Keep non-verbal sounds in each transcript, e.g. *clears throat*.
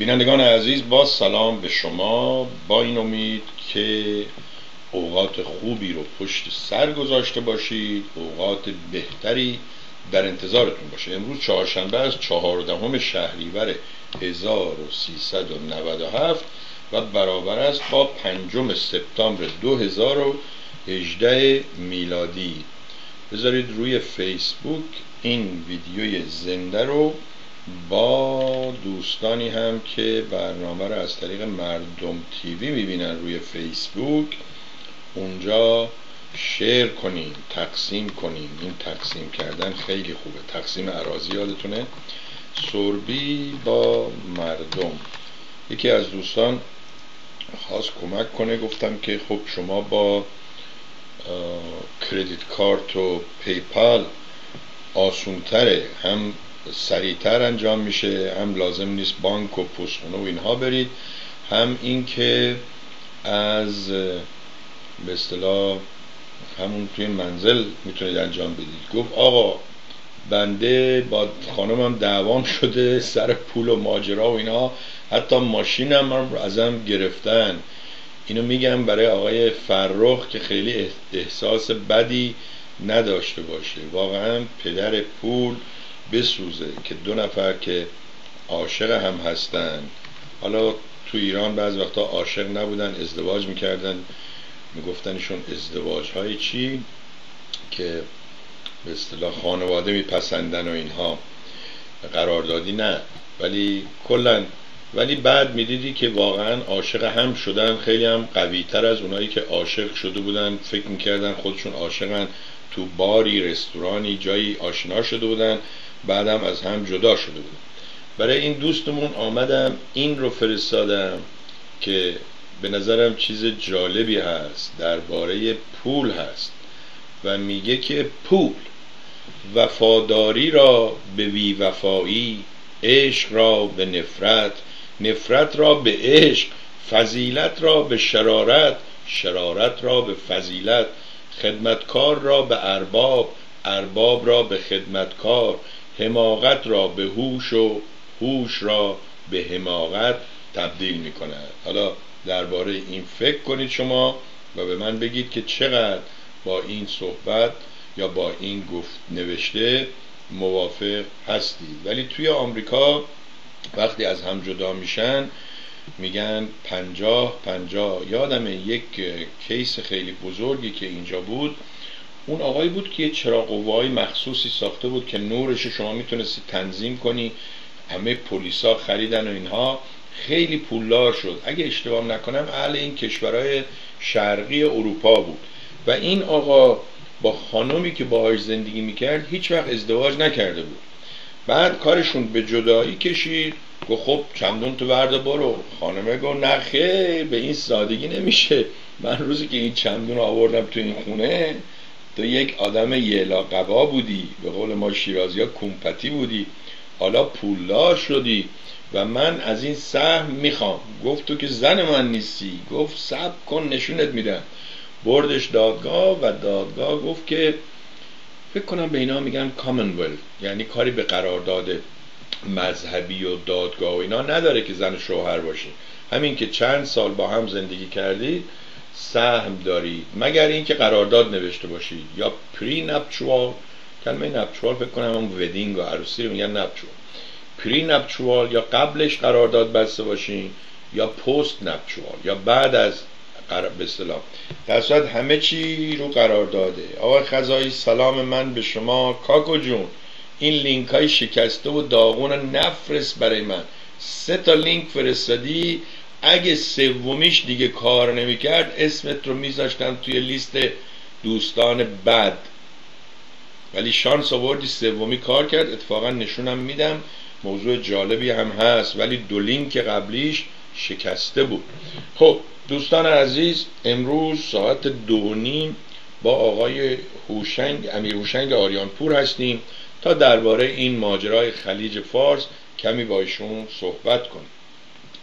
بینندگان عزیز با سلام به شما. با این امید که اوقات خوبی رو پشت سر گذاشته باشید اوقات بهتری در انتظارتون باشه. امروز چهارشنبه از چهاردهم شهریور 1397 و برابر است با پنجم سپتامبر 2018 میلادی. بذارید روی فیسبوک این ویدیوی زنده رو با دوستانی هم که برنامه رو از طریق مردم تیوی می‌بینن روی فیسبوک اونجا شیر کنین تقسیم کنین. این تقسیم کردن خیلی خوبه. تقسیم عراضی یادتونه. سربی با مردم. یکی از دوستان خواست کمک کنه. گفتم که خب شما با کردیت کارت و پیپال آسونتره. هم سریعتر انجام میشه هم لازم نیست بانک و پستخونه و اینها برید. هم اینکه از به اصطلاح همون توی منزل می‌تونید انجام بدید. گفت آقا بنده با خانمم دعوام شده سر پول و ماجرا و اینا حتی ماشینم هم ازم گرفتن. اینو میگم برای آقای فرخ که خیلی احساس بدی نداشته باشه. واقعا پدر پول بسوزه که دو نفر که عاشق هم هستن. حالا تو ایران بعض وقتا عاشق نبودن ازدواج می‌کردن. میگفتنشون ازدواج های چی؟ که به اصطلاح خانواده میپسندن و اینها. قراردادی نه. ولی کلا ولی بعد می‌دیدی که واقعا عاشق هم شدن خیلی هم قوی تر از اونایی که عاشق شده بودن. فکر می‌کردن خودشون عاشقن. تو باری رستورانی جایی آشنا شده بودن. بعدم از هم جدا شده بودن برای این دوستمون آمدم این رو فرستادم که به نظرم چیز جالبی هست درباره پول هست. و میگه که پول وفاداری را به بی وفایی عشق را به نفرت نفرت را به عشق فضیلت را به شرارت شرارت را به فضیلت خدمتکار را به ارباب ارباب را به خدمتکار حماقت را به هوش و هوش را به حماقت تبدیل می کند حالا درباره این فکر کنید شما و به من بگید که چقدر با این صحبت یا با این گفت نوشته موافق هستید. ولی توی آمریکا وقتی از هم جدا میشن میگن پنجاه پنجاه. یادم یک کیس خیلی بزرگی که اینجا بود. اون آقایی بود که یه چراغ مخصوصی ساخته بود که نورش شما می‌تونستی تنظیم کنی. همه پلیسا خریدن و اینها. خیلی پولدار شد. اگه اشتباه نکنم اهل این کشورهای شرقی اروپا بود. و این آقا با خانمی که باهاش زندگی می‌کرد هیچ وقت ازدواج نکرده بود. بعد کارشون به جدایی کشید. گفت خب چندون تو ورده برو. خانمه گفت نخه به این سادگی نمیشه. من روزی که این چندون آوردم تو این خونه تو یک آدم یلا قبا بودی به قول ما شیرازی ها کمپتی بودی. حالا پولدار شدی و من از این سهم می‌خوام. گفت تو که زن من نیستی. گفت سب کن نشونت میدم. بردش دادگاه و دادگاه گفت که فکر کنم به اینا میگن کامنول یعنی کاری به قرارداد مذهبی و دادگاه و اینا نداره که زن شوهر باشه همین که چند سال با هم زندگی کردید سهم دارید مگر اینکه قرارداد نوشته باشید یا پری نپچوال. کلمه نپچوال فکر کنم هم ودینگ و عروسی رو میگن نپچوال. پری نپچوال یا قبلش قرارداد بسته باشین یا پست نپچوال. یا بعد از به اصطلاح. در صورت همه چی رو قرار داده آقای خزایی سلام من به شما. کاکو جون این لینک های شکسته و داغون نفرست برای من. سه تا لینک فرستادی. اگه سومیش دیگه کار نمی‌کرد اسمت رو میذاشتم توی لیست دوستان بد. ولی شانس آوردی سومی کار کرد اتفاقا نشونم میدم. موضوع جالبی هم هست ولی دو لینک قبلیش شکسته بود. خب دوستان عزیز امروز ساعت دو نیم با آقای هوشنگ امیر هوشنگ آریانپور هستیم تا درباره این ماجرای خلیج فارس کمی با ایشون صحبت کنیم.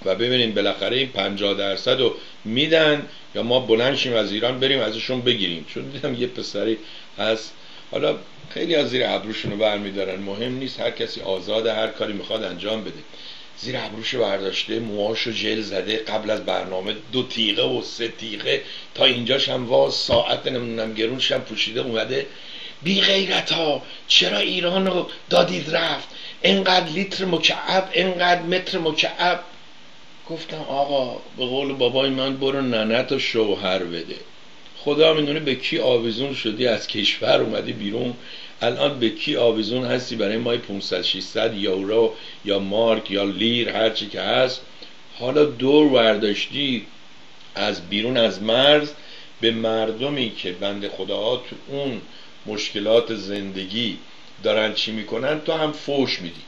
و ببینیم بالاخره این 50 درصد رو میدن یا ما بلند شیم از ایران بریم ازشون بگیریم. چون دیدم یه پسری هست. حالا خیلی از زیر ابروشون رو برمیدارن. مهم نیست هر کسی آزاد هر کاری می‌خواد انجام بده. زیر ابروش برداشته موهاشو جل زده قبل از برنامه دو تیغه و سه تیغه. تا اینجاش هم واز ساعت نمی‌دونم گرونش هم پوشیده اومده. بی غیرت ها چرا ایران رو دادید رفت؟ انقدر لیتر مکعب انقدر متر مکعب. گفتم آقا به قول بابای من برو ننت و شوهر بده. خدا می‌دونه به کی آویزون شدی از کشور اومدی بیرون. الان به کی آویزون هستی برای مای 500 600 یورو یا مارک یا لیر هرچی که هست. حالا دور ورداشتی از بیرون از مرز به مردمی که بند خداها تو اون مشکلات زندگی دارن چی می‌کنن تو هم فوش میدی.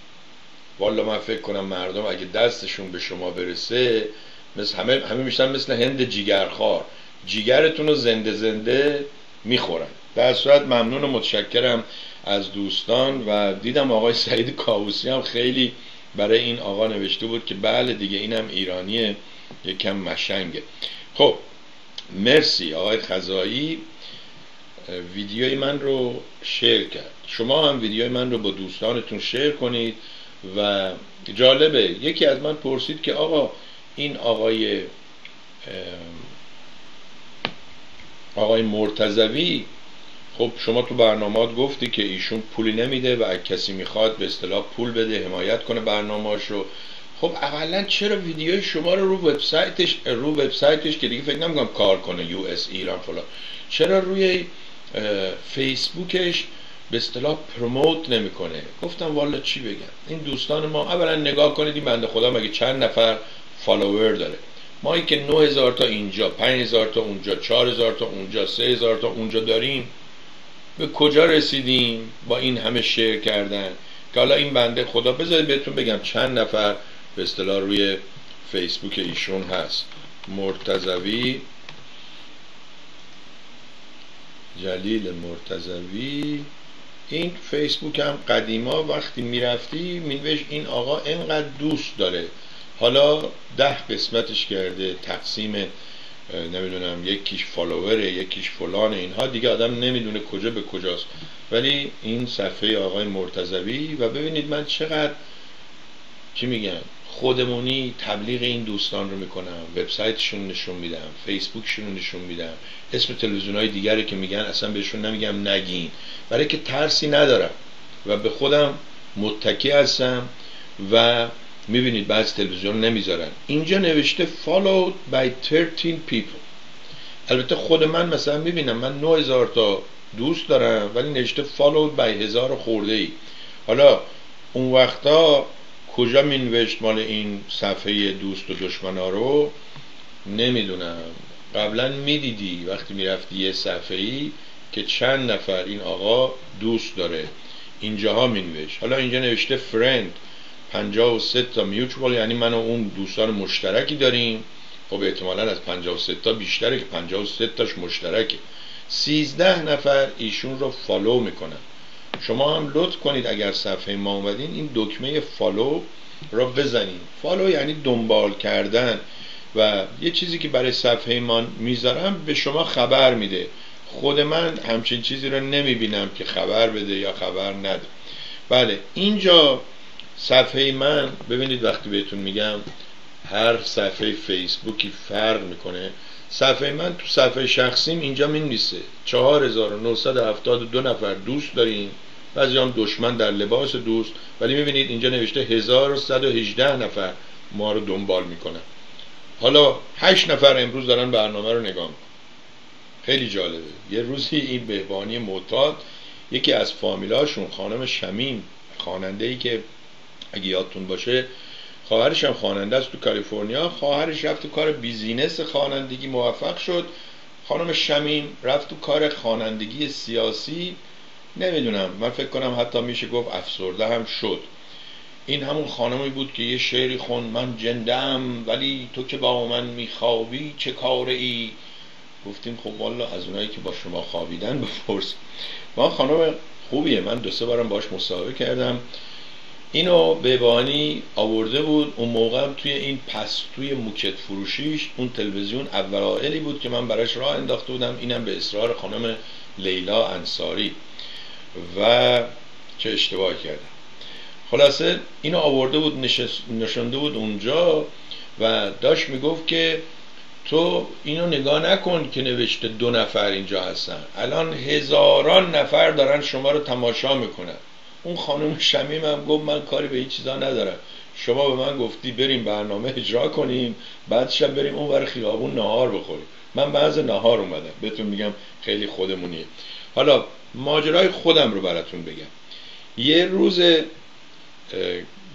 والا من فکر کنم مردم اگه دستشون به شما برسه مثل همه همه میشن مثل هند جیگرخوار. جیگرتون رو زنده زنده می‌خورن. در صورت ممنون و متشکرم از دوستان و دیدم آقای سعید کاووسی هم خیلی برای این آقا نوشته بود که بله دیگه اینم ایرانیه یکم مشنگه. خب مرسی آقای خزایی ویدیوی من رو شیر کرد. شما هم ویدیوی من رو با دوستانتون شیر کنید. و جالبه. یکی از من پرسید که آقا این آقای آقای مرتزوی خب شما تو برنامات گفتی که ایشون پولی نمیده و کسی می‌خواد به اصطلاح پول بده حمایت کنه برنامه‌اش رو خب اولا چرا ویدیوی شما رو رو وبسایتش رو وبسایتش که دیگه فکر نمی‌کنم کار کنه یو اس ایران فلان. چرا روی فیسبوکش به اصطلاح پروموت نمی‌کنه. گفتم والا چی بگم؟ این دوستان ما اولا نگاه کنید این بنده خدا مگه چند نفر فالوور داره؟ ما که 9000 تا اینجا 5000 تا اونجا 4000 تا اونجا 3000 تا اونجا داریم به کجا رسیدیم با این همه شیر کردن؟ که حالا این بنده خدا بذارید بهتون بگم چند نفر به اصطلاح روی فیسبوک ایشون هست. مرتزوی جلیل مرتزوی این فیسبوک هم قدیما وقتی می‌رفتی مینوشت این آقا اینقدر دوست داره. حالا ده قسمتش کرده تقسیم نمی‌دونم یکیش فالووره یکیش فلان اینها دیگه آدم نمی‌دونه کجا به کجاست. ولی این صفحه آقای مرتزوی و ببینید من چقدر چی میگم؟ خودمونی تبلیغ این دوستان رو می‌کنم وبسایتشون نشون میدم فیسبوکشون نشون میدم اسم تلویزیون های دیگری که میگن اصلا بهشون نمیگم نگین. برای که ترسی ندارم و به خودم متکی هستم و می‌بینید بعض تلویزیون نمی‌ذارن. اینجا نوشته followed by 13 people. البته خود من مثلا می‌بینم من 9000 تا دوست دارم ولی نوشته followed by هزار خورده ای. حالا اون وقتا کجا مینوشت مال این صفحه دوست و دشمن ها رو؟ نمی‌دونم. قبلا می‌دیدی وقتی می‌رفتی یه صفحه ای که چند نفر این آقا دوست داره. اینجاها مینوشت حالا اینجا نوشته friend. 53 تا mutual یعنی من و اون دوستان مشترکی داریم. خب احتمالا از 53 تا بیشتره که 53 تاش مشترکه. 13 نفر ایشون رو follow می‌کنن. شما هم لطف کنید اگر صفحه ما اومدین این دکمه follow را بزنید فالو یعنی دنبال کردن و یه چیزی که برای صفحه ما می‌ذارم به شما خبر میده. خود من همچین چیزی رو نمی‌بینم که خبر بده یا خبر نده. بله اینجا صفحه من ببینید وقتی بهتون میگم هر صفحه فیسبوکی فرق می‌کنه. صفحه من تو صفحه شخصیم اینجا می‌نویسه. 4972 نفر دوست داریم. بعضی هم دشمن در لباس دوست. ولی می‌بینید اینجا نوشته 1118 نفر ما رو دنبال می‌کنن. حالا 8 نفر امروز دارن برنامه رو نگاه می‌کنن. خیلی جالبه. یه روزی این بهبانی معتاد یکی از فامیلاشون خانم شمین خواننده که اگه یادتون باشه خواهرش هم خواننده است تو کالیفرنیا. خواهرش رفت تو کار بیزینس خوانندگی موفق شد. خانم شمین رفت تو کار خوانندگی سیاسی. نمی‌دونم. من فکر کنم حتی میشه گفت افسرده هم شد. این همون خانمی بود که یه شعری خون من جندم ولی تو که با من میخوابی چه کاره ای؟ گفتیم خب والا از اونایی که با شما خوابیدن بپرس. ما خانم خوبیه. من دو سه بارم باش مصاحبه کردم. اینو بانی آورده بود. اون موقع توی این پس توی موکت فروشیش اون تلویزیون اولائلی بود که من براش راه انداخته بودم. اینم به اصرار خانم لیلا انصاری. و چه اشتباه کردم. خلاصه اینو آورده بود نشنده بود اونجا و داشت می‌گفت که تو اینو نگاه نکن که نوشته دو نفر اینجا هستن. الان هزاران نفر دارن شما رو تماشا می‌کنن. اون خانم شمیم هم گفت من کاری به این چیزا ندارم. شما به من گفتی بریم برنامه اجرا کنیم بعدش بریم اون ور خیابون نهار بخوریم. من بعض نهار اومدم. بهتون میگم خیلی خودمونیه. حالا ماجرای خودم رو براتون بگم. یه روز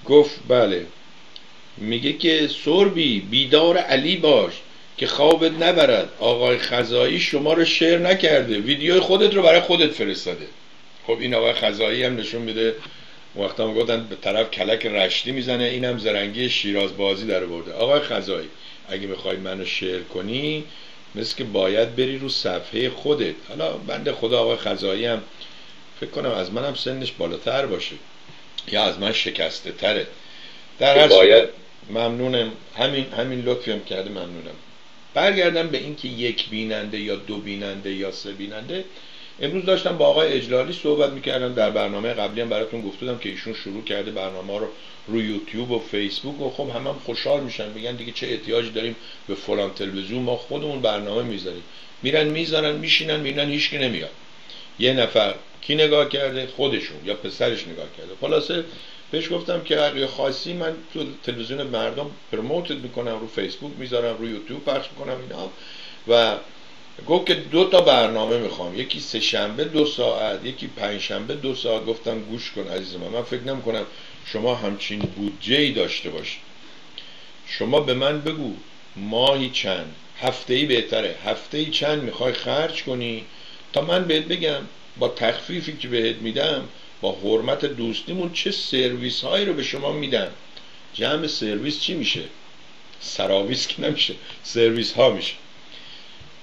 گفت بله میگه که سربی بیدار علی باش که خوابت نبرد. آقای خزایی شما رو شیر نکرده. ویدیو خودت رو برای خودت فرستاده. خب این آقای خزایی هم نشون میده وقتا گفتن به طرف کلک رشتی می‌زنه اینم زرنگی شیراز بازی در برده آقای خزایی اگه می‌خوای منو شیر کنی مثل که باید بری رو صفحه خودت. حالا بنده خدا آقای خزایی هم فکر کنم از منم سنش بالاتر باشه یا از من شکسته تره. در هر باید. ممنونم. همین همین لطفی هم کرده ممنونم. برگردم به اینکه یک بیننده یا دو بیننده یا سه بیننده. امروز داشتم با آقای اجلالی صحبت می‌کردم. در برنامه قبلی هم براتون گفتم که ایشون شروع کرده برنامه رو روی یوتیوب و فیسبوک و خب هم, هم خوشحال میشن. میگن دیگه چه احتیاجی داریم به فلان تلویزیون؟ ما خودمون برنامه می‌ذاریم. میرن می‌ذارن میشینن می‌بینن هیچکی نمیاد. یه نفر کی نگاه کرده؟ خودشون یا پسرش نگاه کرده. خلاصه بهش گفتم که اگه خاصی من تو تلویزیون مردم پروموت می‌کنم رو فیسبوک می‌ذارم رو یوتیوب پخش می‌کنم اینا. و گفت که دو تا برنامه می‌خوام. یکی سه شنبه دو ساعت یکی پنج شنبه دو ساعت. گفتم گوش کن عزیز من من فکر نمی کنم شما همچین بودجه ای داشته باشید. شما به من بگو ماهی چند. هفته ای بهتره. هفته ای چند می‌خوای خرج کنی؟ تا من بهت بگم با تخفیفی که بهت میدم با حرمت دوستیمون چه سرویس هایی رو به شما میدن جمع سرویس چی میشه؟ سراویس که نمیشه. سرویس ها میشه.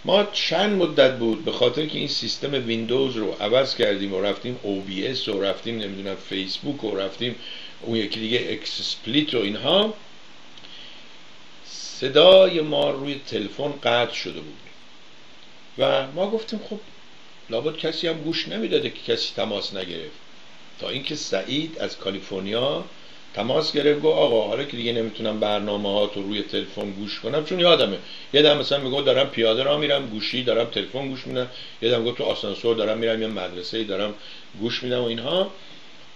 ما چند مدت بود به خاطر که این سیستم ویندوز رو عوض کردیم و رفتیم OBS و رفتیم نمی‌دونم فیسبوک و رفتیم اون یکی دیگه XSplit و اینها. صدای ما روی تلفن قطع شده بود. و ما گفتیم خب لابد کسی هم گوش نمی‌داده که کسی تماس نگرفت. تا اینکه سعید از کالیفرنیا تماس گرفت گفت آقا حالا که دیگه نمی‌تونم برنامه ها تو روی تلفن گوش کنم چون یادمه یه دم مثلا میگم دارم پیاده راه میرم گوشی دارم تلفن گوش میدم یه دم گفت تو آسانسور دارم میرم یه مدرسه دارم گوش میدم و اینها.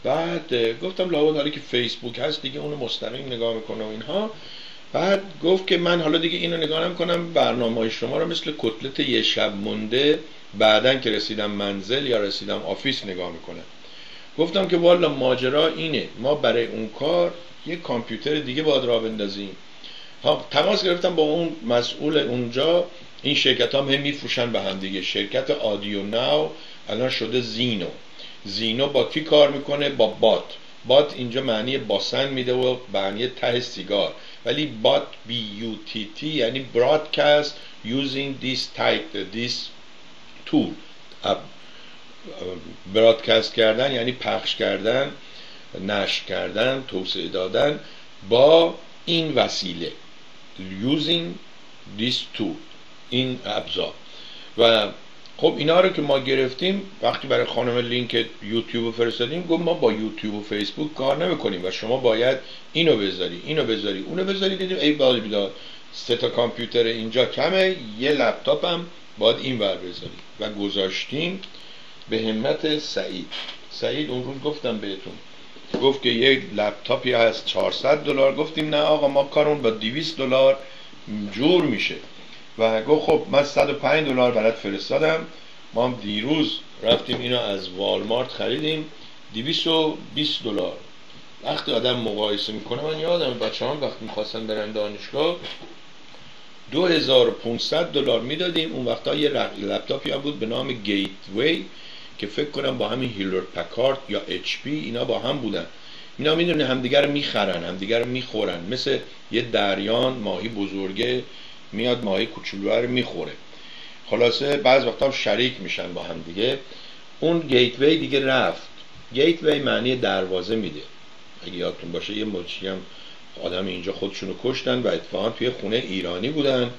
بعد گفتم لابد حالا که فیسبوک هست دیگه اونو مستقیم نگاه می‌کنه و اینها. بعد گفت که من حالا دیگه اینو نگاه کنم برنامه های شما رو مثل کتلت یه شب مونده بعدا که رسیدم منزل یا رسیدم office نگاه می‌کنم گفتم که والا ماجرا اینه. ما برای اون کار یه کامپیوتر دیگه باید راه بندازیم. ها تماس گرفتم با اون مسئول اونجا. این شرکت هم هم میفروشن به هم دیگه. شرکت AudioNow الان شده زینو. زینو با کی کار می‌کنه؟ با بات. بات اینجا معنی باسن میده و معنی ته سیگار. ولی بات بی یو تی تی یعنی broadcast using this type this tool. برادکست کردن یعنی پخش کردن نشر کردن توسعه دادن با این وسیله. Using this tool. این ابزار. و خب اینا رو که ما گرفتیم وقتی برای خانم لینک یوتیوب فرستادیم گفت ما با یوتیوب و فیسبوک کار نمی‌کنیم و شما باید اینو بذاری اینو بذاری اونو بذاری. دیدیم ای باید بیدار سه تا کامپیوتر اینجا کمه یه لپتاپ هم باید این ور بذاری و گذاشتیم به همت سعید. سعید اون روز گفتم بهتون. گفت که یک لپتاپی هست 400 دلار. گفتیم نه آقا ما کارون با 200 دلار جور میشه. و گفت خب من 105 دلار برات فرستادم. ما دیروز رفتیم اینو از والمارت خریدیم. 220 دلار. وقتی آدم مقایسه می‌کنه من یادم بچه هم وقتی می‌خواستن برن دانشگاه 2500 دلار می‌دادیم. اون وقتا یه لپتاپی هم بود به نام گیت وی که فکر کنم با همین هیلر پکارت یا اچ پی اینا با هم بودن. اینا می‌دونه همدیگر می‌خرن همدیگر می‌خورن. مثل یه دریان ماهی بزرگه میاد ماهی کوچولو رو می‌خوره. خلاصه بعض وقتا شریک میشن با هم دیگه. اون گیتوی دیگه رفت. گیتوی معنی دروازه میده. اگه یادتون باشه یه مچی هم آدم اینجا خودشونو کشتن و اتفاقا توی خونه ایرانی بودن.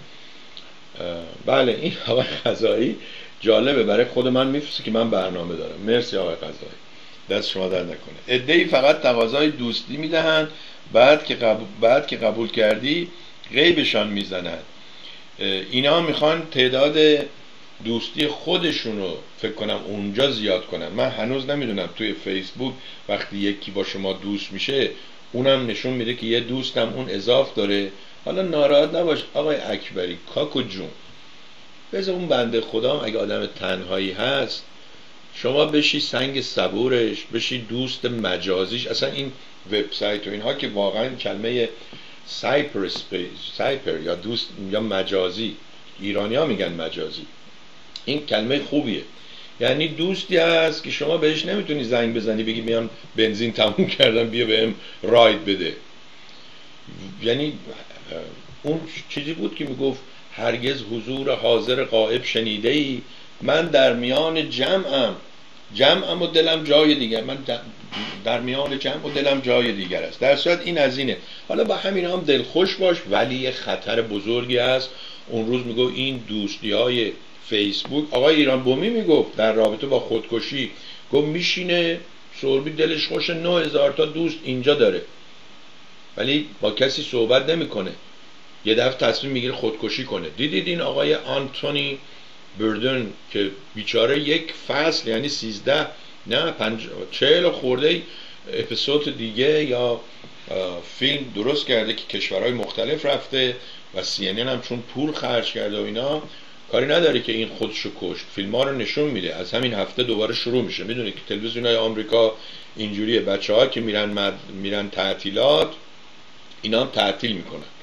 بله این آقای خزایی جالبه برای خود من میفرسته که من برنامه دارم. مرسی آقای قضایی. دست شما در نکنه. ادهی فقط تقاضای دوستی می‌دهند بعد که قبول, بعد که قبول کردی غیبشان می‌زنند اینا می‌خوان تعداد دوستی خودشون رو فکر کنم اونجا زیاد کنن. من هنوز نمی‌دونم توی فیسبوک وقتی یکی با شما دوست میشه اونم نشون میده که یه دوستم اون اضاف داره. حالا ناراحت نباش آقای اکبری کاکو جون. بذار اون بنده خدا اگه آدم تنهایی هست شما بشی سنگ صبورش بشی دوست مجازیش. اصلا این وبسایت و اینها که واقعا کلمه سایپر سایپر یا دوست یا مجازی. ایرانی ها میگن مجازی. این کلمه خوبیه. یعنی دوستی هست که شما بهش نمی‌تونی زنگ بزنی بگی میان بنزین تموم کردم بیا بهم راید بده. یعنی اون چیزی بود که می‌گفت هرگز حضور حاضر قائب شنیده ای من در میان جمعم. جمعم و دلم جای دیگر. من در میان جمع و دلم جای دیگر است. در صورت این از اینه. حالا با همین هم دلخوش باش. ولی خطر بزرگی است اون روز میگو این دوستی های فیسبوک آقای ایران بومی می‌گفت در رابطه با خودکشی. گفت میشینه سوربی دلش خوش 9000 تا دوست اینجا داره. ولی با کسی صحبت نمی‌کنه. یه دفعه تصمیم می‌گیره خودکشی کنه. دیدید این آقای آنتونی بردن که بیچاره یک فصل یعنی سیزده نه پنج... چهل خورده اپیزود دیگه یا فیلم درست کرده که کشورهای مختلف رفته و سی هم چون پول خرج کرده و اینا کاری نداره که این خودشو کشت. فیلم ها رو نشون میده. از همین هفته دوباره شروع میشه. می‌دونی که تلویزیون های آمریکا اینجوریه. بچه ها که میرن, مد... میرن تعطیلات اینا هم تعطیل می‌کنن.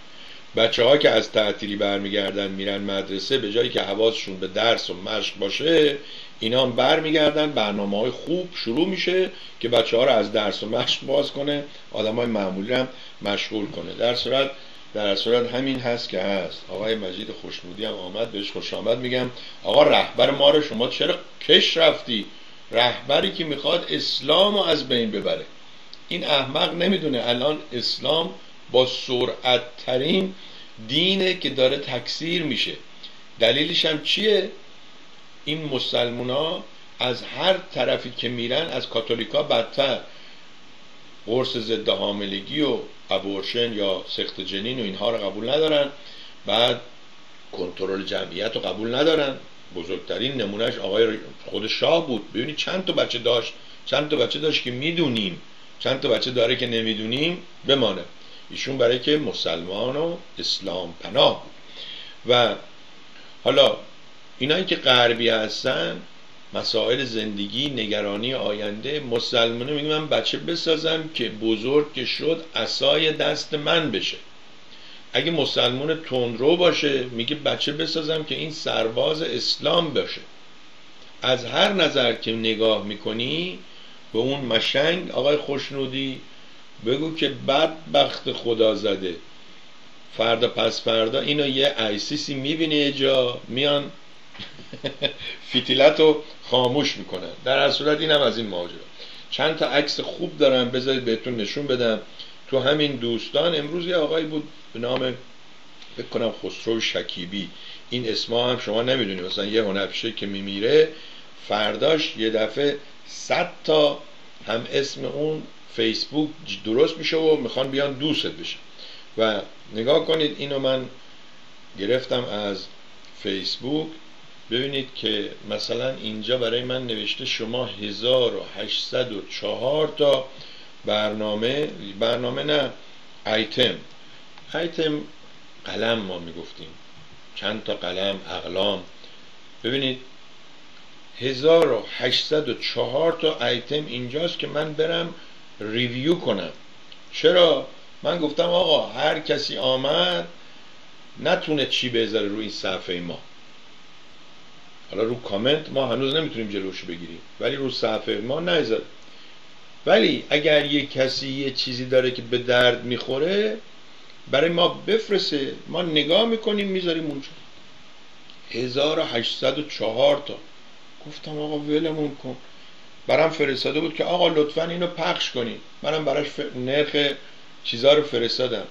بچه ها که از تعطیلی برمیگردن میرن مدرسه به جایی که حواسشون به درس و مشق باشه اینا هم برمیگردن برنامه های خوب شروع میشه که بچه ها رو از درس و مشق باز کنه آدم های معمولی هم مشغول کنه. در صورت در صورت همین هست که هست. آقای مجید خوشنودی هم آمد بهش خوش آمد میگم آقا رهبر ما رو شما چرا کش رفتی؟ رهبری که می‌خواد اسلام رو از بین ببره. این احمق نمی‌دونه الان اسلام با سرعت ترین دینه که داره تکثیر میشه. دلیلش هم چیه؟ این مسلمونا از هر طرفی که میرن از کاتولیکا بدتر. قرص ضد حاملگی و ابورشن یا سخت جنین و اینها رو قبول ندارن. بعد کنترل جمعیت رو قبول ندارن. بزرگترین نمونهش آقای خود شاه بود. ببینید چند تا بچه داشت. چند تا بچه داشت که می‌دونیم. چند تا بچه داره که نمی‌دونیم بمانه. ایشون برای که مسلمان و اسلام پناه و حالا اینایی که غربی هستن مسائل زندگی نگرانی آینده مسلمانه میگه من بچه بسازم که بزرگ که شد اسای دست من بشه. اگه مسلمان تندرو باشه میگه بچه بسازم که این سرباز اسلام باشه. از هر نظر که نگاه می‌کنی به اون مشنگ آقای خوشنودی بگو که بدبخت خدا زده. فردا پس فردا اینو یه FCC می‌بینه یه جا میان *laughs* فیتیلت خاموش می‌کنن. در هر صورت اینم از این ماجرا. چند تا عکس خوب دارم بذارید بهتون نشون بدم. تو همین دوستان امروز یه آقایی بود به نام فکر کنم خسرو شکیبی. این اسما هم شما نمی‌دونی مثلا یه هنرپیشه که میمیره فرداش یه دفعه صد تا هم اسم اون فیسبوک درست میشه و می‌خوان بیان دوست بشه و نگاه کنید اینو من گرفتم از فیسبوک ببینید که مثلا اینجا برای من نوشته شما 1804 تا برنامه برنامه نه ایتم ایتم قلم ما می‌گفتیم. چند تا قلم اقلام. ببینید 1804 تا ایتم اینجاست که من برم ریویو کنم. چرا؟ من گفتم آقا هر کسی آمد نتونه چی بذاره روی این صفحه ما. حالا رو کامنت ما هنوز نمی‌تونیم جلوش بگیریم ولی رو صفحه ما نذاره ولی اگر یه کسی یه چیزی داره که به درد می‌خوره برای ما بفرسه ما نگاه می‌کنیم می‌ذاریم اونجا. 1804 تا. گفتم آقا ولمون کن. برام فرستاده بود که آقا لطفا اینو پخش کنید منم براش نرخ چیزا رو فرستادم.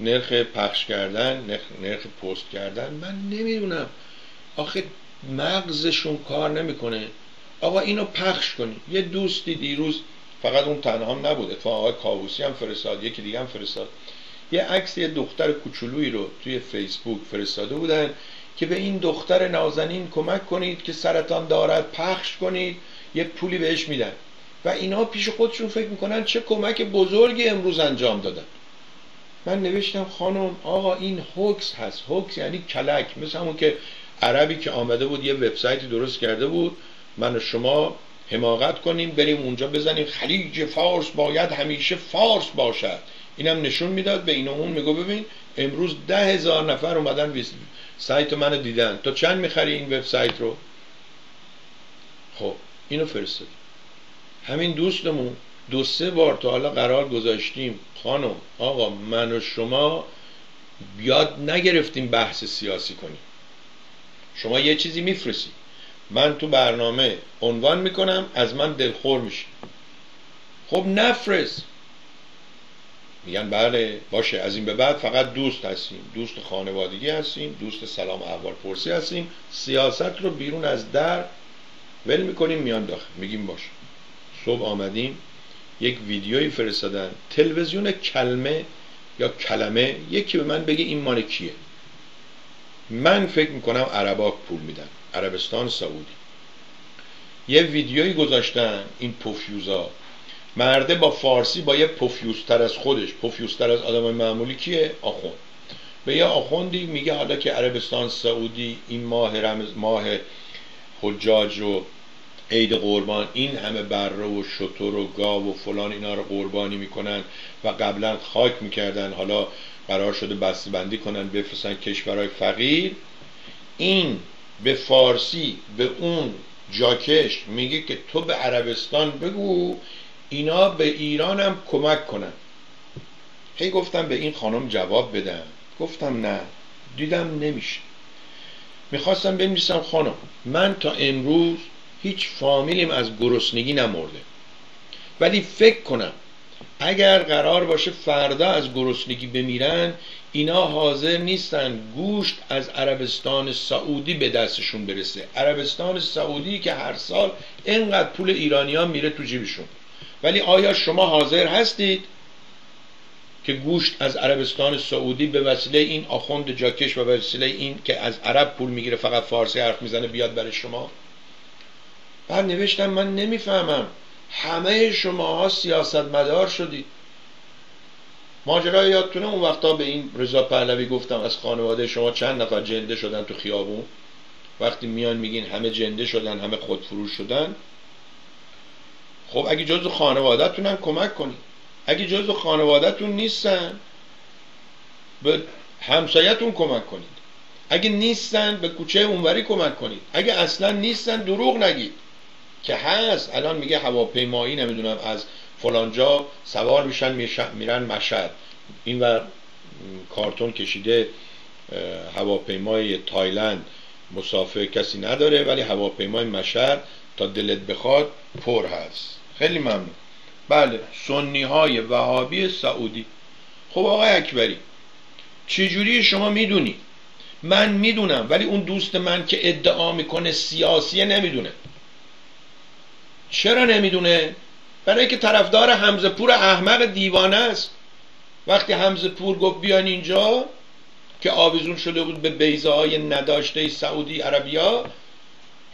نرخ پخش کردن نرخ, نرخ پست کردن. من نمی‌دونم. آخه مغزشون کار نمی‌کنه. آقا اینو پخش کنید یه دوستی دیروز فقط اون تنها هم نبود. اتفاقا آقای کاووسی هم فرستاد یکی دیگه هم فرستاد. یه عکس یه دختر کوچولویی رو توی فیسبوک فرستاده بودن که به این دختر نازنین کمک کنید که سرطان دارد پخش کنید. یه پولی بهش میدن. و اینا پیش خودشون فکر می‌کنن چه کمک بزرگی امروز انجام دادن. من نوشتم خانم آقا این هوکس هست. هوکس یعنی کلک. مثل همون که عربی که آمده بود یه وبسایتی درست کرده بود. من شما حماقت کنیم بریم اونجا بزنیم. خلیج فارس باید همیشه فارس باشد. اینم نشون می‌داد به این اون میگو ببین امروز ده هزار نفر اومدن سایت منو دیدن. تو چند می‌خری این وبسایت رو؟ خب اینو فرستاد همین دوستمون دو سه بار تا حالا قرار گذاشتیم. خانم آقا من و شما بیاد نگرفتیم بحث سیاسی کنیم. شما یه چیزی میفرستید. من تو برنامه عنوان می‌کنم از من دلخور میشه. خب نفرست. میگن بله باشه از این به بعد فقط دوست هستیم. دوست خانوادگی هستیم دوست سلام احوال پرسی هستیم. سیاست رو بیرون از در ول می‌کنیم میان داخل. میگیم باشه صبح آمدیم یک ویدیویی فرستادن. تلویزیون کلمه یا کلمه یکی به من بگه این مال کیه. من فکر می‌کنم عربا پول میدن. عربستان سعودی. یه ویدیویی گذاشتن این پوفیوزا. مرده با فارسی با یه پوفیوزتر از خودش. پوفیوزتر از آدم معمولی کیه؟ آخوند. به یه آخوندی میگه حالا که عربستان سعودی این ماه رمز ماه حجاج و عید قربان این همه بره و شطور و گاو و فلان اینا رو قربانی می‌کنن و قبلا خاک می‌کردن. حالا قرار شده بندی کنن بفرستن کشورهای فقیر. این به فارسی به اون جاکش میگه که تو به عربستان بگو اینا به ایران هم کمک کنن. هی گفتم به این خانم جواب بدم. گفتم نه دیدم نمیشه. می‌خواستم بنویسم خانم من تا امروز هیچ فامیلیم از گرسنگی نمرده. ولی فکر کنم اگر قرار باشه فردا از گرسنگی بمیرن اینا حاضر نیستن گوشت از عربستان سعودی به دستشون برسه. عربستان سعودی که هر سال اینقدر پول ایرانیان میره تو جیبشون. ولی آیا شما حاضر هستید که گوشت از عربستان سعودی به وسیله این آخوند جاکش و به وسیله این که از عرب پول می‌گیره فقط فارسی حرف می‌زنه بیاد برای شما؟ بعد نوشتم من نمی‌فهمم. همه شما ها سیاست مدار شدید. ماجرا یادتونه اون وقتا به این رضا پهلوی گفتم از خانواده شما چند نفر جنده شدن تو خیابون؟ وقتی میان میگین همه جنده شدن همه خودفروش شدن؟ خب اگه جزو خانوادهتون هم کمک کنید. اگه جزو خانوادهتون نیستن به همسایتون کمک کنید. اگه نیستن به کوچه اونوری کمک کنید. اگه اصلا نیستن دروغ نگید. که هست الان میگه هواپیمایی نمی‌دونم از فلانجا سوار میشن میرن مشهد. این ور کارتون کشیده هواپیمای تایلند. مسافر کسی نداره ولی هواپیمای مشهد تا دلت بخواد پر هست. خیلی ممنون. بله سنی های وهابی سعودی. خب آقای اکبری چجوری شما می‌دونی؟ من می‌دونم ولی اون دوست من که ادعا می‌کنه سیاسیه نمی‌دونه. چرا نمی‌دونه؟ برای که طرفدار حمزه پور احمق دیوانه است. وقتی حمزه پور گفت بیان اینجا که آویزون شده بود به بیزه های نداشته سعودی عربیا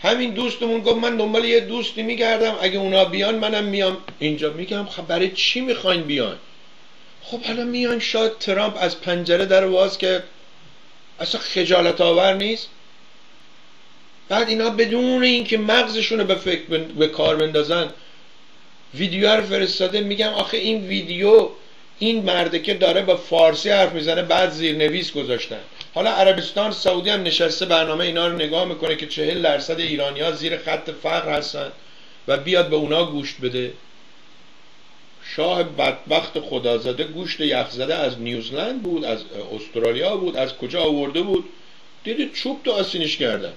همین دوستمون گفت من دنبال یه دوستی میگردم اگه اونا بیان منم میام. اینجا میگم خب برای چی می‌خواین بیان؟ خب حالا میان شاید ترامپ از پنجره در واز که اصلا خجالت آور نیست. بعد اینا بدون اینکه مغزشون رو به فکر به کار بندازن ویدیو رو فرستاده میگم آخه این ویدیو این مرده که داره با فارسی حرف می‌زنه بعد زیرنویس گذاشتن. حالا عربستان سعودی هم نشسته برنامه اینا رو نگاه می‌کنه که چهل درصد ایرانی ها زیر خط فقر هستن و بیاد به اونا گوشت بده. شاه بدبخت خدازده گوشت یخزده از نیوزلند بود از استرالیا بود از کجا آورده بود؟ دیدید چوب تو آسینش کردن.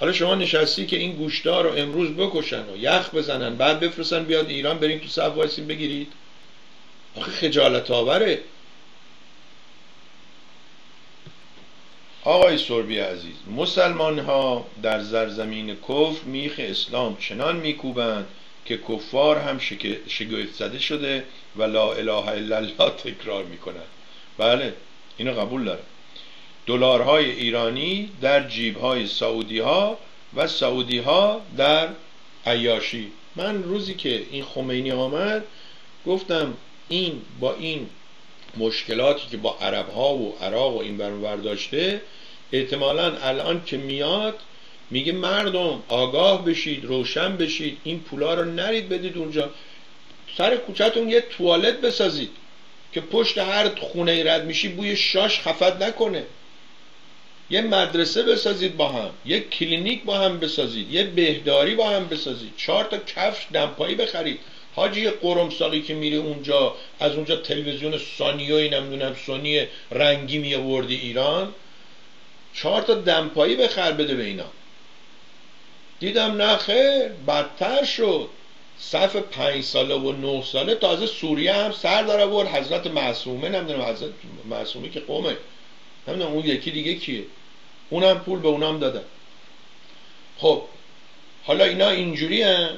حالا شما نشستی که این گوشتا رو امروز بکشن و یخ بزنن بعد بفرستن بیاد ایران بریم تو صف وایسیم بگیرید. آخه خجالت آوره. آقای سربی عزیز مسلمان ها در زرزمین کفر میخ اسلام چنان میکوبند که کفار هم شگفت زده شده و لا اله الا الله تکرار می‌کنند. بله اینو قبول داره دلارهای ایرانی در جیبهای سعودی ها و سعودی ها در عیاشی. من روزی که این خمینی آمد گفتم این با این مشکلاتی که با عرب ها و عراق و این برون داشته احتمالا الان که میاد میگه مردم آگاه بشید روشن بشید این پولا رو نرید بدید اونجا. سر کوچهتون یه توالت بسازید که پشت هر خونه رد میشی بوی شاش خفت نکنه. یه مدرسه بسازید با هم یه کلینیک با هم بسازید یه بهداری با هم بسازید چهار تا کفش دمپایی بخرید. حاجی قرمساقی که میره اونجا از اونجا تلویزیون سانیوی نمی‌دونم سونی رنگی میوردی ایران چهار تا دمپایی بخر بده به اینا. دیدم نه خیر بدتر شد. صف پنج ساله و نه ساله تازه سوریه هم سر داره برد. حضرت معصومه نمی‌دونم حضرت معصومه که قومه. نمی‌دونم اون یکی دیگه کیه. اونم پول به اونم دادن. خب حالا اینا اینجوری هم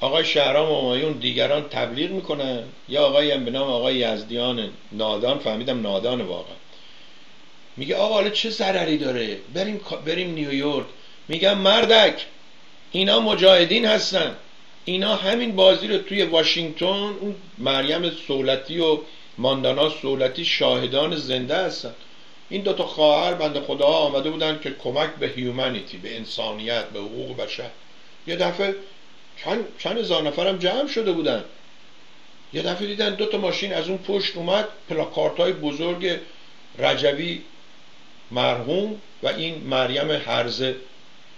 آقای شهرام آمایون دیگران تبلیغ می‌کنن. یا آقای هم به نام آقای یزدیان نادان فهمیدم نادان واقعا. میگه آقا حالا چه ضرری داره؟ بریم بریم نیویورک میگم مردک اینا مجاهدین هستن. اینا همین بازی رو توی واشنگتن اون مریم سولتی و ماندانا سولتی شاهدان زنده هستن. این دوتا خواهر بند خدا آمده بودن که کمک به هیومانیتی به انسانیت به حقوق بشر. یه دفعه چند, چند هزار نفرم جمع شده بودن. یه دفعه دیدن دو تا ماشین از اون پشت اومد پلاکارت های بزرگ رجوی مرحوم و این مریم هرزه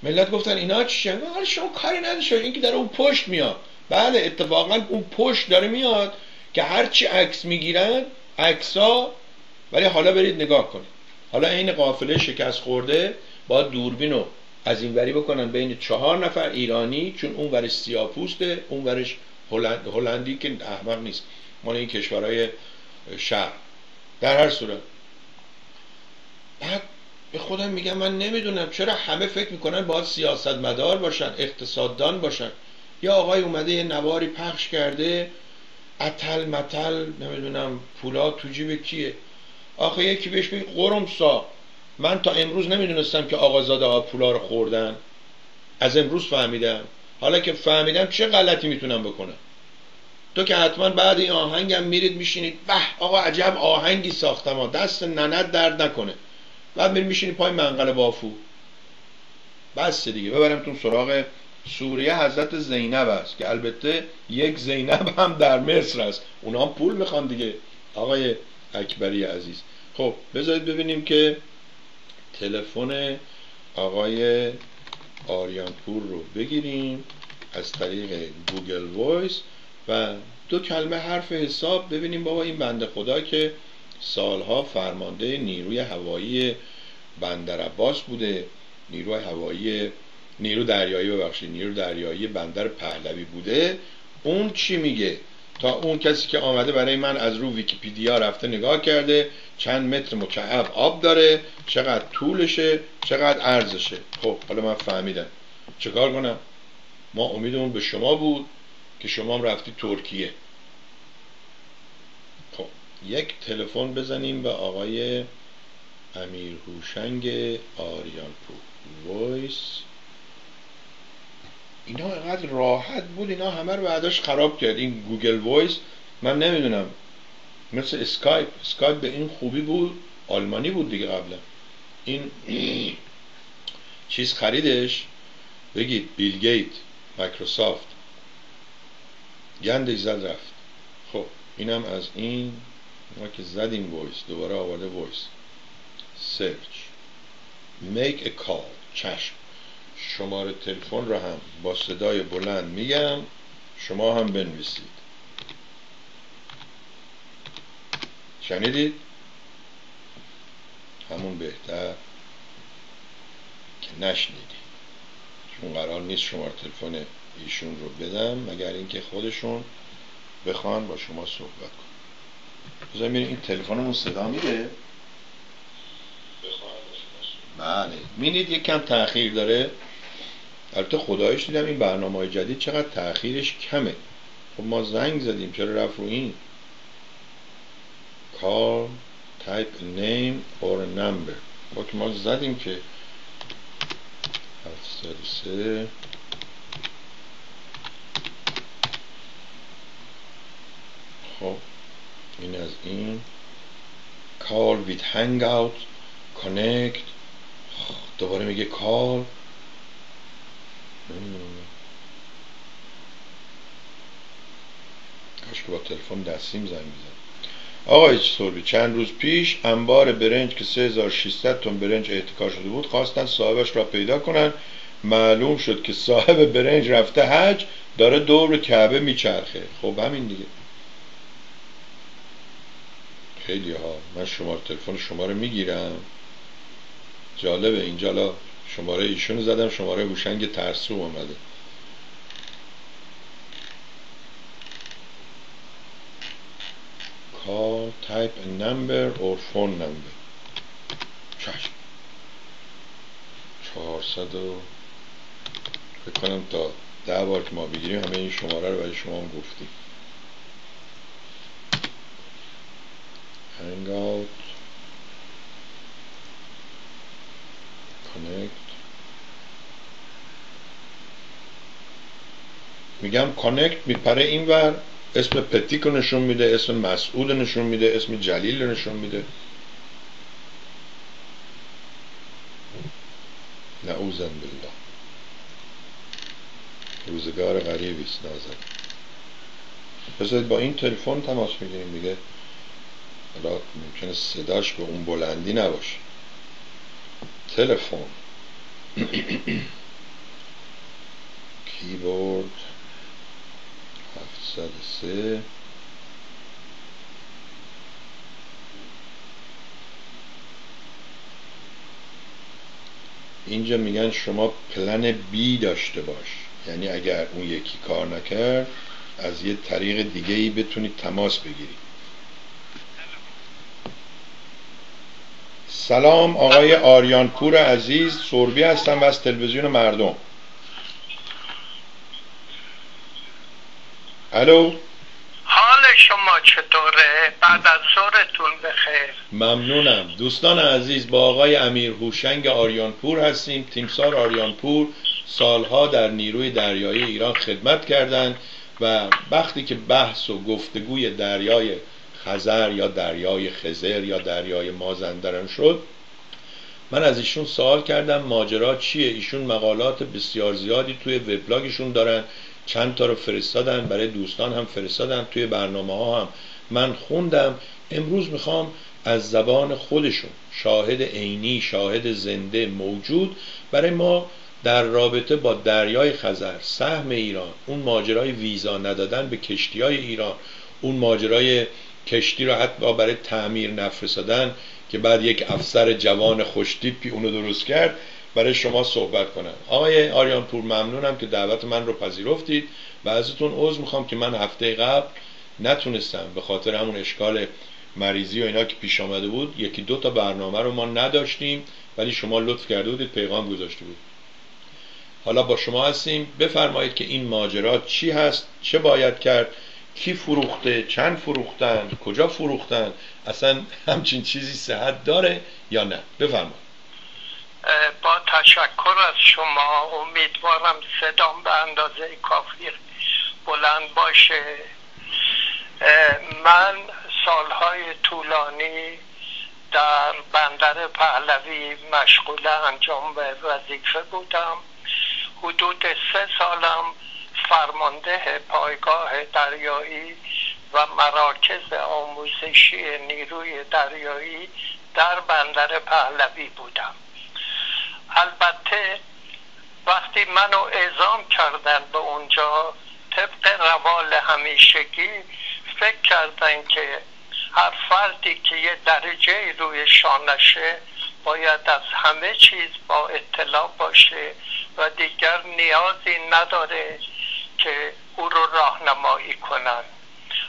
ملت گفتن اینا چیه حالا شما کاری نداشته این که در اون پشت میاد. بله اتفاقا اون پشت داره میاد که هرچی عکس می‌گیرن عکسا ولی حالا برید نگاه کنید. حالا این قافله شکست خورده با دوربین رو از این وری بکنن بین چهار نفر ایرانی چون اون ورش سیاپوسته اون ورش هلند، هلندی که احمق نیست. مال این کشورهای شهر در هر صورت. بعد به خودم میگم من نمی‌دونم چرا همه فکر می‌کنن باید سیاست مدار باشن اقتصاددان باشن. یا آقای اومده یه نواری پخش کرده اتل متل نمی‌دونم پولا تو جیب کیه. آخه یکی بهش میگه قرم سا من تا امروز نمی‌دونستم که آقازاده ها پولا رو خوردن. از امروز فهمیدم. حالا که فهمیدم چه غلطی می‌تونم بکنم؟ تو که حتما بعد این آهنگم میرید میشینید. به آقا عجب آهنگی ساختم ها. دست ننت درد نکنه. بعد میرید میشینید پای منقل بافو. بس دیگه. ببرمتون سراغ سوریه حضرت زینب است که البته یک زینب هم در مصر است. اونا هم پول می‌خوان دیگه. آقای اکبری عزیز. خب بذارید ببینیم که تلفن آقای آریانپور رو بگیریم از طریق Google Voice و دو کلمه حرف حساب ببینیم. بابا این بنده خدا که سالها فرمانده نیروی هوایی بندر عباس بوده. نیروی هوایی نیرو دریایی ببخشید نیرو دریایی بندر پهلوی بوده. اون چی میگه؟ تا اون کسی که آمده برای من از رو ویکیپیدیا رفته نگاه کرده چند متر مکعب آب داره چقدر طولشه چقدر ارزشه. خب حالا من فهمیدم. چکار کنم؟ ما امیدمون به شما بود که شما هم رفتی ترکیه. خب یک تلفن بزنیم به آقای امیر هوشنگ آریانپور. Voice. اینا اینقدر راحت بود اینا همه رو بعدش خراب کرد. این Google Voice من نمی‌دونم مثل اسکایپ اسکایپ به این خوبی بود آلمانی بود دیگه قبلا. این *clears throat* چیز خریدش بگید بیل گیت مایکروسافت. گندش زد رفت. خب اینم از این. ما که زدیم Voice دوباره آورده Voice. Search. Make a call. چشم. شماره تلفن رو هم با صدای بلند میگم. شما هم بنویسید. شنیدید؟ همون بهتر که نشنیدید. چون قرار نیست شماره تلفن ایشون رو بدم مگر اینکه خودشون بخوان با شما صحبت کن بذار این تلفنمون صدا میره بله. مینید یک کم تاخیر داره؟ البته خدایش دیدم این برنامه های جدید چقدر تاخیرش کمه. خب ما زنگ زدیم چرا رفت رو این؟ Call type name or number. با که ما زدیم که 703 خب این از این. Call with hangout connect. دوباره میگه call. کاش که با تلفن دستیم زنگ میزن آقای سوربی چند روز پیش انبار برنج که 3600 تن برنج احتکار شده بود خواستن صاحبش را پیدا کنن. معلوم شد که صاحب برنج رفته حج داره دور کعبه میچرخه. خب همین دیگه. خیلی ها من شماره تلفن شما رو می‌گیرم. جالبه اینجا شماره ایشون زدم شماره هوشنگ ترسو اومده. Call type a number or phone number. چشم. چهارصد و فکر کنم تا ده بار که ما بگیریم همه این شماره رو برای شما هم گفتیم. Hangout connect میگم کانکت میپره اینور اسم پتیک نشون میده اسم مسعود نشون میده اسم جلیل نشون میده. نعوذن بالله روزگار غریبی است نازن بذارید با این تلفن تماس می‌گیریم دیگه. حالا ممکنه صداش به اون بلندی نباشه. تلفن. کیبورد 703 اینجا میگن شما پلن بی داشته باش. یعنی اگر اون یکی کار نکرد از یه طریق دیگه ای بتونید تماس بگیرید. سلام آقای آریانپور عزیز سوربی هستم و از تلویزیون مردم. الو؟ حال شما چطوره؟ بعد از ظهرتون بخیر. ممنونم. دوستان عزیز با آقای امیر هوشنگ آریانپور هستیم. تیمسار آریانپور سالها در نیروی دریایی ایران خدمت کردند و وقتی که بحث و گفتگوی دریای خزر یا دریای خزر یا دریای مازندران شد. من از ایشون سوال کردم ماجرا چیه؟ ایشون مقالات بسیار زیادی توی وبلاگشون دارن چند تا رو فرستادن برای دوستان هم فرستادن توی برنامه ها هم. من خوندم. امروز می‌خوام از زبان خودشون شاهد عینی شاهد زنده موجود برای ما در رابطه با دریای خزر سهم ایران اون ماجرای ویزا ندادن به کشتی های ایران اون ماجرای کشتی رو حتی برای تعمیر نفرستادن که بعد یک افسر جوان خوشتیپی اونو درست کرد برای شما صحبت کنم. آقای آریان پور ممنونم که دعوت من رو پذیرفتید و ازتون عذر می‌خوام که من هفته قبل نتونستم به خاطر همون اشکال مریضی و اینا که پیش آمده بود یکی دو تا برنامه رو ما نداشتیم ولی شما لطف کرده بودید پیغام گذاشته بود. حالا با شما هستیم. بفرمایید که این ماجرا چی هست؟ چه باید کرد؟ کی فروخته چند فروختن کجا فروختن اصلا همچین چیزی صحت داره یا نه؟ بفرمایید. با تشکر از شما امیدوارم صدام به اندازه کافی بلند باشه. من سالهای طولانی در بندر پهلوی مشغول انجام وظیفه بودم. حدود سه سالم فرمانده پایگاه دریایی و مراکز آموزشی نیروی دریایی در بندر پهلوی بودم. البته وقتی منو اعزام کردن به اونجا طبق روال همیشگی فکر کردن که هر فردی که یه درجه روی شانشه باید از همه چیز با اطلاع باشه و دیگر نیازی نداره که او رو راهنمایی کنن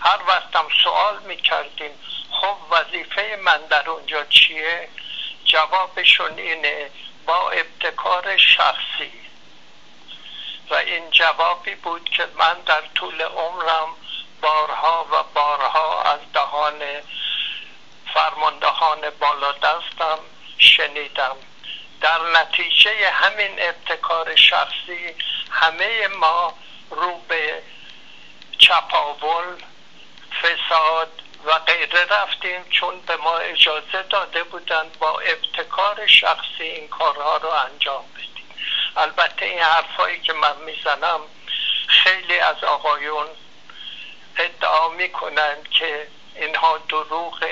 هر وقتم سوال می‌کردیم خب وظیفه من در اونجا چیه؟ جوابشون اینه با ابتکار شخصی. و این جوابی بود که من در طول عمرم بارها و بارها از دهان فرماندهان بالا دستم شنیدم. در نتیجه همین ابتکار شخصی همه ما رو به چپاول فساد و غیره رفتیم چون به ما اجازه داده بودند با ابتکار شخصی این کارها رو انجام بدیم. البته این حرفایی که من می‌زنم خیلی از آقایون ادعا می‌کنند که اینها دروغ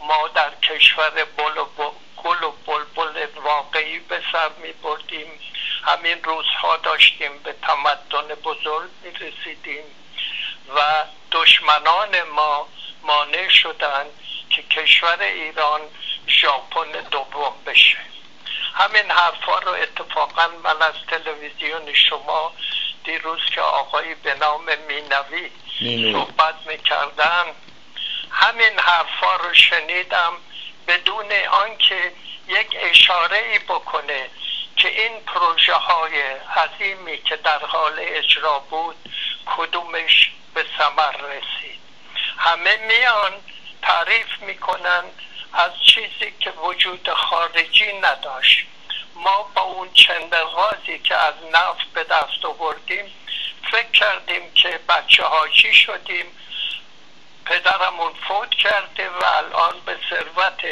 ما در کشور گل و بلبل واقعی به سر می بردیم. همین روزها داشتیم به تمدن بزرگ می رسیدیم و دشمنان ما مانع شدن که کشور ایران ژاپن دوم بشه. همین حرفا رو اتفاقا من از تلویزیون شما دیروز که آقایی به نام مینوی صحبت می‌کردن همین حرفا رو شنیدم بدون آنکه یک اشاره ای بکنه که این پروژه های عظیمی که در حال اجرا بود کدومش به ثمر رسید. همه میان تعریف می‌کنن از چیزی که وجود خارجی نداشت. ما با اون چندغازی که از نفت به دست آوردیم فکر کردیم که بچه هاچی شدیم؟ پدرمون فوت کرده و الان به ثروت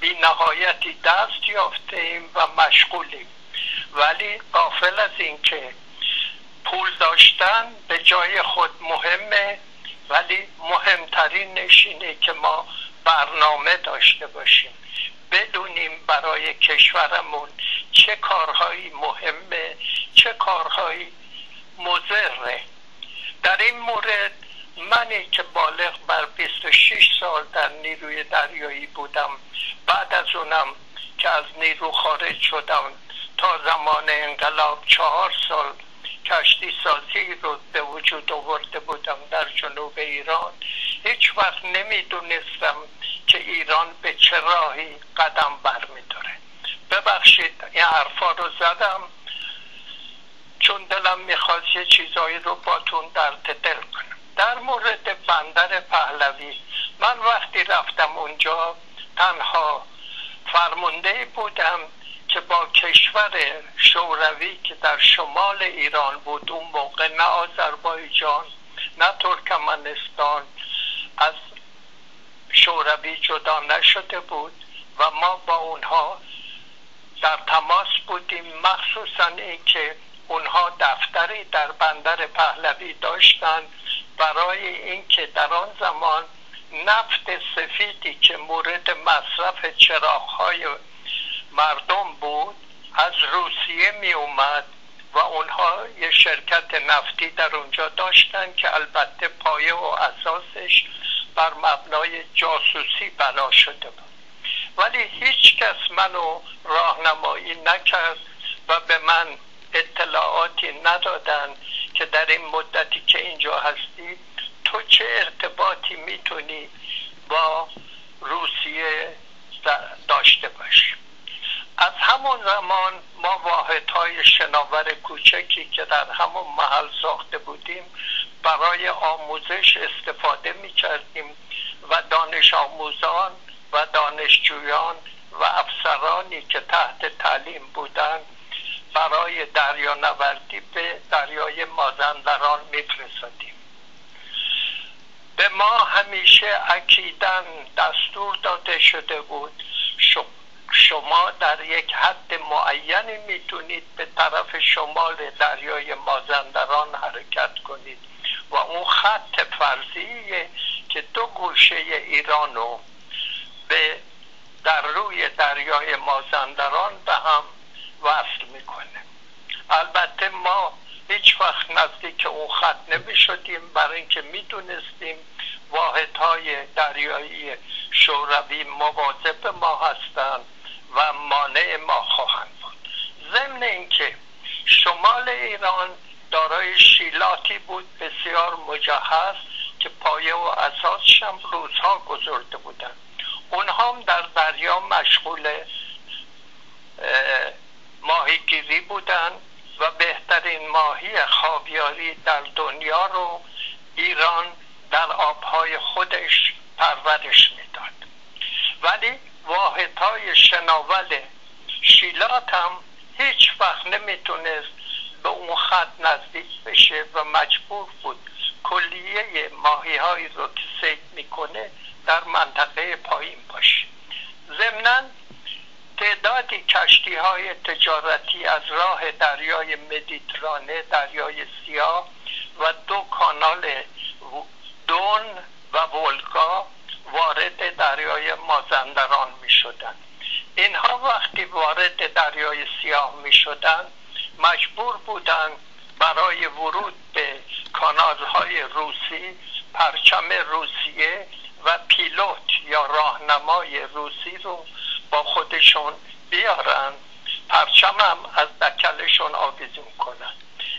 بی نهایتی دست یافته و مشغولیم. ولی قافل از اینکه پول داشتن به جای خود مهمه ولی مهمترینش اینه که ما برنامه داشته باشیم. بدونیم برای کشورمون چه کارهایی مهمه چه کارهایی مزره در این مورد منی که بالغ بر 26 سال در نیروی دریایی بودم بعد از اونم که از نیرو خارج شدم تا زمان انقلاب چهار سال کشتی سازی رو به وجود آورده بودم در جنوب ایران. هیچ وقت نمی‌دونستم که ایران به چه راهی قدم برمیداره. ببخشید این حرفا رو زدم چون دلم می‌خواست یه چیزایی رو باتون درد دل کنم. در مورد بندر پهلوی من وقتی رفتم اونجا تنها فرمانده بودم که با کشور شوروی که در شمال ایران بود اون موقع نه آذربایجان نه ترکمنستان از شوروی جدا نشده بود و ما با اونها در تماس بودیم. مخصوصا اینکه اونها دفتری در بندر پهلوی داشتند برای اینکه در آن زمان نفت سفیدی که مورد مصرف چراغهای مردم بود از روسیه می اومد و اونها یه شرکت نفتی در اونجا داشتن که البته پایه و اساسش بر مبنای جاسوسی بنا شده بود. ولی هیچ کس منو راهنمایی نکرد و به من اطلاعاتی ندادن که در این مدتی که اینجا هستی تو چه ارتباطی می‌تونی با روسیه داشته باشی؟ از همون زمان ما واحدهای شناور کوچکی که در همون محل ساخته بودیم برای آموزش استفاده می کردیم و دانش آموزان و دانشجویان و افسرانی که تحت تعلیم بودند برای دریانوردی به دریای مازندران میفرستادیم. به ما همیشه اکیدن دستور داده شده بود. شما در یک حد معینی می‌تونید به طرف شمال دریای مازندران حرکت کنید و اون خط فرضیه که دو گوشه ایران رو به در روی دریای مازندران به هم وصل می‌کنه. البته ما هیچ وقت نزدیک اون خط نمی شدیم برای اینکه می‌دونستیم واحدهای دریایی شوروی مواظب ما هستند و مانع ما خواهند بود. ضمن اینکه شمال ایران دارای شیلاتی بود بسیار مجهز که پایه و اساسش هم روزها گذارده بودن اونها هم در دریا مشغول ماهیگیری بودن و بهترین ماهی خاویاری در دنیا رو ایران در آبهای خودش پرورش می‌داد. ولی واحدهای شناول شیلات هم هیچ وقت نمی‌تونست به اون خط نزدیک بشه و مجبور بود کلیه ماهی هایی رو که سید می‌کنه در منطقه پایین باشه. ضمنا تعدادی کشتی های تجارتی از راه دریای مدیترانه دریای سیاه و دو کانال دون و ولگا وارد دریای مازندران می شدن. اینها وقتی وارد دریای سیاه می شدن مجبور بودند برای ورود به کانال های روسی پرچم روسیه و پیلوت یا راهنمای روسی رو با خودشون بیارن. پرچم هم از دکلشون آویزون کنن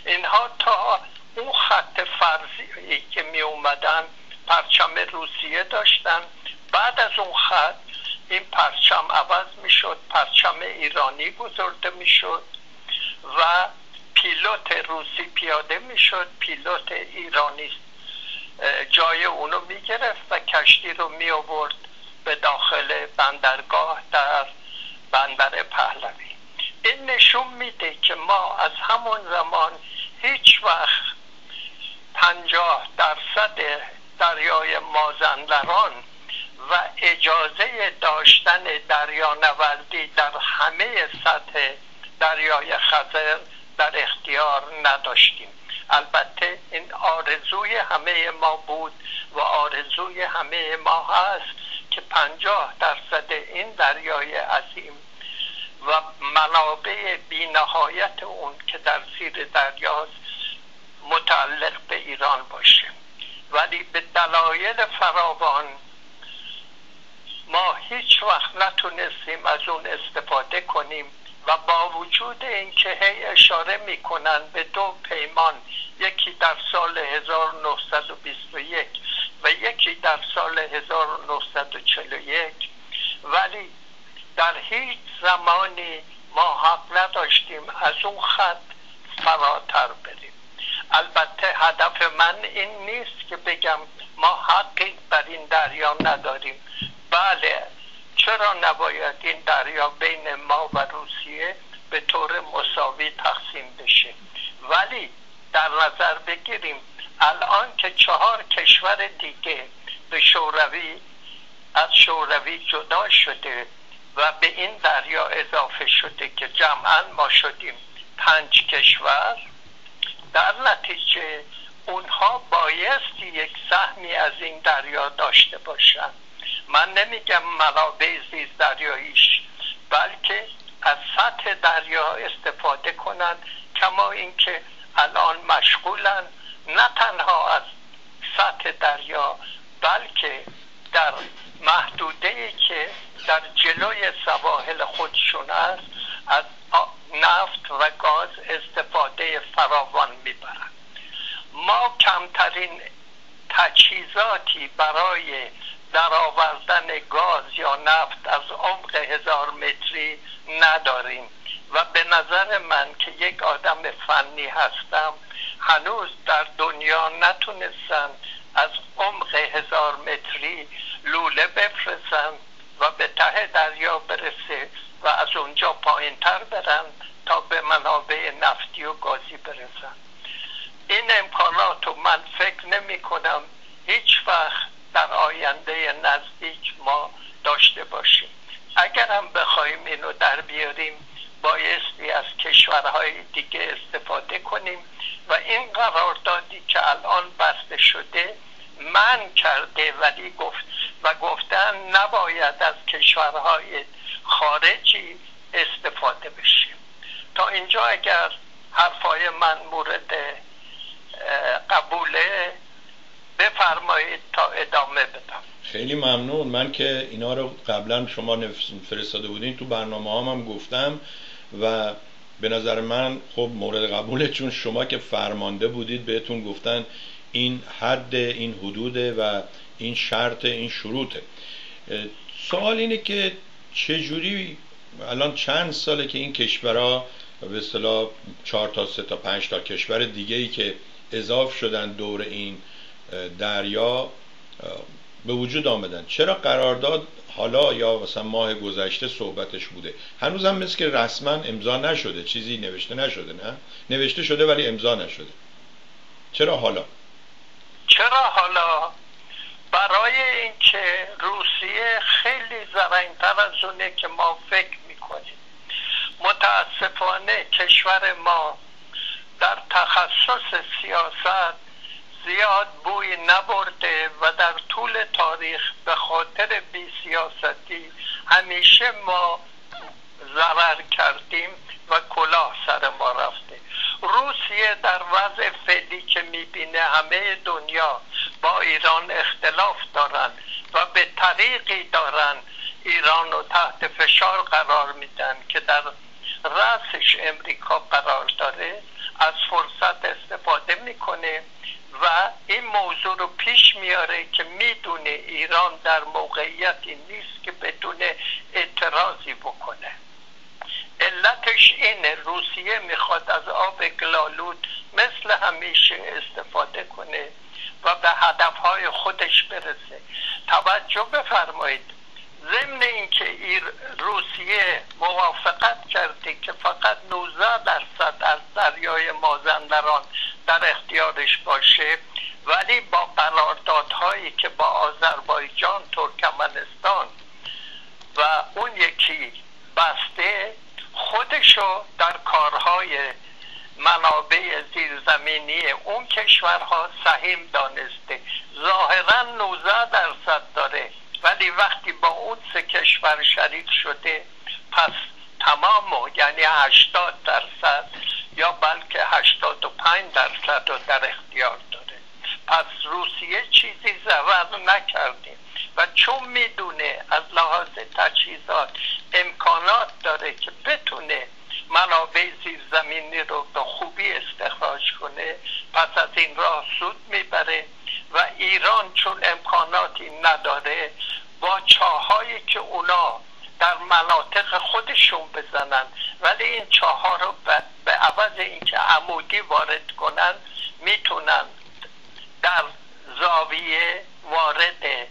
اینها تا اون خط فرضی که می اومدن پرچم روسیه داشتن. بعد از اون خط این پرچم عوض می شد پرچم ایرانی گذارده می شد و پیلوت روسی پیاده می شد پیلوت ایرانی جای اونو می گرفت و کشتی رو می آورد به داخل بندرگاه در بندر پهلوی. این نشون میده که ما از همون زمان هیچ وقت پنجاه درصد دریای مازندران و اجازه داشتن دریانوردی در همه سطح دریای خزر در اختیار نداشتیم. البته این آرزوی همه ما بود و آرزوی همه ما هست که پنجاه درصد این دریای عظیم و منابع بینهایت اون که در زیر دریاست متعلق به ایران باشه. ولی به دلایل فراوان ما هیچ وقت نتونستیم از اون استفاده کنیم. و با وجود اینکه هی اشاره می‌کنن به دو پیمان یکی در سال 1921 و یکی در سال 1941 ولی در هیچ زمانی ما حق نداشتیم از اون خط فراتر بریم. البته هدف من این نیست که بگم ما حقی بر این دریا نداریم. بله چرا نباید این دریا بین ما و روسیه به طور مساوی تقسیم بشه؟ ولی در نظر بگیریم الان که چهار کشور دیگه به شوروی از شوروی جدا شده و به این دریا اضافه شده که جمعا ما شدیم پنج کشور در نتیجه اونها بایستی یک سهمی از این دریا داشته باشند. من نمیگم منابع زیست دریاییش بلکه از سطح دریا استفاده کنند کما اینکه الان مشغولن نه تنها از سطح دریا بلکه در محدوده که در جلوی سواحل خودشون است از نفت و گاز استفاده فراوان می‌برند ما کمترین تجهیزاتی برای در آوردن گاز یا نفت از عمق هزار متری نداریم. و به نظر من که یک آدم فنی هستم هنوز در دنیا نتونستن از عمق هزار متری لوله بفرستن و به ته دریا برسه و از اونجا پایین تر برن تا به منابع نفتی و گازی برسن. این امکانات رو من فکر نمی کنم. هیچ وقت در آینده نزدیک ما داشته باشیم. اگر هم بخوایم اینو در بیاریم بایستی از کشورهای دیگه استفاده کنیم و این قراردادی که الان بسته شده من کرده ولی گفت و گفتن نباید از کشورهای خارجی استفاده بشیم. تا اینجا اگر حرفای من مورد قبوله بفرمایید تا ادامه بدم. خیلی ممنون. من که اینا رو قبلا شما فرستاده بودین تو برنامه هم, هم گفتم و به نظر من خب مورد قبوله چون شما که فرمانده بودید بهتون گفتن این حد این حدوده و این شرط این شروطه. سوال اینه که چجوری الان چند ساله که این کشورها به اصطلاح چهار تا سه تا پنج تا کشور دیگه ای که اضاف شدن دور این دریا به وجود آمدن. چرا قرارداد حالا یا مثلا ماه گذشته صحبتش بوده؟ هنوز هم مثل که رسما امضا نشده چیزی نوشته نشده نه؟ نوشته شده ولی امضا نشده. چرا حالا؟ چرا حالا؟ برای اینکه روسیه خیلی زرنگتر از اونه که ما فکر می‌کنیم. متاسفانه کشور ما در تخصص سیاست زیاد بوی نبرده و در طول تاریخ به خاطر بی سیاستی همیشه ما ضرر کردیم و کلاه سر ما رفته. روسیه در وضع فعلی که می‌بینه همه دنیا با ایران اختلاف دارن و به طریقی دارن ایران رو تحت فشار قرار میدن که در رأسش امریکا قرار داره از فرصت استفاده می‌کنه و این موضوع رو پیش میاره که می‌دونه ایران در موقعیتی نیست که بتونه اعتراضی بکنه. علتش اینه روسیه می‌خواد از آب گلالود مثل همیشه استفاده کنه و به هدفهای خودش برسه. توجه بفرمایید. ضمن اینکه این روسیه موافقت کرده که فقط 19 درصد از دریای مازندران در اختیارش باشه ولی با قراردادهایی که با آذربایجان ترکمنستان و اون یکی بسته خودشو در کارهای منابع زیرزمینی اون کشورها سهیم دانسته. ظاهرا 19 درصد داره ولی وقتی با اون سه کشور شریک شده پس تمام یعنی 80 درصد یا بلکه 85 درصد رو در اختیار داره. پس روسیه چیزی ضرر نکرده و چون می‌دونه از لحاظ تجهیزات امکانات داره که بتونه منابع زیرزمینی رو به خوبی استخراج کنه پس از این راه سود می‌بره و ایران چون امکاناتی نداره با چاهایی که اونا در مناطق خودشون بزنن. ولی این چاه رو به عوض اینکه عمودی وارد کنن می‌تونن در زاویه وارد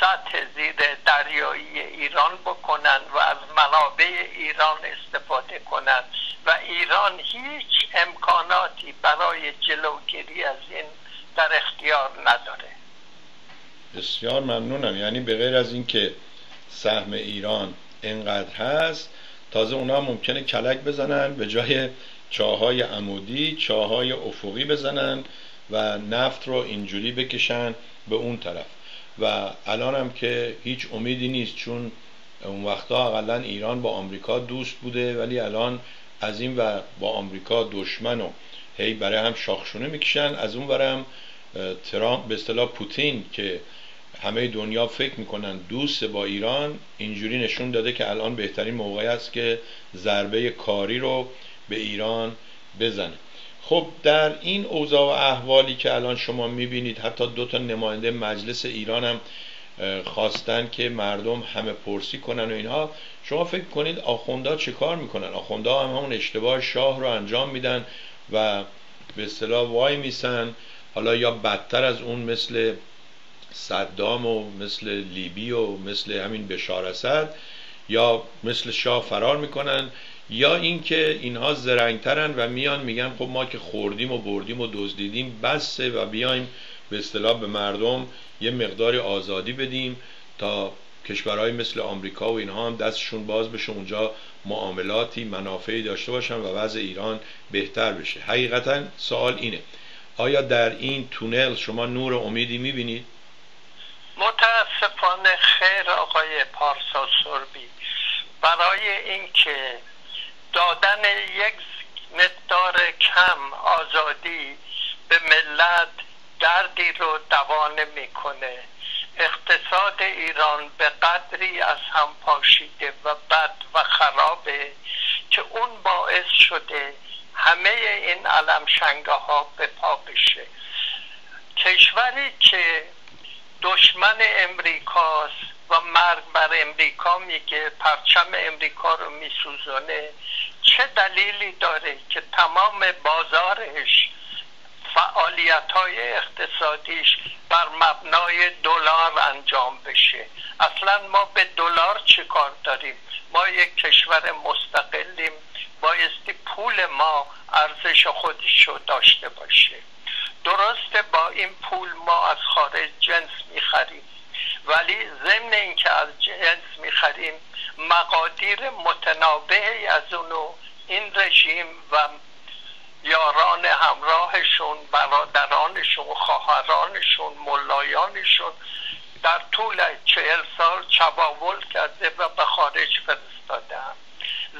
سطح زیر دریایی ایران بکنن و از منابع ایران استفاده کنند و ایران هیچ امکاناتی برای جلوگیری از این در اختیار نداره. بسیار ممنونم. یعنی به غیر از اینکه سهم ایران انقدر هست تازه اونا ممکنه کلک بزنن به جای چاهای عمودی چاهای افقی بزنن و نفت رو اینجوری بکشن به اون طرف. و الان هم که هیچ امیدی نیست چون اون وقتا اقلا ایران با آمریکا دوست بوده ولی الان از این و با آمریکا دشمن و هی برای هم شاخشونه می‌کشن. از اون برم ترامپ به اصطلاح پوتین که همه دنیا فکر می‌کنن دوست با ایران اینجوری نشون داده که الان بهترین موقع است که ضربه کاری رو به ایران بزنه. خب در این اوضاع و احوالی که الان شما می‌بینید حتی دو تا نماینده مجلس ایران هم خواستن که مردم همه پرسی کنن و اینها. شما فکر کنید آخوندا چه کار می‌کنن؟ آخوندا هم همون اشتباه شاه رو انجام میدن و به اصطلاح وای میسن. حالا یا بدتر از اون مثل صدام و مثل لیبی و مثل همین بشار اسد یا مثل شاه فرار می‌کنن. یا اینکه اینها زرنگترن و میان میگن خب ما که خوردیم و بردیم و دزدیدیم بسه و بیایم به اصطلاح به مردم یه مقدار آزادی بدیم تا کشورهای مثل آمریکا و اینها هم دستشون باز بشه اونجا معاملاتی منافعی داشته باشن و وضع ایران بهتر بشه. حقیقتا سوال اینه. آیا در این تونل شما نور امیدی می‌بینید؟ متاسفانه خیر آقای پارسا سربی برای اینکه دادن یک مقدار کم آزادی به ملت دردی رو دوانه می‌کنه. اقتصاد ایران به قدری از هم پاشیده و بد و خرابه که اون باعث شده همه این علم ها به پا بشه. کشوری که دشمن امریکاست و مرگ بر امریکا میگه پرچم امریکا رو میسوزونه. چه دلیلی داره که تمام بازارش فعالیت های اقتصادیش بر مبنای دلار انجام بشه؟ اصلا ما به دلار چه کار داریم؟ ما یک کشور مستقلیم بایستی پول ما ارزش خودش رو داشته باشه. درسته با این پول ما از خارج جنس می‌خریم. ولی ضمن اینکه از جنس می‌خریم مقادیر متنابعی از اونو این رژیم و یاران همراهشون برادرانشون خواهرانشون ملایانشون در طول چهل سال چباول کرده و به خارج فرستاده هم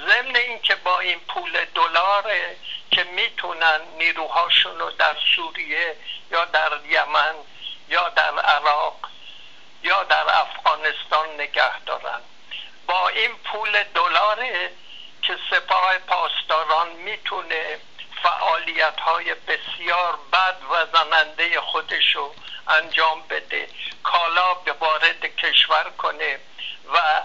ضمن اینکه با این پول دلاره که می‌تونن نیروهاشون رو در سوریه یا در یمن یا در عراق یا در افغانستان نگه دارن. با این پول دلاره که سپاه پاسداران می‌تونه فعالیت های بسیار بد و زننده خودشو انجام بده کالا به وارد کشور کنه و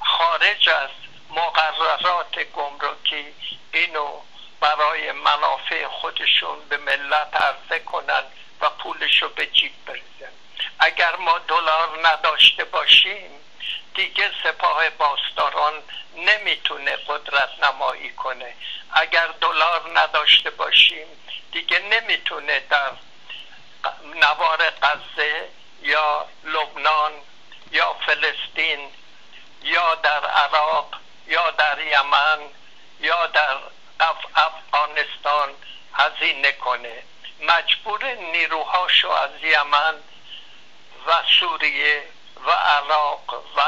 خارج از مقررات گمرکی اینو برای منافع خودشون به ملت عرضه کنن و پولشو به جیب بریزن. اگر ما دلار نداشته باشیم دیگه سپاه باستاران نمی‌تونه قدرت نمایی کنه. اگر دلار نداشته باشیم دیگه نمی‌تونه در نوار غزه یا لبنان یا فلسطین یا در عراق یا در یمن یا در افغانستان هزینه کنه. مجبور نیروهاشو از یمن و سوریه و عراق و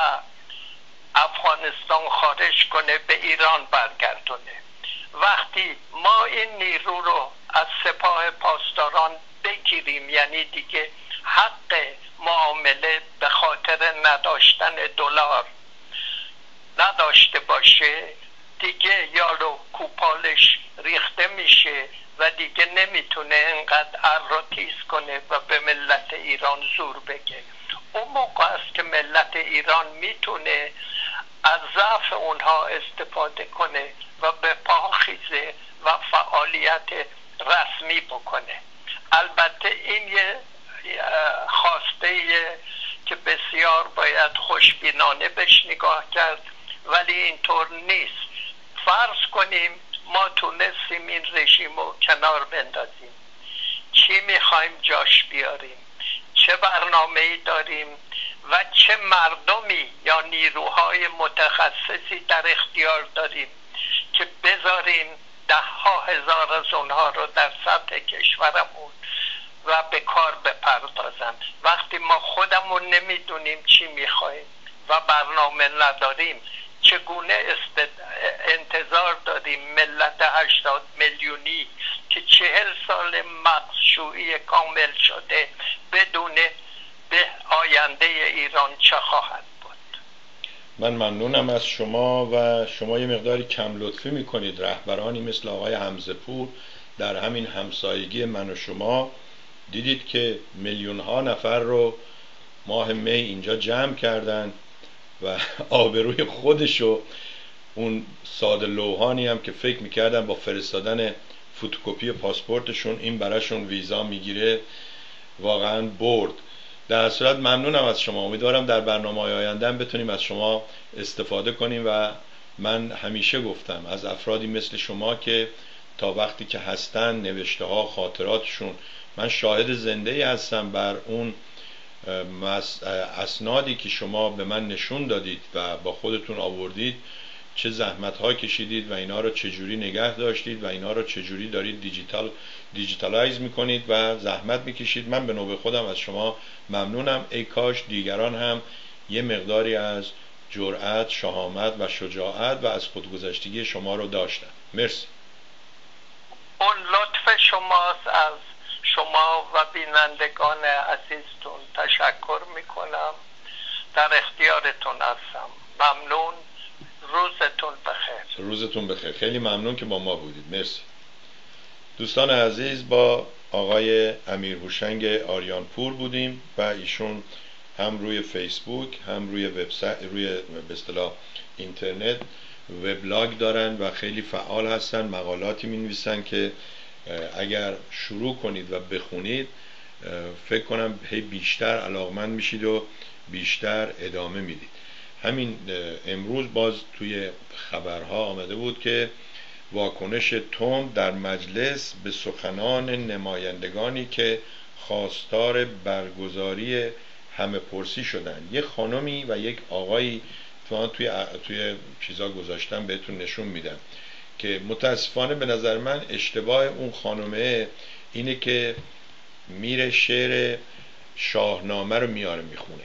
افغانستان خارج کنه به ایران برگردونه. وقتی ما این نیرو رو از سپاه پاسداران بگیریم یعنی دیگه حق معامله به خاطر نداشتن دلار نداشته باشه دیگه یارو کوپالش ریخته میشه. و دیگه نمی‌تونه انقدر ار تیز کنه و به ملت ایران زور بگه. اون موقع است که ملت ایران می‌تونه از ضعف اونها استفاده کنه و به پا خیزه و فعالیت رسمی بکنه. البته این یه خواسته که بسیار باید خوشبینانه بهش نگاه کرد ولی اینطور نیست. فرض کنیم ما تونستیم این رژیم رو کنار بندازیم. چی می‌خوایم جاش بیاریم؟ چه برنامه ای داریم و چه مردمی یا نیروهای متخصصی در اختیار داریم که بذاریم ده ها هزار از اونها رو در سطح کشورمون و به کار بپردازن. وقتی ما خودمون نمی‌دونیم چی می‌خوایم و برنامه نداریم چگونه انتظار داریم ملت هشتاد میلیونی که چهل سال مقصوعی کامل شده بدون به آینده ایران چه خواهد بود؟ من ممنونم از شما و شما یه مقداری کم لطفی می‌کنید. رهبرانی مثل آقای حمزه پور در همین همسایگی من و شما. دیدید که میلیون ها نفر رو ماه می اینجا جمع کردن. و آبروی خودشو اون ساده لوحانی هم که فکر می‌کردن با فرستادن فوتوکوپی پاسپورتشون این براشون ویزا می‌گیره واقعا برد. در صورت ممنونم از شما. امیدوارم در برنامه های آینده بتونیم از شما استفاده کنیم و من همیشه گفتم از افرادی مثل شما که تا وقتی که هستن نوشته ها خاطراتشون. من شاهد زنده ای هستم بر اون اسنادی که شما به من نشون دادید و با خودتون آوردید چه زحمت ها کشیدید و اینا رو چجوری نگه داشتید و اینا رو چجوری دارید دیجیتال دیجیتالایز می‌کنید و زحمت می‌کشید. من به نوبه خودم از شما ممنونم. ای کاش دیگران هم یه مقداری از جرأت، شهامت و شجاعت و از خودگذشتگی شما رو داشتن. مرسی. اون لطف شماست از شما و بینندگان عزیزتون تشکر می‌کنم. در اختیارتون هستم. ممنون. روزتون بخیر. روزتون بخیر. خیلی ممنون که با ما بودید. مرسی. دوستان عزیز با آقای امیر هوشنگ آریان پور بودیم و ایشون هم روی فیسبوک هم روی وبسایت روی به اصطلاح اینترنت وبلاگ دارن و خیلی فعال هستن. مقالاتی می نویسن که اگر شروع کنید و بخونید فکر کنم هی بیشتر علاقمند میشید و بیشتر ادامه می‌دید. همین امروز باز توی خبرها آمده بود که واکنش تند در مجلس به سخنان نمایندگانی که خواستار برگزاری همه پرسی شدن. یک خانمی و یک آقایی تو توی توی چیزا گذاشتم بهتون نشون میدم که متاسفانه به نظر من اشتباه اون خانمه اینه که میره شعر شاهنامه رو میاره می‌خونه.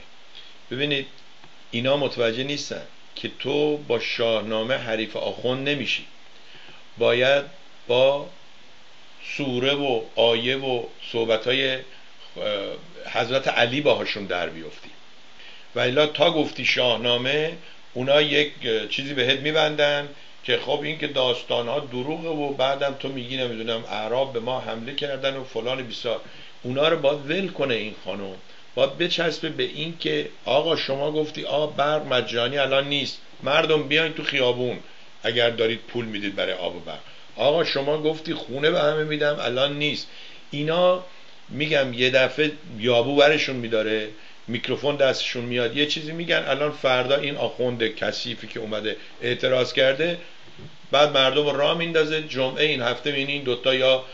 ببینید اینا متوجه نیستن که تو با شاهنامه حریف آخوند نمیشی. باید با سوره و آیه و صحبت های حضرت علی باهاشون در بیفتی. و الا تا گفتی شاهنامه اونا یک چیزی بهت میبندن که خب این که داستان ها دروغه و بعدم تو میگی نمی‌دونم اعراب به ما حمله کردن و فلان بیسار اونا رو باید ول کنه این خانم. باید بچسبه به این که آقا شما گفتی آب برق مجانی الان نیست. مردم بیاین تو خیابون. اگر دارید پول می‌دید برای آب و برق. آقا شما گفتی خونه به همه میدم الان نیست. اینا میگم یه دفعه یابو برشون میداره میکروفون دستشون میاد. یه چیزی میگن الان فردا این آخوند کثیفی که اومده اعتراض کرده بعد مردم رو راه میندازه. جمعه این هفته این این دوتا یا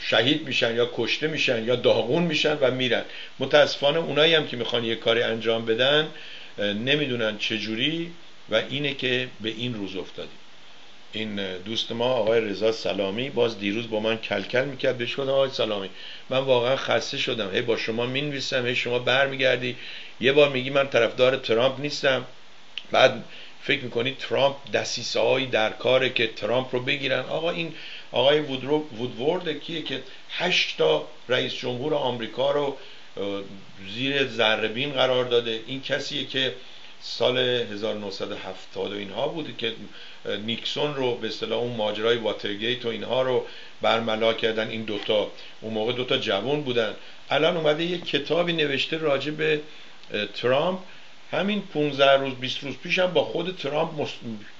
شهید میشن یا کشته میشن یا داغون میشن و میرن. متاسفانه اونایی هم که می‌خوان یه کاری انجام بدن نمی‌دونن چجوری و اینه که به این روز افتادیم. این دوست ما آقای رضا سلامی باز دیروز با من کلکل می‌کرد. بهش گفتم آقای سلامی من واقعا خسته شدم. هی با شما می‌نویسم هی شما برمیگردی. یه بار میگی من طرفدار ترامپ نیستم. بعد فکر می‌کنی ترامپ دسیسه در کاره که ترامپ رو بگیرن؟ آقا این آقای وودورد کیه که هشت تا رئیس جمهور آمریکا رو زیر ذربین قرار داده. این کسیه که سال 1970 و اینها بوده که نیکسون رو به اصطلاح اون ماجرای واترگیت و اینها رو برملا کردن. این دوتا اون موقع دوتا جوان بودن. الان اومده یه کتابی نوشته راجع به ترامپ. همین 15 روز 20 روز پیش هم با خود ترامپ مص...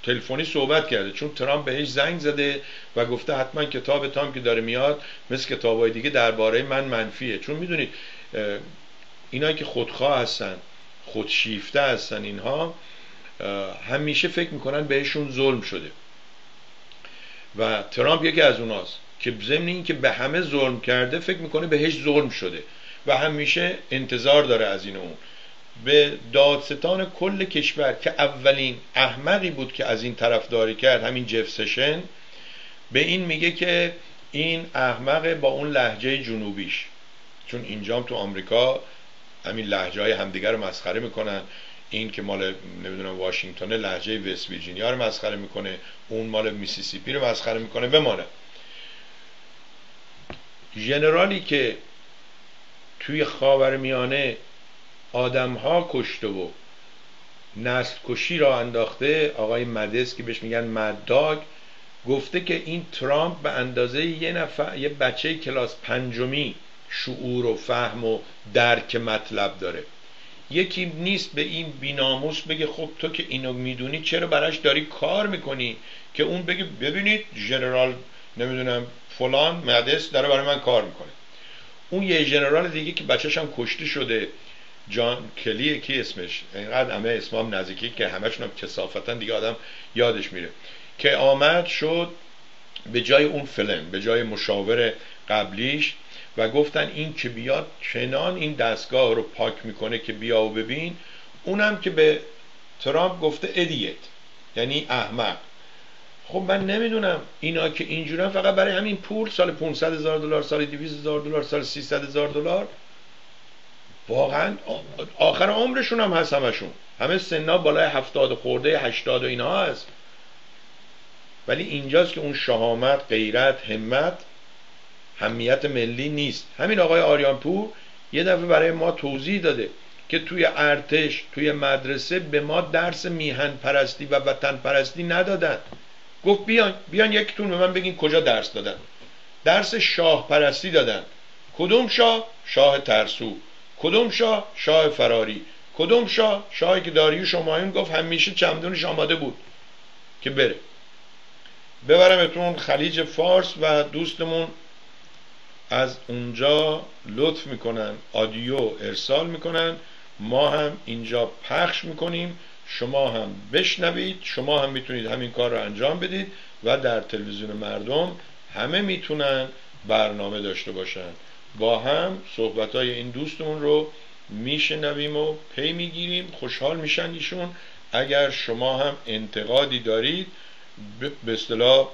تلفنی صحبت کرده. چون ترامپ بهش زنگ زده و گفته حتما کتاب تام که داره میاد مثل کتابای دیگه درباره من منفیه. چون می‌دونید اینا که خودخواه هستن خودشیفته هستن اینها همیشه فکر می‌کنن بهشون ظلم شده. و ترامپ یکی از اوناست که ضمن این که به همه ظلم کرده فکر می‌کنه بهش ظلم شده. و همیشه انتظار داره از این اون. به دادستان کل کشور که اولین احمقی بود که از این طرفداری کرد همین جف سشن به این میگه که این احمق با اون لحجه جنوبیش. چون اینجام تو آمریکا همین لحجه های همدیگر رو مسخره می‌کنن. این که مال نمی‌دونم واشنگتن لحجه وست ویرجینیا رو مسخره می‌کنه اون مال میسیسیپی رو مسخره می‌کنه بمانه. ژنرالی که توی خاور میانه آدم ها کشته و نسل کشی را انداخته آقای مدس که بهش میگن مداگ گفته که این ترامپ به اندازه یه نفر یه بچه کلاس پنجمی شعور و فهم و درک مطلب داره. یکی نیست به این بیناموس بگه خب تو که اینو می‌دونی چرا براش داری کار می‌کنی که اون بگه ببینید ژنرال نمی‌دونم فلان مدس داره برای من کار می‌کنه. اون یه ژنرال دیگه که بچهش هم کشته شده جان کلیه کی اسمش؟ اینقدر همه اسمام نزدیکی که همشون هم کسافتن دیگه آدم یادش میره. که آمد شد به جای اون فلم به جای مشاور قبلیش و گفتن این که بیاد چنان این دستگاه رو پاک می‌کنه که بیا و ببین. اونم که به ترامپ گفته ادیت یعنی احمق. خب من نمی‌دونم اینا که اینجورن فقط برای همین پول سال 500 هزار دلار سال 200 هزار دلار سال 300 هزار دلار. واقعا آخر عمرشون هم هست همشون. همه سنا بالای هفتاد خورده هشتاد و اینها هست. ولی اینجاست که اون شهامت غیرت همت همیت ملی نیست. همین آقای آریانپور یه دفعه برای ما توضیح داده که توی ارتش توی مدرسه به ما درس میهن پرستی و وطن پرستی ندادن. گفت بیان بیان یکتون به من بگین کجا درس دادن. درس شاه پرستی دادن. کدوم شاه؟ شاه ترسو. کدوم شاه؟ شاه فراری. کدوم شاه؟ شاهی که داریوش همایون گفت همیشه چمدونش آماده بود که بره. ببرمتون خلیج فارس و دوستمون از اونجا لطف می‌کنن آدیو ارسال می‌کنن. ما هم اینجا پخش می‌کنیم. شما هم بشنوید. شما هم می‌تونید همین کار رو انجام بدید و در تلویزیون مردم همه می‌تونن برنامه داشته باشن. با هم صحبت های این دوستمون رو میشنویم و پی می‌گیریم. خوشحال میشن ایشون. اگر شما هم انتقادی دارید به اصطلاح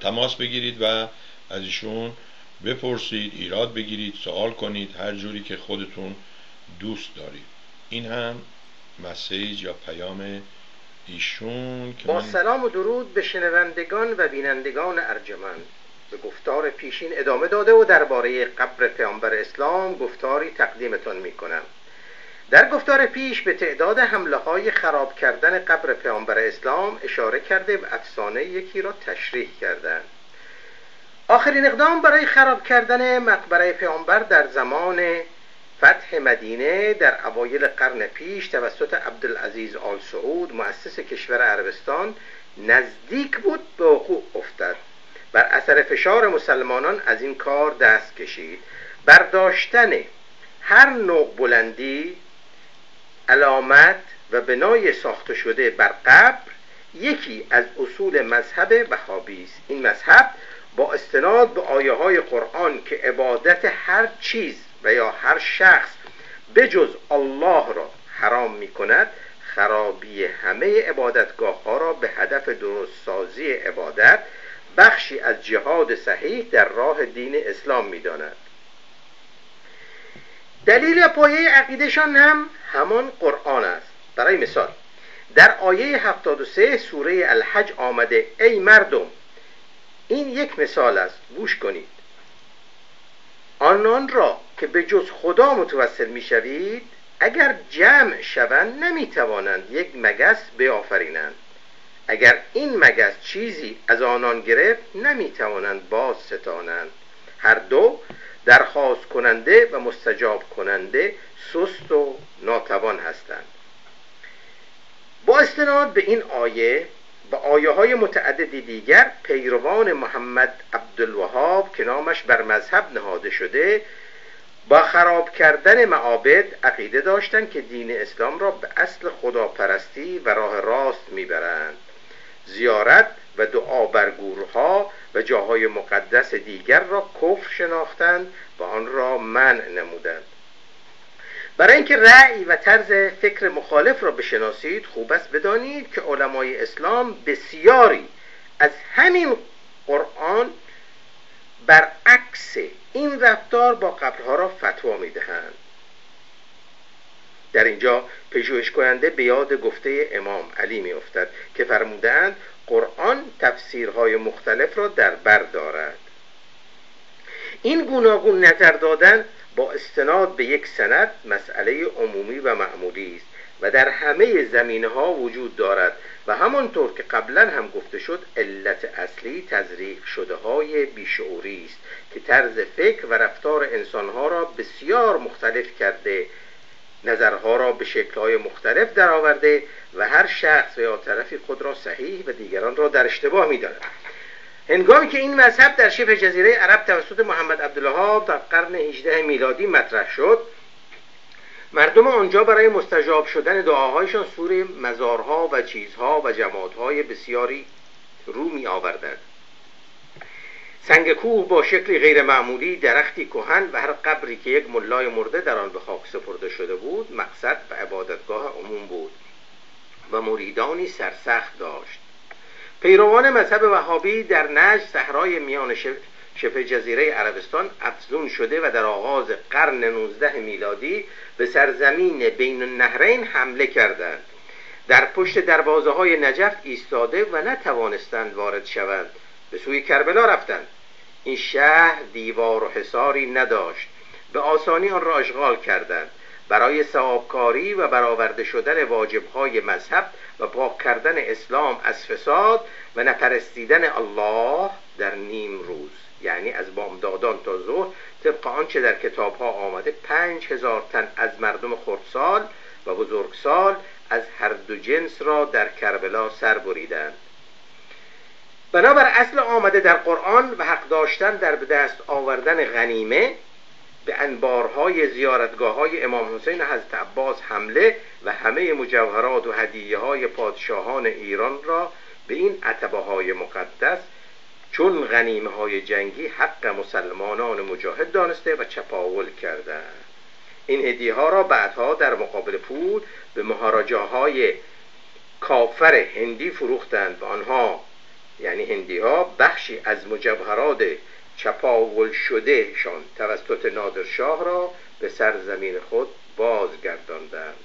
تماس بگیرید و از ایشون بپرسید ایراد بگیرید سوال کنید هر جوری که خودتون دوست دارید. این هم مسیج یا پیام ایشون که با سلام و درود به شنوندگان و بینندگان ارجمند. به گفتار پیشین ادامه داده و درباره قبر پیامبر اسلام گفتاری تقدیمتان می کنم در گفتار پیش به تعداد حمله های خراب کردن قبر پیامبر اسلام اشاره کرده و افسانه یکی را تشریح کردند آخرین اقدام برای خراب کردن مقبره پیامبر در زمان فتح مدینه در اوایل قرن پیش توسط عبدالعزیز آل سعود مؤسس کشور عربستان نزدیک بود به وقوع افتد بر اثر فشار مسلمانان از این کار دست کشید. برداشتن هر نوع بلندی علامت و بنای ساخته شده بر قبر یکی از اصول مذهب وهابی است. این مذهب با استناد به آیه های قرآن که عبادت هر چیز و یا هر شخص بجز الله را حرام می کند خرابی همه عبادتگاه ها را به هدف درست سازی عبادت بخشی از جهاد صحیح در راه دین اسلام می داند. دلیل پایه عقیدشان هم همان قرآن است. برای مثال در آیه 73 سوره الحج آمده ای مردم این یک مثال است گوش کنید. آنان را که به جز خدا متوسل می شوید اگر جمع شوند نمی توانند یک مگس بیافرینند. اگر این مگس چیزی از آنان گرفت نمی توانند باز ستانند. هر دو درخواست کننده و مستجاب کننده سست و ناتوان هستند. با استناد به این آیه و آیه های متعددی دیگر پیروان محمد عبدالوهاب که نامش بر مذهب نهاده شده با خراب کردن معابد عقیده داشتند که دین اسلام را به اصل خداپرستی و راه راست می‌برند. زیارت و دعا بر گورها و جاهای مقدس دیگر را کفر شناختند و آن را منع نمودند. برای اینکه رأی و طرز فکر مخالف را بشناسید خوب است بدانید که علمای اسلام بسیاری از همین قرآن برعکس این رفتار با قبرها را فتوا می‌دهند. در اینجا پژوهش کننده به یاد گفته امام علی می افتد که فرمودند قرآن تفسیرهای مختلف را در بر دارد. این گوناگون نظر دادن با استناد به یک سند مسئله عمومی و معمولی است و در همه زمینه ها وجود دارد و همانطور که قبلا هم گفته شد علت اصلی تزریق شده های بیشعوری است که طرز فکر و رفتار انسانها را بسیار مختلف کرده نظرها را به شکلهای مختلف درآورده و هر شخص و یا طرفی خود را صحیح و دیگران را در اشتباه می‌داند. هنگامی که این مذهب در شبه جزیره عرب توسط محمد عبدالوهاب در قرن 18 میلادی مطرح شد مردم آنجا برای مستجاب شدن دعاهایشان سور مزارها و چیزها و جماعتهای بسیاری رو می آوردند سنگ کوه با شکلی غیر معمولی درختی کهن و هر قبری که یک ملای مرده در آن به خاک سپرده شده بود مقصد و عبادتگاه عموم بود و مریدانی سرسخت داشت. پیروان مذهب وهابی در نجد صحرای میان شبه جزیره عربستان افزون شده و در آغاز قرن 19 میلادی به سرزمین بین النهرین حمله کردند. در پشت دروازه های نجف ایستاده و نتوانستند وارد شوند. به سوی کربلا رفتند. این شهر دیوار و حصاری نداشت. به آسانی آن را اشغال کردند. برای ثوابکاری و برآورده شدن واجبهای مذهب و پاک کردن اسلام از فساد و نپرستیدن الله در نیم روز. یعنی از بامدادان تا ظهر طبق آنچه در کتاب ها آمده پنج هزار تن از مردم خردسال و بزرگسال از هر دو جنس را در کربلا سر بریدند. بنابر اصل آمده در قرآن و حق داشتن در به دست آوردن غنیمه به انبارهای زیارتگاه های امام حسین حضرت عباس حمله و همه مجوهرات و هدیه های پادشاهان ایران را به این عتبه های مقدس چون غنیمه های جنگی حق مسلمانان مجاهد دانسته و چپاول کردند. این هدیه ها را بعدها در مقابل پول به مهاراجاهای کافر هندی فروختند و آنها یعنی هندی ها بخشی از مجوهرات چپاول شده شان توسط نادرشاه را به سرزمین خود بازگرداندند.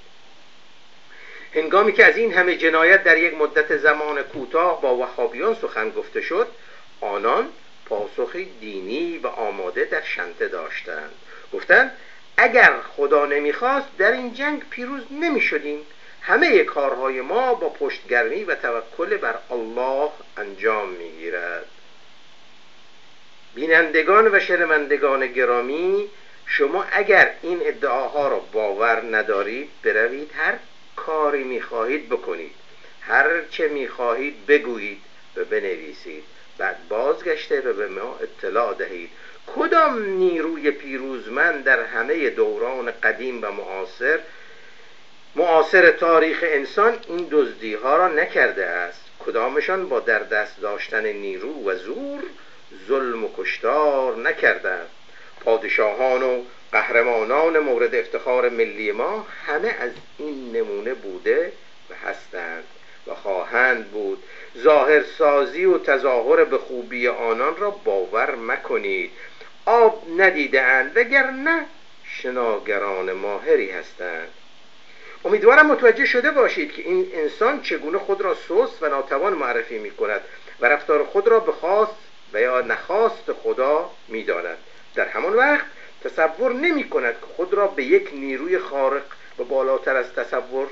هنگامی که از این همه جنایت در یک مدت زمان کوتاه با وهابیان سخن گفته شد آنان پاسخی دینی و آماده در شنته داشتند. گفتند اگر خدا نمی‌خواست در این جنگ پیروز نمی شدیم همه کارهای ما با پشتگرمی و توکل بر الله انجام می‌گیرد. بینندگان و شنوندگان گرامی شما اگر این ادعاها را باور ندارید بروید هر کاری می‌خواهید بکنید. هر چه می‌خواهید بگویید و بنویسید. بعد بازگشته و به ما اطلاع دهید. کدام نیروی پیروزمند در همه دوران قدیم و معاصر معاصر تاریخ انسان این دزدی ها را نکرده است. کدامشان با در دست داشتن نیرو و زور ظلم و کشتار نکردند پادشاهان و قهرمانان مورد افتخار ملی ما همه از این نمونه بوده و هستند و خواهند بود ظاهر سازی و تظاهر به خوبی آنان را باور مکنید. آب ندیدهاند وگرنه شناگران ماهری هستند. امیدوارم متوجه شده باشید که این انسان چگونه خود را سست و ناتوان معرفی می کند و رفتار خود را به خواست و یا نخواست خدا می داند. در همان وقت تصور نمی کند که خود را به یک نیروی خارق و بالاتر از تصور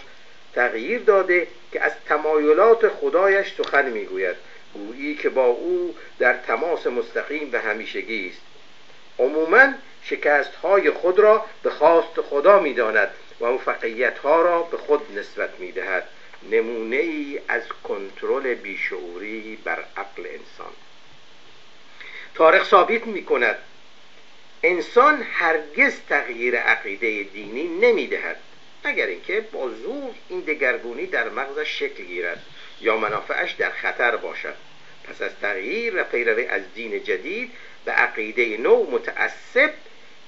تغییر داده که از تمایلات خدایش سخن می‌گوید. گویی که با او در تماس مستقیم و همیشگی است. عموما شکست های خود را به خواست خدا می‌داند. و موفقیت ها را به خود نسبت می دهد نمونه ای از کنترل بیشعوری بر عقل انسان. تاریخ ثابت می کند انسان هرگز تغییر عقیده دینی نمی دهد مگر اینکه با زور این دگرگونی در مغزش شکل گیرد یا منافعش در خطر باشد. پس از تغییر و پیروی از دین جدید به عقیده نو متعصب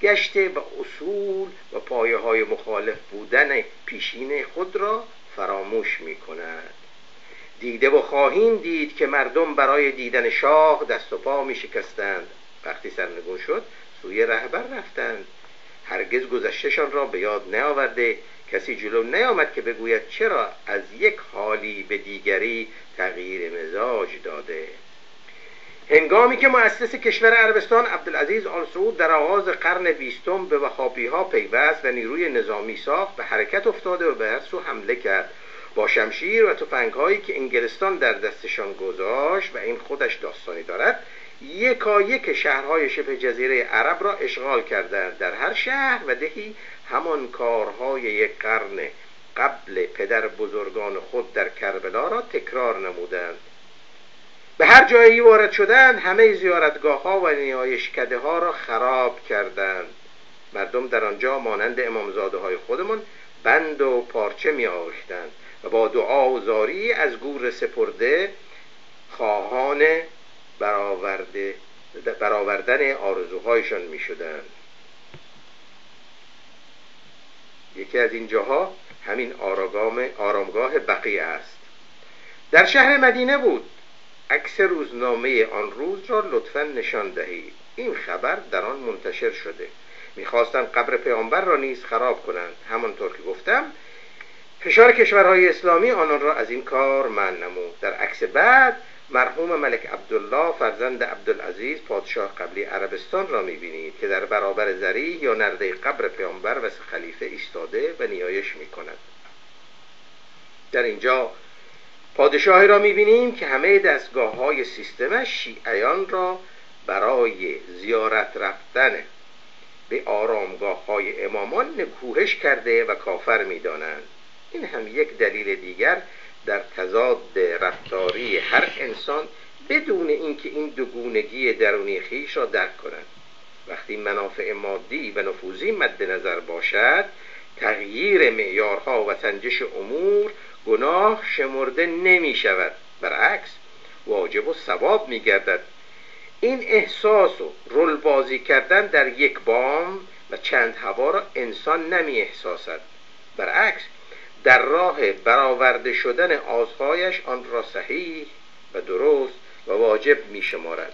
گشته و اصول و پایه های مخالف بودن پیشین خود را فراموش می کند دیده و خواهیم دید که مردم برای دیدن شاه دست و پا می شکستند وقتی سرنگون شد سوی رهبر رفتند. هرگز گذشتهشان را به یاد نیاورده کسی جلو نیامد که بگوید چرا از یک حالی به دیگری تغییر مزاج داده. هنگامی که مؤسس کشور عربستان عبدالعزیز آل سعود در آغاز قرن بیستم به وهابی ها پیوست و نیروی نظامی ساخت به حرکت افتاده و به هر سو حمله کرد. با شمشیر و تفنگ هایی که انگلستان در دستشان گذاشت و این خودش داستانی دارد یکا یک شهرهای شبه جزیره عرب را اشغال کردند در هر شهر و دهی همان کارهای یک قرن قبل پدر بزرگان خود در کربلا را تکرار نمودند. به هر جایی وارد شدند همه زیارتگاه ها و نیایشکده ها را خراب کردند. مردم در آنجا مانند امامزاده های خودمان بند و پارچه می آوشتند و با دعا و زاری از گور سپرده خواهان برآورده برآوردن آرزوهایشان می شدند یکی از این جاها همین آرامگاه بقیه است. در شهر مدینه بود. عکس روزنامه آن روز را لطفا نشان دهید. این خبر در آن منتشر شده. می‌خواستند قبر پیامبر را نیز خراب کنند. همانطور که گفتم فشار کشورهای اسلامی آنان را از این کار من نمود. در عکس بعد مرحوم ملک عبدالله فرزند عبدالعزیز پادشاه قبلی عربستان را می‌بینید که در برابر زری یا نرده قبر پیامبر و خلیفه ایستاده و نیایش می‌کند. در اینجا پادشاهی را می‌بینیم که همه دستگاه های سیستمش شیعیان را برای زیارت رفتن به آرامگاه های امامان نکوهش کرده و کافر می‌دانند. این هم یک دلیل دیگر در تضاد رفتاری هر انسان بدون اینکه این دوگونگی درونی خیش را درک کنند وقتی منافع مادی و نفوذی مد نظر باشد تغییر معیارها و سنجش امور گناه شمرده نمی شود برعکس واجب و ثواب می گردد این احساس و رول بازی کردن در یک بام و چند هوا را انسان نمی احساسد برعکس در راه برآورده شدن آزهایش آن را صحیح و درست و واجب می شمارد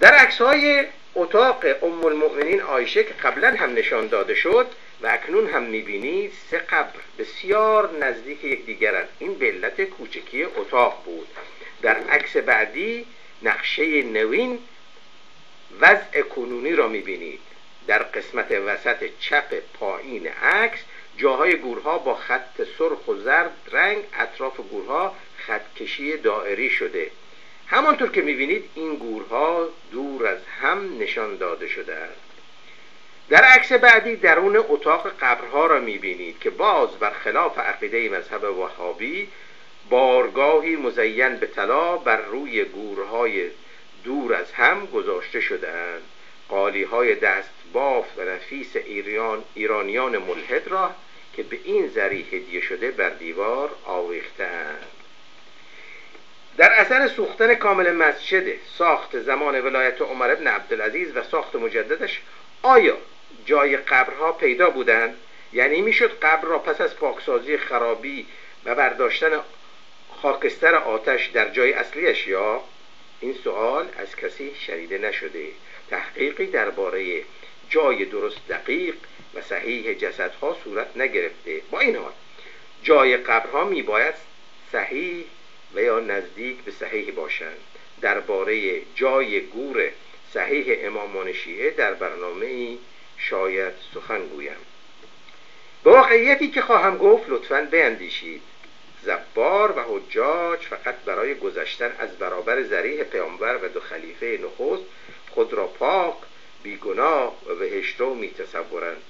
در عکس های اتاق ام المؤمنین آیشه که قبلا هم نشان داده شد و اکنون هم می‌بینید سه قبر بسیار نزدیک یکدیگرند. این به کوچکی اتاق بود. در عکس بعدی نقشه نوین وضع کنونی را می‌بینید. در قسمت وسط چپ پایین عکس جاهای گورها با خط سرخ و زرد رنگ اطراف گورها خطکشی دائری شده. همانطور که می‌بینید این گورها دور از هم نشان داده شده است. در عکس بعدی درون اتاق قبرها را می‌بینید که باز برخلاف عقیده مذهب وهابی بارگاهی مزین به طلا بر روی گورهای دور از هم گذاشته شدهاند قالی های دست باف و نفیس ایران ایرانیان ملحد را که به این ذریع هدیه شده بر دیوار آویختند در اثر سوختن کامل مسجد ساخت زمان ولایت عمر ابن عبدالعزیز و ساخت مجددش آیا جای قبرها پیدا بودند یعنی می‌شد قبر را پس از پاکسازی خرابی و برداشتن خاکستر آتش در جای اصلیش یا؟ این سوال از کسی شنیده نشده. تحقیقی درباره جای درست دقیق و صحیح جسدها صورت نگرفته. با این حال جای قبرها میباید صحیح و یا نزدیک به صحیح باشند. درباره جای گور صحیح امامان شیعه در برنامه ای شاید سخن گویم. به واقعیتی که خواهم گفت لطفا بیندیشید. زبار و حجاج فقط برای گذشتن از برابر زریح پیامبر و دو خلیفه نخست خود را پاک بیگناه و بهشتو میتصورند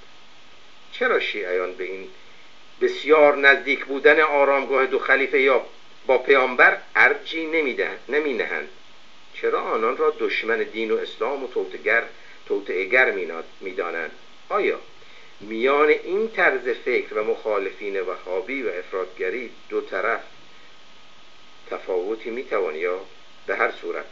چرا شیعیان به این بسیار نزدیک بودن آرامگاه دو خلیفه یا با پیامبر ارجی نمی‌دهند نمینهند. چرا آنان را دشمن دین و اسلام و توتگر توتعگر می‌دانند؟ آیا میان این طرز فکر و مخالفین وهابی و افرادگری دو طرف تفاوتی می‌توان یا به هر صورت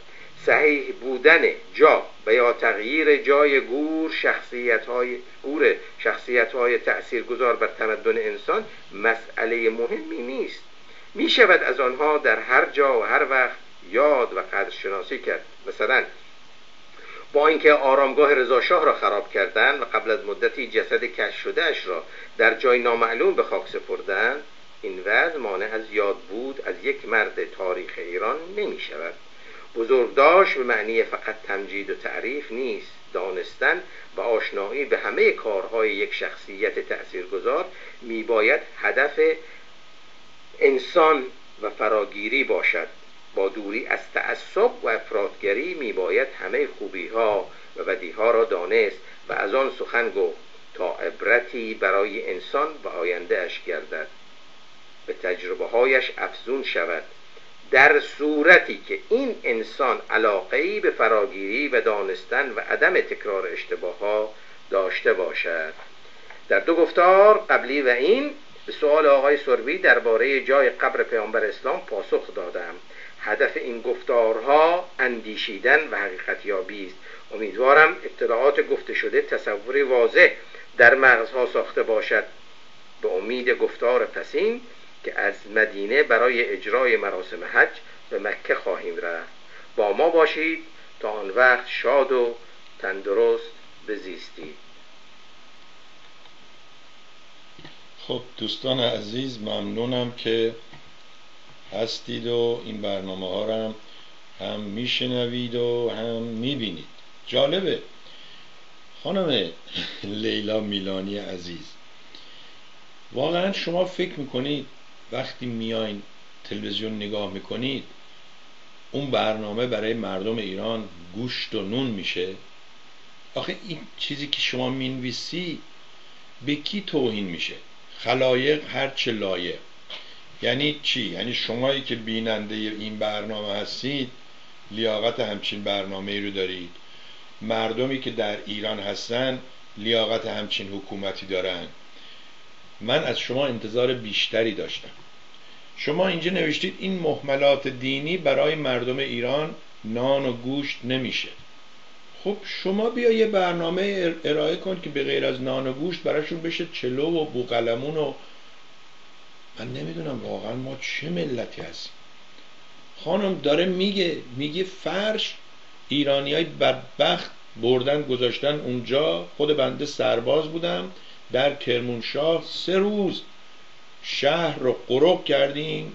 صحیح بودن جا و یا تغییر جای گور شخصیت های گور شخصیت های تأثیر گذار بر تمدن انسان مسئله مهمی نیست. می شود از آنها در هر جا و هر وقت یاد و قدرشناسی کرد. مثلا با اینکه آرامگاه رضاشاه را خراب کردند و قبل از مدتی جسد کش شده اش را در جای نامعلوم به خاک سپردند این وضع مانع از یاد بود از یک مرد تاریخ ایران نمی شود بزرگداشت به معنی فقط تمجید و تعریف نیست. دانستن و آشنایی به همه کارهای یک شخصیت تأثیرگذار میباید هدف انسان و فراگیری باشد. با دوری از تعصب و افرادگری میباید همه خوبی ها و بدی ها را دانست و از آن سخن گفت تا عبرتی برای انسان و آینده اش گردد. به تجربه هایش افزون شود. در صورتی که این انسان علاقه به فراگیری و دانستن و عدم تکرار اشتباه ها داشته باشد. در دو گفتار قبلی و این به سوال آقای سربی درباره جای قبر پیامبر اسلام پاسخ دادم. هدف این گفتارها اندیشیدن و حقیقت یابی است. امیدوارم اطلاعات گفته شده تصوری واضح در مغزها ساخته باشد. به امید گفتار پسین که از مدینه برای اجرای مراسم حج به مکه خواهیم رفت. با ما باشید. تا آن وقت شاد و تندرست بزیستید خب دوستان عزیز ممنونم که هستید و این برنامه ها هم, هم میشنوید و هم می‌بینید. جالبه. خانم لیلا میلانی عزیز واقعا شما فکر می‌کنید وقتی میاین تلویزیون نگاه می‌کنید اون برنامه برای مردم ایران گوشت و نون میشه؟ آخه این چیزی که شما می‌نویسی به کی توهین میشه؟ خلایق هر چه لایق. یعنی چی؟ یعنی شمایی که بیننده این برنامه هستید لیاقت همچین برنامه ای رو دارید. مردمی که در ایران هستن لیاقت همچین حکومتی دارن. من از شما انتظار بیشتری داشتم. شما اینجا نوشتید این محملات دینی برای مردم ایران نان و گوشت نمیشه. خب شما بیا یه برنامه ارائه کن که به غیر از نان و گوشت براشون بشه چلو و بوقلمون و من نمی‌دونم واقعا ما چه ملتی هستیم. خانم داره میگه میگه فرش ایرانی های بدبخت بردن گذاشتن اونجا. خود بنده سرباز بودم در کرمونشاه سه روز شهر رو قرق کردیم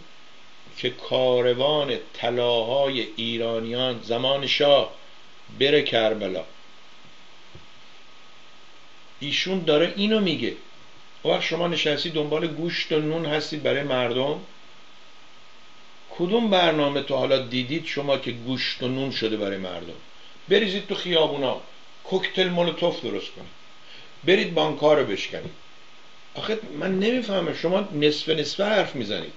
که کاروان طلاهای ایرانیان زمان شاه بره کربلا. ایشون داره اینو میگه. وقت شما نشستی دنبال گوشت و نون هستید برای مردم؟ کدوم برنامه تو حالا دیدید شما که گوشت و نون شده برای مردم؟ بریزید تو خیابونا. کوکتل مولوتوف درست کنید. برید بانکها رو بشکنید. آخه من نمی‌فهمم. شما نصف نصف حرف می‌زنید.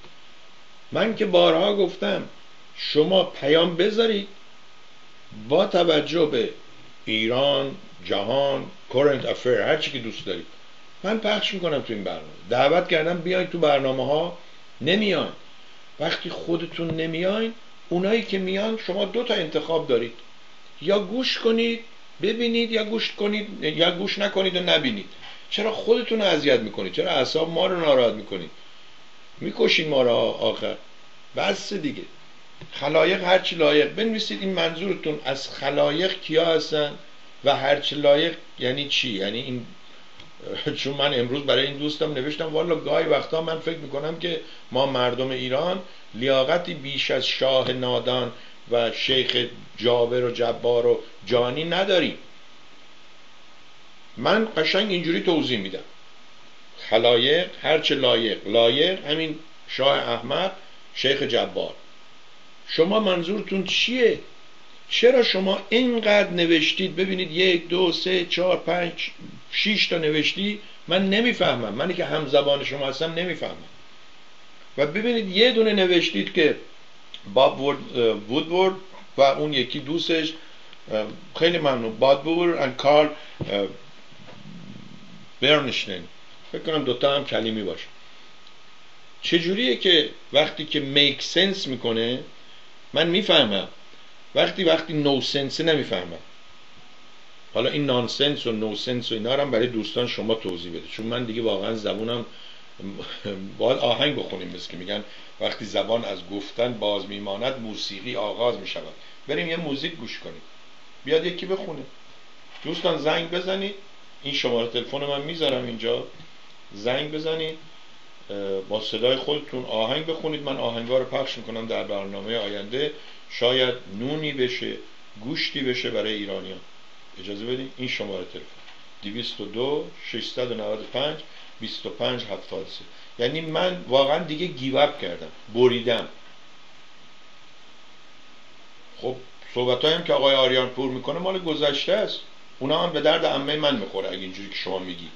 من که بارها گفتم شما پیام بذارید. با توجه به ایران جهان کرنت افیر هر چی که دوست دارید. من پخش می‌کنم تو این برنامه. دعوت کردم بیاین تو برنامه ها نمیان. وقتی خودتون نمیاین اونایی که میان شما دو تا انتخاب دارید. یا گوش کنید ببینید یا گوش کنید یا گوش نکنید و نبینید. چرا خودتون رو اذیت می‌کنید؟ چرا اعصاب ما رو ناراحت می‌کنید؟ می‌کشید ما رو آخر. بس دیگه. خلایق هرچی لایق. بنویسید این منظورتون از خلایق کیا هستن و هرچی لایق یعنی چی؟ یعنی این چون من امروز برای این دوستم نوشتم والا گاهی وقتا من فکر می‌کنم که ما مردم ایران لیاقتی بیش از شاه نادان و شیخ جابر و جبار و جانی نداریم. من قشنگ اینجوری توضیح میدم. خلایق هرچه لایق لایق همین شاه احمد شیخ جبار. شما منظورتون چیه؟ چرا شما اینقدر نوشتید؟ ببینید یک دو سه چهار پنج شیش تا نوشتی؟ من نمی‌فهمم. منی که هم زبان شما هستم نمی‌فهمم. و ببینید یه دونه نوشتید که باب وودورد و اون یکی دوستش خیلی ممنون. باد و کارل برنشتین فکر کنم دوتا هم کلیمی باشه. چجوریه که وقتی که میک سنس می‌کنه من می‌فهمم. وقتی وقتی نو سنس نمی‌فهمم. حالا این نانسنس و نوسنس و اینا هم برای دوستان شما توضیح بده. چون من دیگه واقعا زبونم *laughs* باید آهنگ بخونیم مثل که میگن وقتی زبان از گفتن باز میماند موسیقی آغاز می‌شود. بریم یه موزیک گوش کنیم. بیاد یکی بخونه. دوستان زنگ بزنید. این شماره تلفن من می‌ذارم اینجا. زنگ بزنید. با صدای خودتون آهنگ بخونید. من آهنگا رو پخش می‌کنم در برنامه آینده. شاید نونی بشه گوشتی بشه برای ایرانیان. اجازه بدید این شماره تلفن. 202 695 25 73 یعنی من واقعا دیگه گیواب کردم. بریدم. خب صحبت هم که آقای آریان پور می‌کنه مال گذشته است. اونا هم به درد عمه من می‌خوره اگه اینجوری که شما میگی.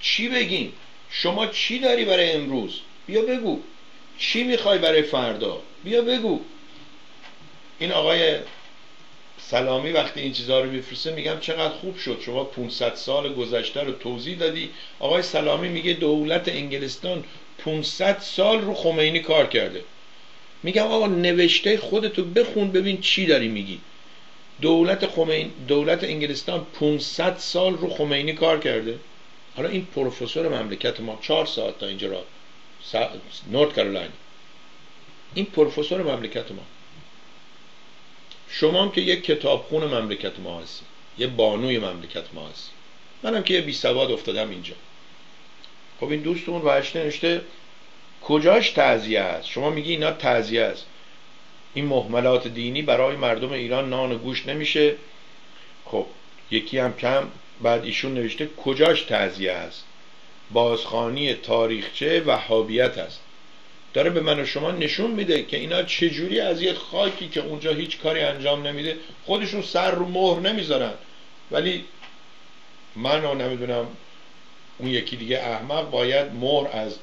چی بگیم؟ شما چی داری برای امروز؟ بیا بگو. چی می‌خوای برای فردا؟ بیا بگو. این آقای سلامی وقتی این چیزها رو میفرسته میگم چقدر خوب شد. شما 500 سال گذشته رو توضیح دادی. آقای سلامی میگه دولت انگلستان 500 سال رو خمینی کار کرده. میگم آقا نوشته خودتو بخون ببین چی داری میگی. دولت خمین دولت انگلستان 500 سال رو خمینی کار کرده. حالا این پروفسور مملکت ما چهار ساعت تا اینجا را نورت کارولاینا این پروفسور مملکت ما. شما هم که یک کتابخون مملکت ما هستی. یه بانوی مملکت ما هستی. منم که یه بی سواد افتادم اینجا. خب این دوستمون وحش نوشته کجاش تعذیه است شما میگی اینا تعذیه است این محملات دینی برای مردم ایران نان و گوش نمیشه. خب یکی هم کم. بعد ایشون نوشته کجاش تعذیه است؟ بازخانی تاریخچه وهابیت است. داره به من و شما نشون میده که اینا چجوری از یه خاکی که اونجا هیچ کاری انجام نمیده خودشون سر رو مهر نمی‌ذارن. ولی من رو نمی‌دونم اون یکی دیگه احمق باید مهر از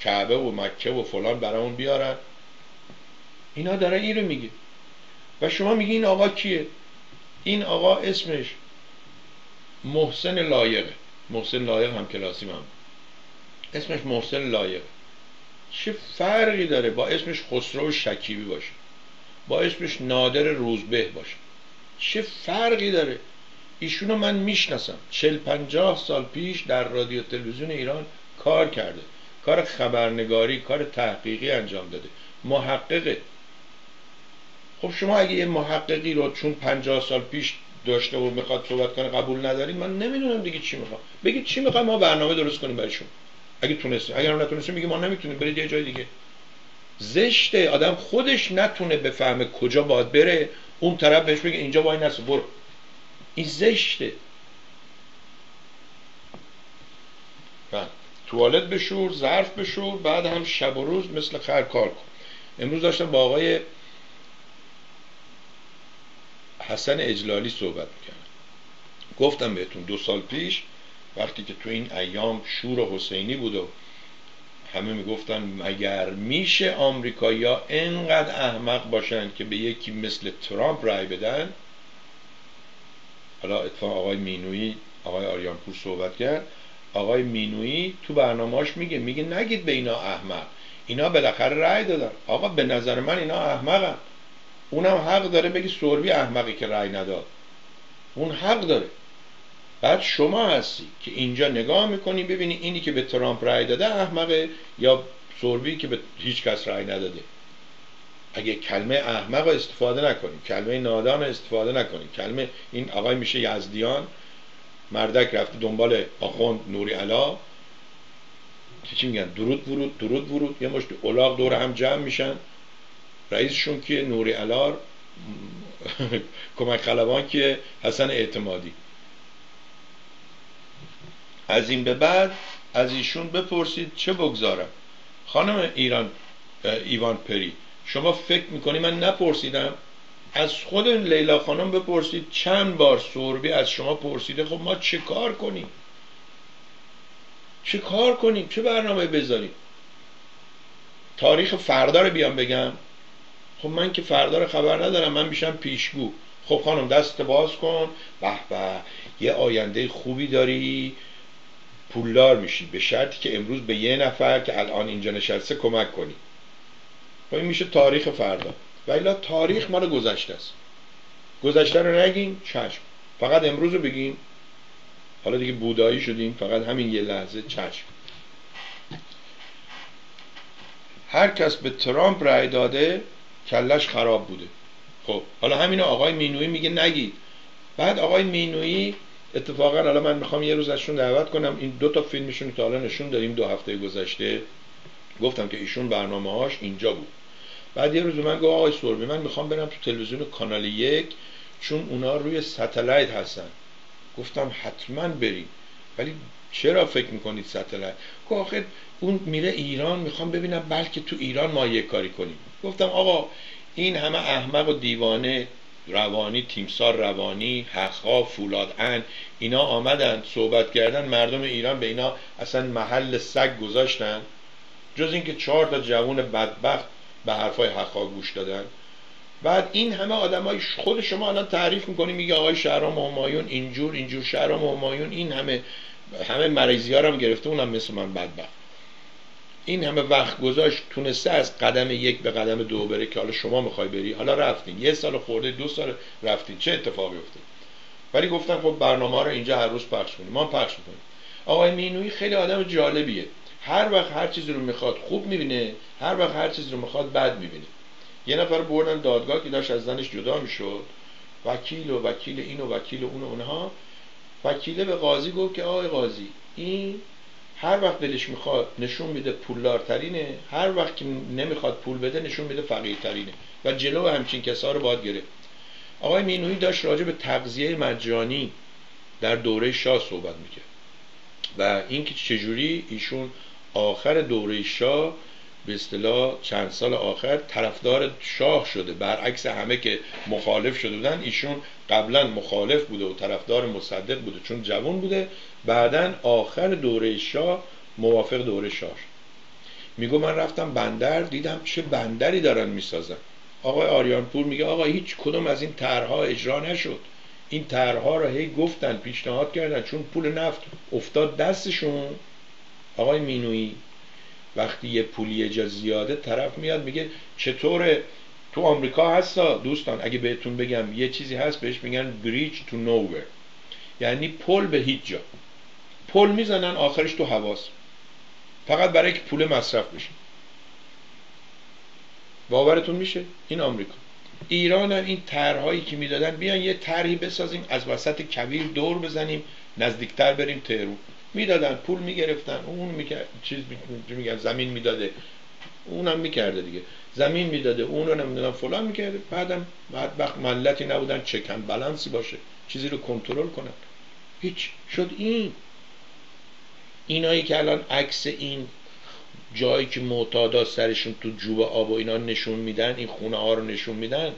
کعبه و مکه و فلان برامون بیارن. اینا داره این رو میگه. و شما میگی این آقا کیه؟ این آقا اسمش محسن لایقه محسن لایق هم کلاسی هم اسمش محسن لایقه چه فرقی داره با اسمش خسرو شکیبی باشه؟ با اسمش نادر روزبه باشه. چه فرقی داره؟ ایشونو من می‌شناسم. چل پنجاه سال پیش در رادیو تلویزیون ایران کار کرده. کار خبرنگاری کار تحقیقی انجام داده. محققه. خب شما اگه یه محققی رو چون پنجاه سال پیش داشته و می‌خواد صحبت کنه قبول ندارید من نمی‌دونم دیگه چی می‌خوام. بگید چی می‌خوام ما برنامه درست کنیم برایشون اگه تونستیم اگر نتونستیم میگه ما نمی‌تونیم. برید یه جای دیگه. زشته. آدم خودش نتونه بفهمه کجا باید بره. اون طرف بهش بگه اینجا وای نسو برو. این زشته. بله. توالت بشور ظرف بشور بعد هم شب و روز مثل خر کار کن. امروز داشتم با آقای حسن اجلالی صحبت می‌کردم. گفتم بهتون دو سال پیش وقتی که تو این ایام شور حسینی بود و همه می‌گفتن مگر میشه آمریکایی‌ها انقدر احمق باشن که به یکی مثل ترامپ رای بدن؟ حالا اتفاق آقای مینوی آقای آریانپور صحبت کرد. آقای مینوی تو برنامهاش میگه میگه نگید به اینا احمق. اینا بالاخره رأی دادن. آقا به نظر من اینا احمقن. اونم حق داره بگی سوربی احمقی که رأی نداد. اون حق داره. بعد شما هستی که اینجا نگاه می‌کنی ببینی اینی که به ترامپ رأی داده احمقه یا سوربی که به هیچ کس رأی نداده. اگه کلمه احمق استفاده نکنیم کلمه نادان استفاده نکنیم. کلمه این آقای میشه یزدیان مردک رفته دنبال آخوند نوری علا. چی میگن؟ درود ورود درود ورود. یه مشت اولاغ دور هم جمع میشن. رئیسشون که نوری علار *laughs* کمک خلبان که حسن اعتمادی. از این به بعد از ایشون بپرسید چه بگذارم؟ خانم ایران ایوان پری شما فکر می‌کنی من نپرسیدم؟ از خود لیلا خانم بپرسید چند بار سوربی از شما پرسیده خب ما چه کار کنیم؟ چه کار کنیم؟ چه برنامه بذاریم؟ تاریخ فردا رو بیام بگم. خب من که فردا رو خبر ندارم من میشم پیشگو. خب خانم دست باز کن. به به یه آینده خوبی داری. پولدار میشی. به شرطی که امروز به یه نفر که الان اینجا نشسته کمک کنی. خب این میشه تاریخ فردا. ولی تاریخ مال گذشته است. گذشته رو نگیم چشم. فقط امروز رو بگیم حالا دیگه بودایی شدیم. فقط همین یه لحظه چشم. هر کس به ترامپ رأی داده کلش خراب بوده. خب حالا همین آقای مینوی میگه نگید. بعد آقای مینوی اتفاقا حالا من می‌خوام یه روز ازشون دعوت کنم. این دو تا فیلمشون که حالا نشون داریم دو هفته گذشته گفتم که ایشون برنامه هاش اینجا بود. بعد یه روز من گفت آقای سوربی من می‌خوام برم تو تلویزیون کانال یک چون اونا روی satellite هستن. گفتم حتما بریم. ولی چرا فکر می‌کنید satellite گفت آخه اون میره ایران می‌خوام ببینم بلکه تو ایران ما یه کاری کنیم. گفتم آقا این همه احمق و دیوانه روانی تیمسار روانی آقا فولادوند اینا آمدن صحبت کردن مردم ایران به اینا اصلا محل سگ نذاشتن. جز اینکه چهار تا جوون بدبخت به حرفای حقا گوش دادن. بعد این همه آدمای خود شما الان تعریف می‌کنی میگه آقای شهرام همایون اینجور اینجور شهرام همایون این همه همه مریضی ها هم گرفته اونم مثل من بدبخت. این همه وقت گذاشت تونسته از قدم یک به قدم دو بره که حالا شما می‌خوای بری. حالا رفتین. یه سال خورده دو سال رفتین. چه اتفاقی افتاد؟ ولی گفتن خب برنامه رو اینجا هر روز پخش کنیم. ما پخش می‌کنیم. آقای مینوی خیلی آدم جالبیه. هر وقت هر چیزی رو می‌خواد خوب می‌بینه هر وقت هر چیزی رو می‌خواد بد می‌بینه. یه نفر بردن دادگاه که داشت از زنش جدا می‌شد. وکیل و وکیل این و وکیل اون و اونها. وکیله به قاضی گفت که آقای قاضی این هر وقت دلش می‌خواد نشون میده پولدارترینه هر وقت که نمی‌خواد پول بده نشون میده فقیرترینه و جلو همچین کسا رو باید گرفت. آقای مینوی داشت راجع به تغذیه مجانی در دوره شاه صحبت می‌کرد. و اینکه چجوری ایشون آخر دوره شاه به اصطلاح چند سال آخر طرفدار شاه شده برعکس همه که مخالف شده بودن ایشون قبلا مخالف بوده و طرفدار مصدق بوده چون جوان بوده. بعدا آخر دوره شاه موافق دوره شاه میگو من رفتم بندر دیدم چه بندری دارن می‌سازن. آقای آریانپور میگه آقا هیچ کدوم از این طرحها اجرا نشد. این طرحها رو هی گفتن پیشنهاد کردن چون پول نفت افتاد دستشون. آقای مینوی وقتی یه پولی زیاده طرف میاد میگه چطور تو آمریکا هستا دوستان اگه بهتون بگم یه چیزی هست بهش میگن بریج تو نوور یعنی پل به هیچ جا. پل می‌زنن آخرش تو حواس. فقط برای که پول مصرف بشه. باورتون میشه؟ این آمریکا. ایران هم این طرحهایی که می‌دادن بیان یه طرحی بسازیم از وسط کبیر دور بزنیم نزدیکتر بریم تهرون می‌دادن پول می‌گرفتن اون می‌کرد چیز میگن زمین می‌داده. اونم می‌کرده دیگه. زمین می‌داده اون رو نمی‌دونم فلان می‌کرده. بعدم بعد وقت ملتی نبودن چکن بلنسی باشه چیزی رو کنترل کنن. هیچ. شد این. اینایی که الان عکس این جایی که معتادا سرشون تو جوب آب و اینا نشون میدن این خونه ها رو نشون میدن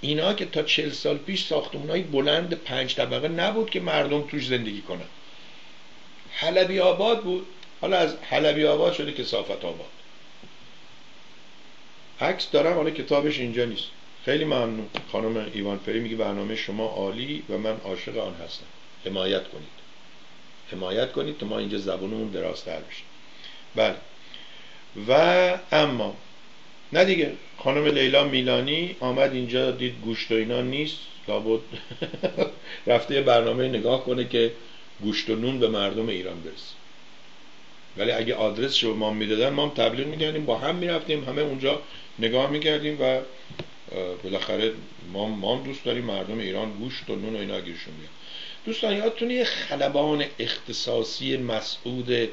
اینا که تا چل سال پیش ساختمون بلند پنج طبقه نبود که مردم توش زندگی کنن. حلبی آباد بود. حالا از حلبی آباد شده که صافت آباد. عکس دارم حالا کتابش اینجا نیست. خیلی ممنون. خانم ایوان پری میگه برنامه شما عالی و من عاشق آن هستم. حمایت کنید. حمایت کنید تا ما اینجا زبونمون درازتر بشه. بله. و اما نه دیگه. خانم لیلا میلانی آمد اینجا دید گوشت و اینا نیست. لابد *laughs* رفته برنامه نگاه کنه که گوشت و نون به مردم ایران برسه. ولی اگه آدرس رو ما می‌دادن ما هم تبلیغ می‌کردیم با هم می‌رفتیم همه اونجا نگاه می‌کردیم و بالاخره ما, ما دوست داریم مردم ایران گوشت و نون و اینا گیرشون بیاد دوستان یادتونه یه خلبان اختصاصی مسعود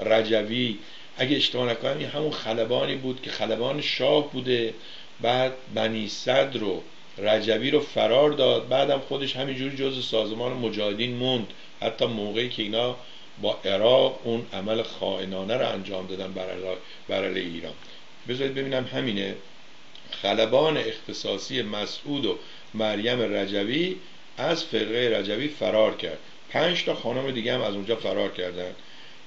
رجوی؟ اگه اشتباه نکنم همون خلبانی بود که خلبان شاه بوده بعد بنی صدر رو رجوی رو فرار داد بعدم خودش همینجوری جز سازمان مجاهدین موند. حتی موقعی که اینا با عراق اون عمل خائنانه رو انجام دادن بر علیه ایران. بذارید ببینم همینه. خلبان اختصاصی مسعود و مریم رجوی از فرقه رجوی فرار کرد. پنج تا خانم دیگه هم از اونجا فرار کردن.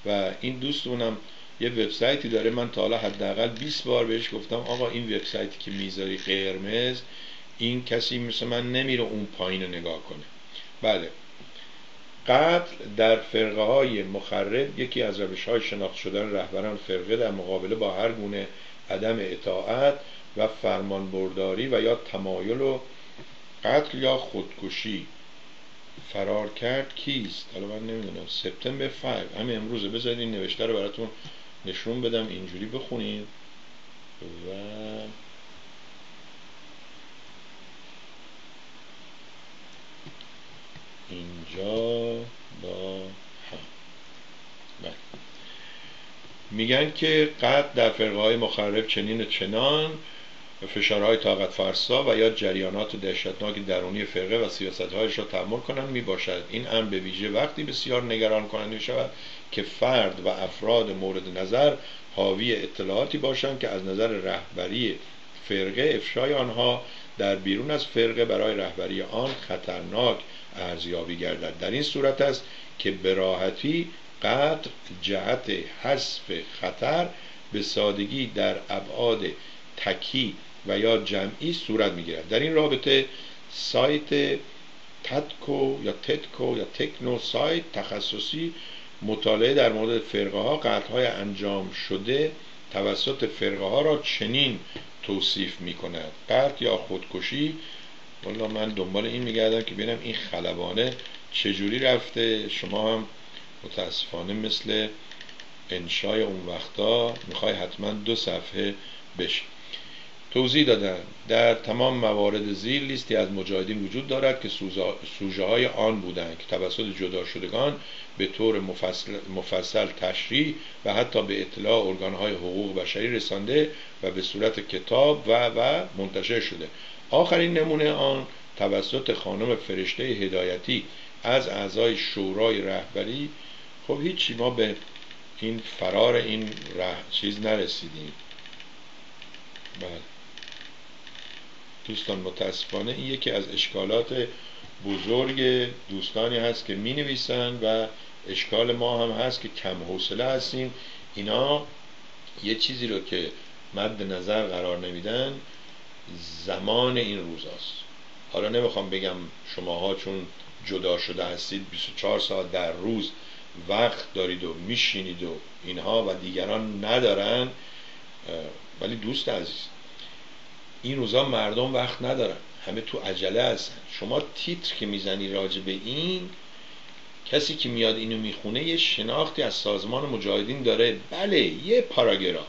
و این دوستونم یه وبسایتی داره. من تا حالا حداقل 20 بار بهش گفتم آقا این وبسایتی که می‌ذاری قرمز این کسی مثل من نمیره اون پایین نگاه کنه. بله. قتل در فرقه های مخرب یکی از روش های شناخت شدن رهبران فرقه در مقابله با هر گونه عدم اطاعت و فرمان برداری و یا تمایل و قتل یا خودکشی. فرار کرد کیست؟ حالا من نمی‌دونم. سپتامبر 5 همین امروزه بذارید نوشته رو براتون نشون بدم. اینجوری بخونید. و اینجا با هم بله. میگن که قد در فرقه های مخرب چنین چنان فشارهای طاقت فرسا و یا جریانات دهشتناک درونی فرقه و سیاستهایش را تحمل کنند می باشد این امر به ویژه وقتی بسیار نگران کننده می شود که فرد و افراد مورد نظر حاوی اطلاعاتی باشند که از نظر رهبری فرقه افشای آنها در بیرون از فرقه برای رهبری آن خطرناک ارزیابی گردد. در این صورت است که به راحتی قدر جهت حذف خطر به سادگی در ابعاد تکی و یا جمعی صورت می‌گیرد. در این رابطه سایت تدکو یا تدکو یا تکنو سایت تخصصی مطالعه در مورد فرقه ها قطع های انجام شده توسط فرقه ها را چنین توصیف می کند قطع یا خودکشی؟ والا من دنبال این میگردم که ببینم این خلبانه چجوری رفته. شما هم متاسفانه مثل انشای اون وقتا می‌خوای حتما دو صفحه بشه توضیح دادن. در تمام موارد زیر لیستی از مجاهدین وجود دارد که سوژه های آن بودند که توسط جدا شدگان به طور مفصل, مفصل تشریح و حتی به اطلاع ارگان های حقوق بشری رسانده و به صورت کتاب و و منتشر شده. آخرین نمونه آن توسط خانم فرشته هدایتی از اعضای شورای رهبری خب هیچی ما به این فرار این چیز نرسیدیم. بله. دوستان متاسفانه این یکی از اشکالات بزرگ دوستانی هست که می و اشکال ما هم هست که کم حوصله هستیم. اینا یه چیزی رو که مد نظر قرار نمیدن زمان این روزاست. حالا نمی‌خوام بگم شماها چون جدا شده هستید 24 ساعت در روز وقت دارید و میشینید و اینها و دیگران ندارن ولی دوست عزیز این روزا مردم وقت ندارن همه تو عجله هستن. شما تیتر که می‌زنی راجع به این کسی که میاد اینو می‌خونه یه شناختی از سازمان مجاهدین داره. بله یه پاراگراف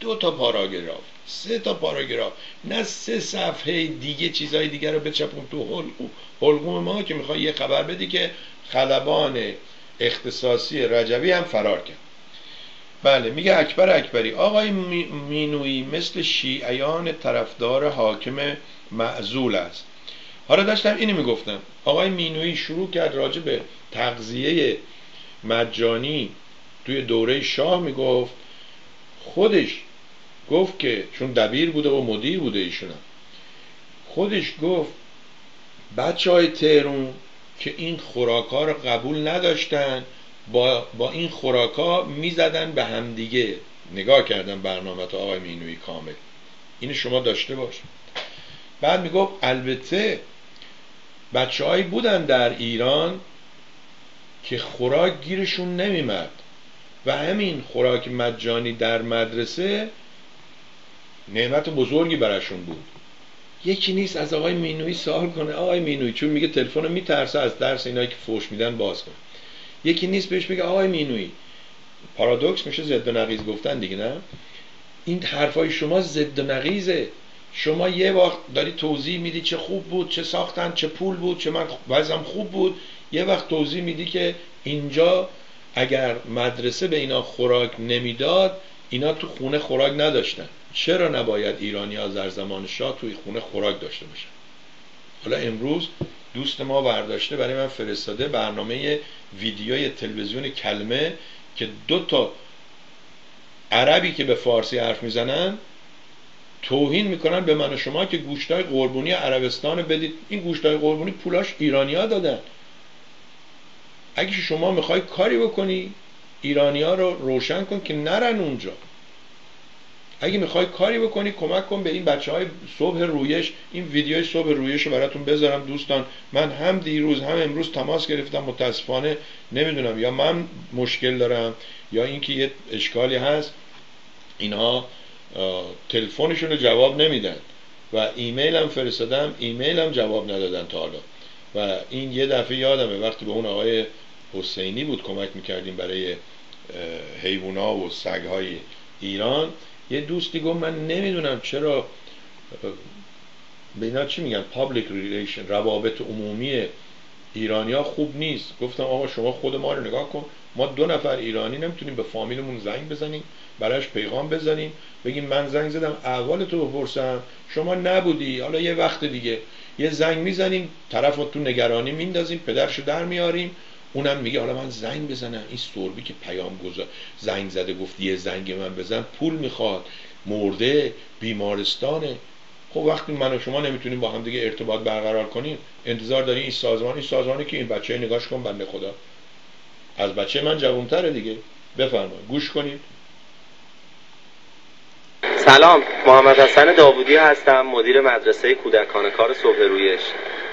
دو تا پاراگراف سه تا پاراگراف نه سه صفحه دیگه چیزهای دیگه رو بچپون تو حلقوم ما که می‌خوای یه خبر بدی که خلبان اختصاصی رجبی هم فرار کرد. بله میگه اکبر اکبری آقای مینوی مثل شیعیان طرفدار حاکم معزول است. حالا داشتم اینو می‌گفتم. آقای مینوی شروع کرد راجع به تغذیه مجانی توی دوره شاه می‌گفت. خودش گفت که چون دبیر بوده و مدیر بوده ایشونم خودش گفت بچه های تهرون که این خوراکا رو قبول نداشتن با, با این خوراکا می‌زدن به همدیگه. نگاه کردن برنامه تا آقای مینوی کامل. اینو شما داشته باش. بعد می‌گفت البته بچه هایی بودن در ایران که خوراک گیرشون نمیمد. و همین خوراک مجانی در مدرسه نعمت بزرگی براشون بود. یکی نیست از آقای مینوی سوال کنه. آقای مینوی چون میگه تلفن میترسه از درس اینایی که فوش میدن باز کنه یکی نیست بهش میگه آقای مینوی. پارادوکس میشه ضد و نقیز گفتن دیگه نه؟ این حرفای شما ضد و نقیزه شما یه وقت داری توضیح میدی چه خوب بود چه ساختن چه پول بود چه من وضعم خوب بود. یه وقت توضیح میدی که اینجا اگر مدرسه به اینا خوراک نمی‌داد اینا تو خونه خوراک نداشتن. چرا نباید ایرانی ها در زمان شاه توی خونه خوراک داشته باشن؟ حالا امروز دوست ما برداشته برای من فرستاده برنامه ویدیوی تلویزیون کلمه که دو تا عربی که به فارسی حرف می‌زنن توهین می‌کنن به من و شما که گوشتای قربونی عربستان بدید. این گوشتای قربونی پولاش ایرانیا دادن. اگه شما می‌خوای کاری بکنی ایرانیا رو روشن کن که نرن اونجا. اگه می‌خوای کاری بکنی کمک کن به این بچه های صبح رویش. این ویدیوی صبح رویش رو براتون بذارم دوستان. من هم دیروز هم امروز تماس گرفتم متاسفانه نمی‌دونم. یا من مشکل دارم یا اینکه یه اشکالی هست. اینها تلفنشون رو جواب نمیدن. و ایمیل هم فرستادم ایمیل هم جواب ندادن تا حالا. و این یه دفعه یادمه وقتی به اون آقای حسینی بود کمک می‌کردیم برای حیوونا و سگهای ایران. یه دوستی گفت من نمی‌دونم چرا به چی میگن؟ Public relation روابط عمومی ایرانیا خوب نیست. گفتم آقا شما خود ما رو نگاه کن. ما دو نفر ایرانی نمی‌تونیم به فامیلمون زنگ بزنیم براش پیغام بزنیم بگیم من زنگ زدم احوال تو بپرسم شما نبودی. حالا یه وقت دیگه. یه زنگ می‌زنیم طرف تو نگرانی میندازیم پدرشو در میاریم. اونم میگه حالا من زنگ بزنم. این سربی که پیام گذار زنگ زده گفت یه زنگ من بزن پول می‌خواد. مرده بیمارستانه. خب وقتی من و شما نمی‌تونیم با هم دیگه ارتباط برقرار کنیم انتظار داری این سازمان این سازمانی که این بچه نگاش کن بنده خدا. از بچه من جوانتره دیگه. بفرمایید. گوش کنید. سلام. محمد حسن داوودی هستم. مدیر مدرسه کودکان کار صبح رویش.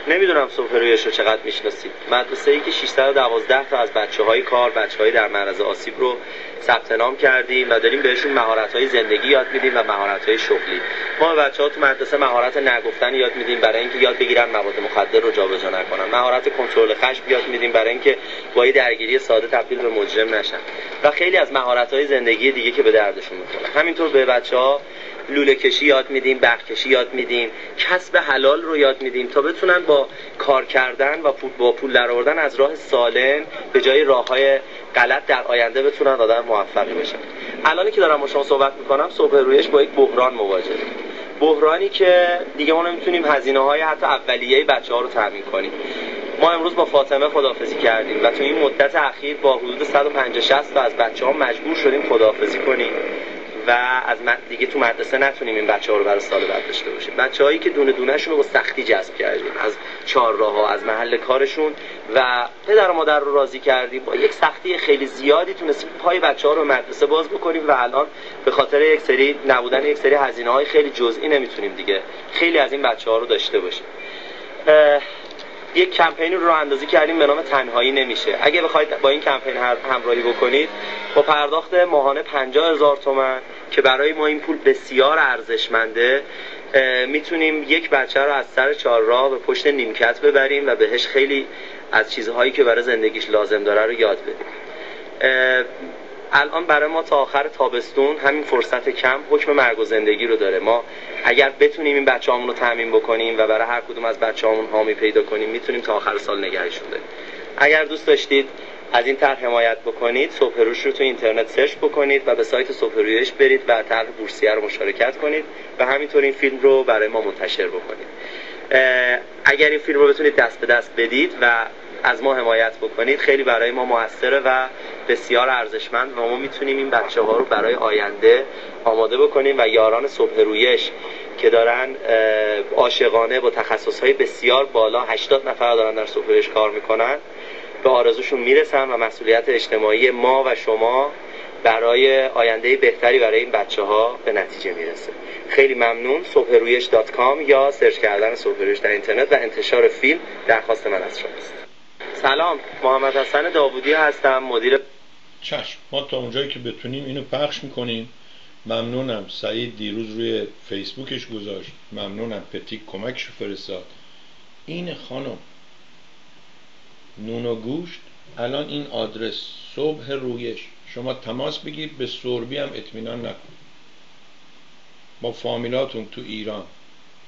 نمی‌دونم رویش رو چقدر می‌شناسید. مدرسه ای که 612 تا از بچه های کار بچه های در معرض آسیب رو ثبت نام کردیم و داریم بهشون مهارت های زندگی یاد میدیم و مهارت های شغلی. ما بچه ها تو مدرسه مهارت نگفتن یاد میدیم برای اینکه یاد بگیرن مواد مخدر رو جابجا نکنن. مهارت کنترل خشم یاد میدیم برای اینکه با یه درگیری ساده تبدیل به مجرم نشن. و خیلی از مهارت های زندگی دیگه که به دردشون می‌خوره. همینطور به بچه ها لوله کشی یاد میدیم برق کشی یاد میدیم کسب حلال رو یاد میدیم تا بتونن با کار کردن و پول با پول درآوردن از راه سالم به جای راه های غلط در آینده بتونن آدم موفقی بشن. الانی که دارم با شما صحبت می‌کنم صبح رویش با یک بحران مواجه. بحرانی که دیگه ما نمی‌تونیم هزینه های حتی اولیه بچه ها رو تامین کنیم. ما امروز با فاطمه خدافزی کردیم و تو این مدت اخیر با حدود 150 60 تا از بچه ها مجبور شدیم خدافزی کنیم. و از دیگه تو مدرسه نتونیم این بچه ها رو برای سال بعد داشته باشیم. بچه هایی که دونه دونهشون رو با سختی جذب کردیم. از چهارراه ها از محل کارشون. و پدر و مادر رو راضی کردیم. با یک سختی خیلی زیادی تونستیم پای بچه ها رو مدرسه باز بکنیم و الان به خاطر یک سری نبودن یک سری هزینه های خیلی جزئی نمی‌تونیم دیگه. خیلی از این بچه ها رو داشته باشیم. یک کمپینی رو اندازی کردیم به نام تنهایی نمیشه. اگه بخواید با این کمپین همراهی بکنید با پرداخت ماهانه 50 هزار تومن که برای ما این پول بسیار ارزشمنده می‌تونیم یک بچه رو از سر چهار راه به پشت نیمکت ببریم و بهش خیلی از چیزهایی که برای زندگیش لازم داره رو یاد بدیم. الان برای ما تا آخر تابستون همین فرصت کم حکم مرگ و زندگی رو داره. ما اگر بتونیم این بچه رو تامین بکنیم و برای هر کدوم از بچه همون حامی پیدا کنیم می‌تونیم تا آخر سال نگهشون داریم اگر دوست داشتید از این طرح حمایت بکنید صبح روش رو تو اینترنت سرچ بکنید و به سایت صبح رویش برید و طرح بورسیه رو مشارکت کنید و همینطور این فیلم رو برای ما منتشر بکنید. اگر این فیلم رو بتونید دست به دست بدید و از ما حمایت بکنید. خیلی برای ما موثره و بسیار ارزشمند و ما می‌تونیم این بچه ها رو برای آینده آماده بکنیم و یاران صبح رویش که دارن عاشقانه با تخصص های بسیار بالا 80 نفر دارن در صبح رویش کار می‌کنن. به آرزوشون می‌رسن و مسئولیت اجتماعی ما و شما برای آینده بهتری برای این بچه ها به نتیجه می‌رسه. خیلی ممنون. صبحرویش یا سرچ کردن صبحرویش در اینترنت و انتشار فیلم درخواست من از شماست. سلام محمد حسن داوودی هستم مدیر چشم ما تا اونجایی که بتونیم اینو پخش می‌کنیم. ممنونم سعید دیروز روی فیسبوکش گذاشت. ممنونم پتیک کمکش فرستاد. این خانم نون و گوشت الان این آدرس صبح رویش. شما تماس بگیر به سربی هم اطمینان نکن. با فامیلاتون تو ایران.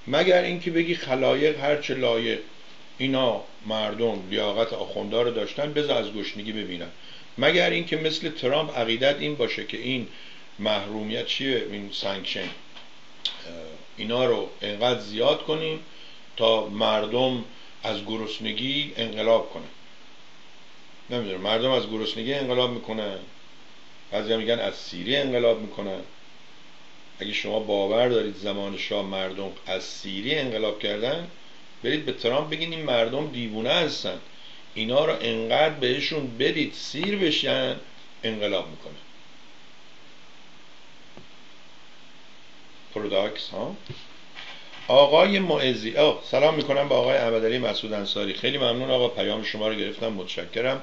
مگر اینکه بگی خلایق هرچه لایق. اینا مردم لیاقت آخوندا رو داشتن بذار از گشنگی بمیرن مگر اینکه مثل ترامپ عقیدت این باشه که این محرومیت چیه؟ این sanction. اینا رو انقدر زیاد کنیم تا مردم از گرسنگی انقلاب کنن نمی‌دونم مردم از گرسنگی انقلاب می‌کنن. بعضی میگن از سیری انقلاب می‌کنن. اگه شما باور دارید زمان شاه مردم از سیری انقلاب کردن برید به ترامپ بگین این مردم دیوونه هستن. اینا رو انقدر بهشون بدید سیر بشن انقلاب می‌کنه Products ها؟ آقای معزی آه سلام می‌کنم به آقای احمدعلی مسعود انصاری. خیلی ممنون آقا پیام شما رو گرفتم متشکرم.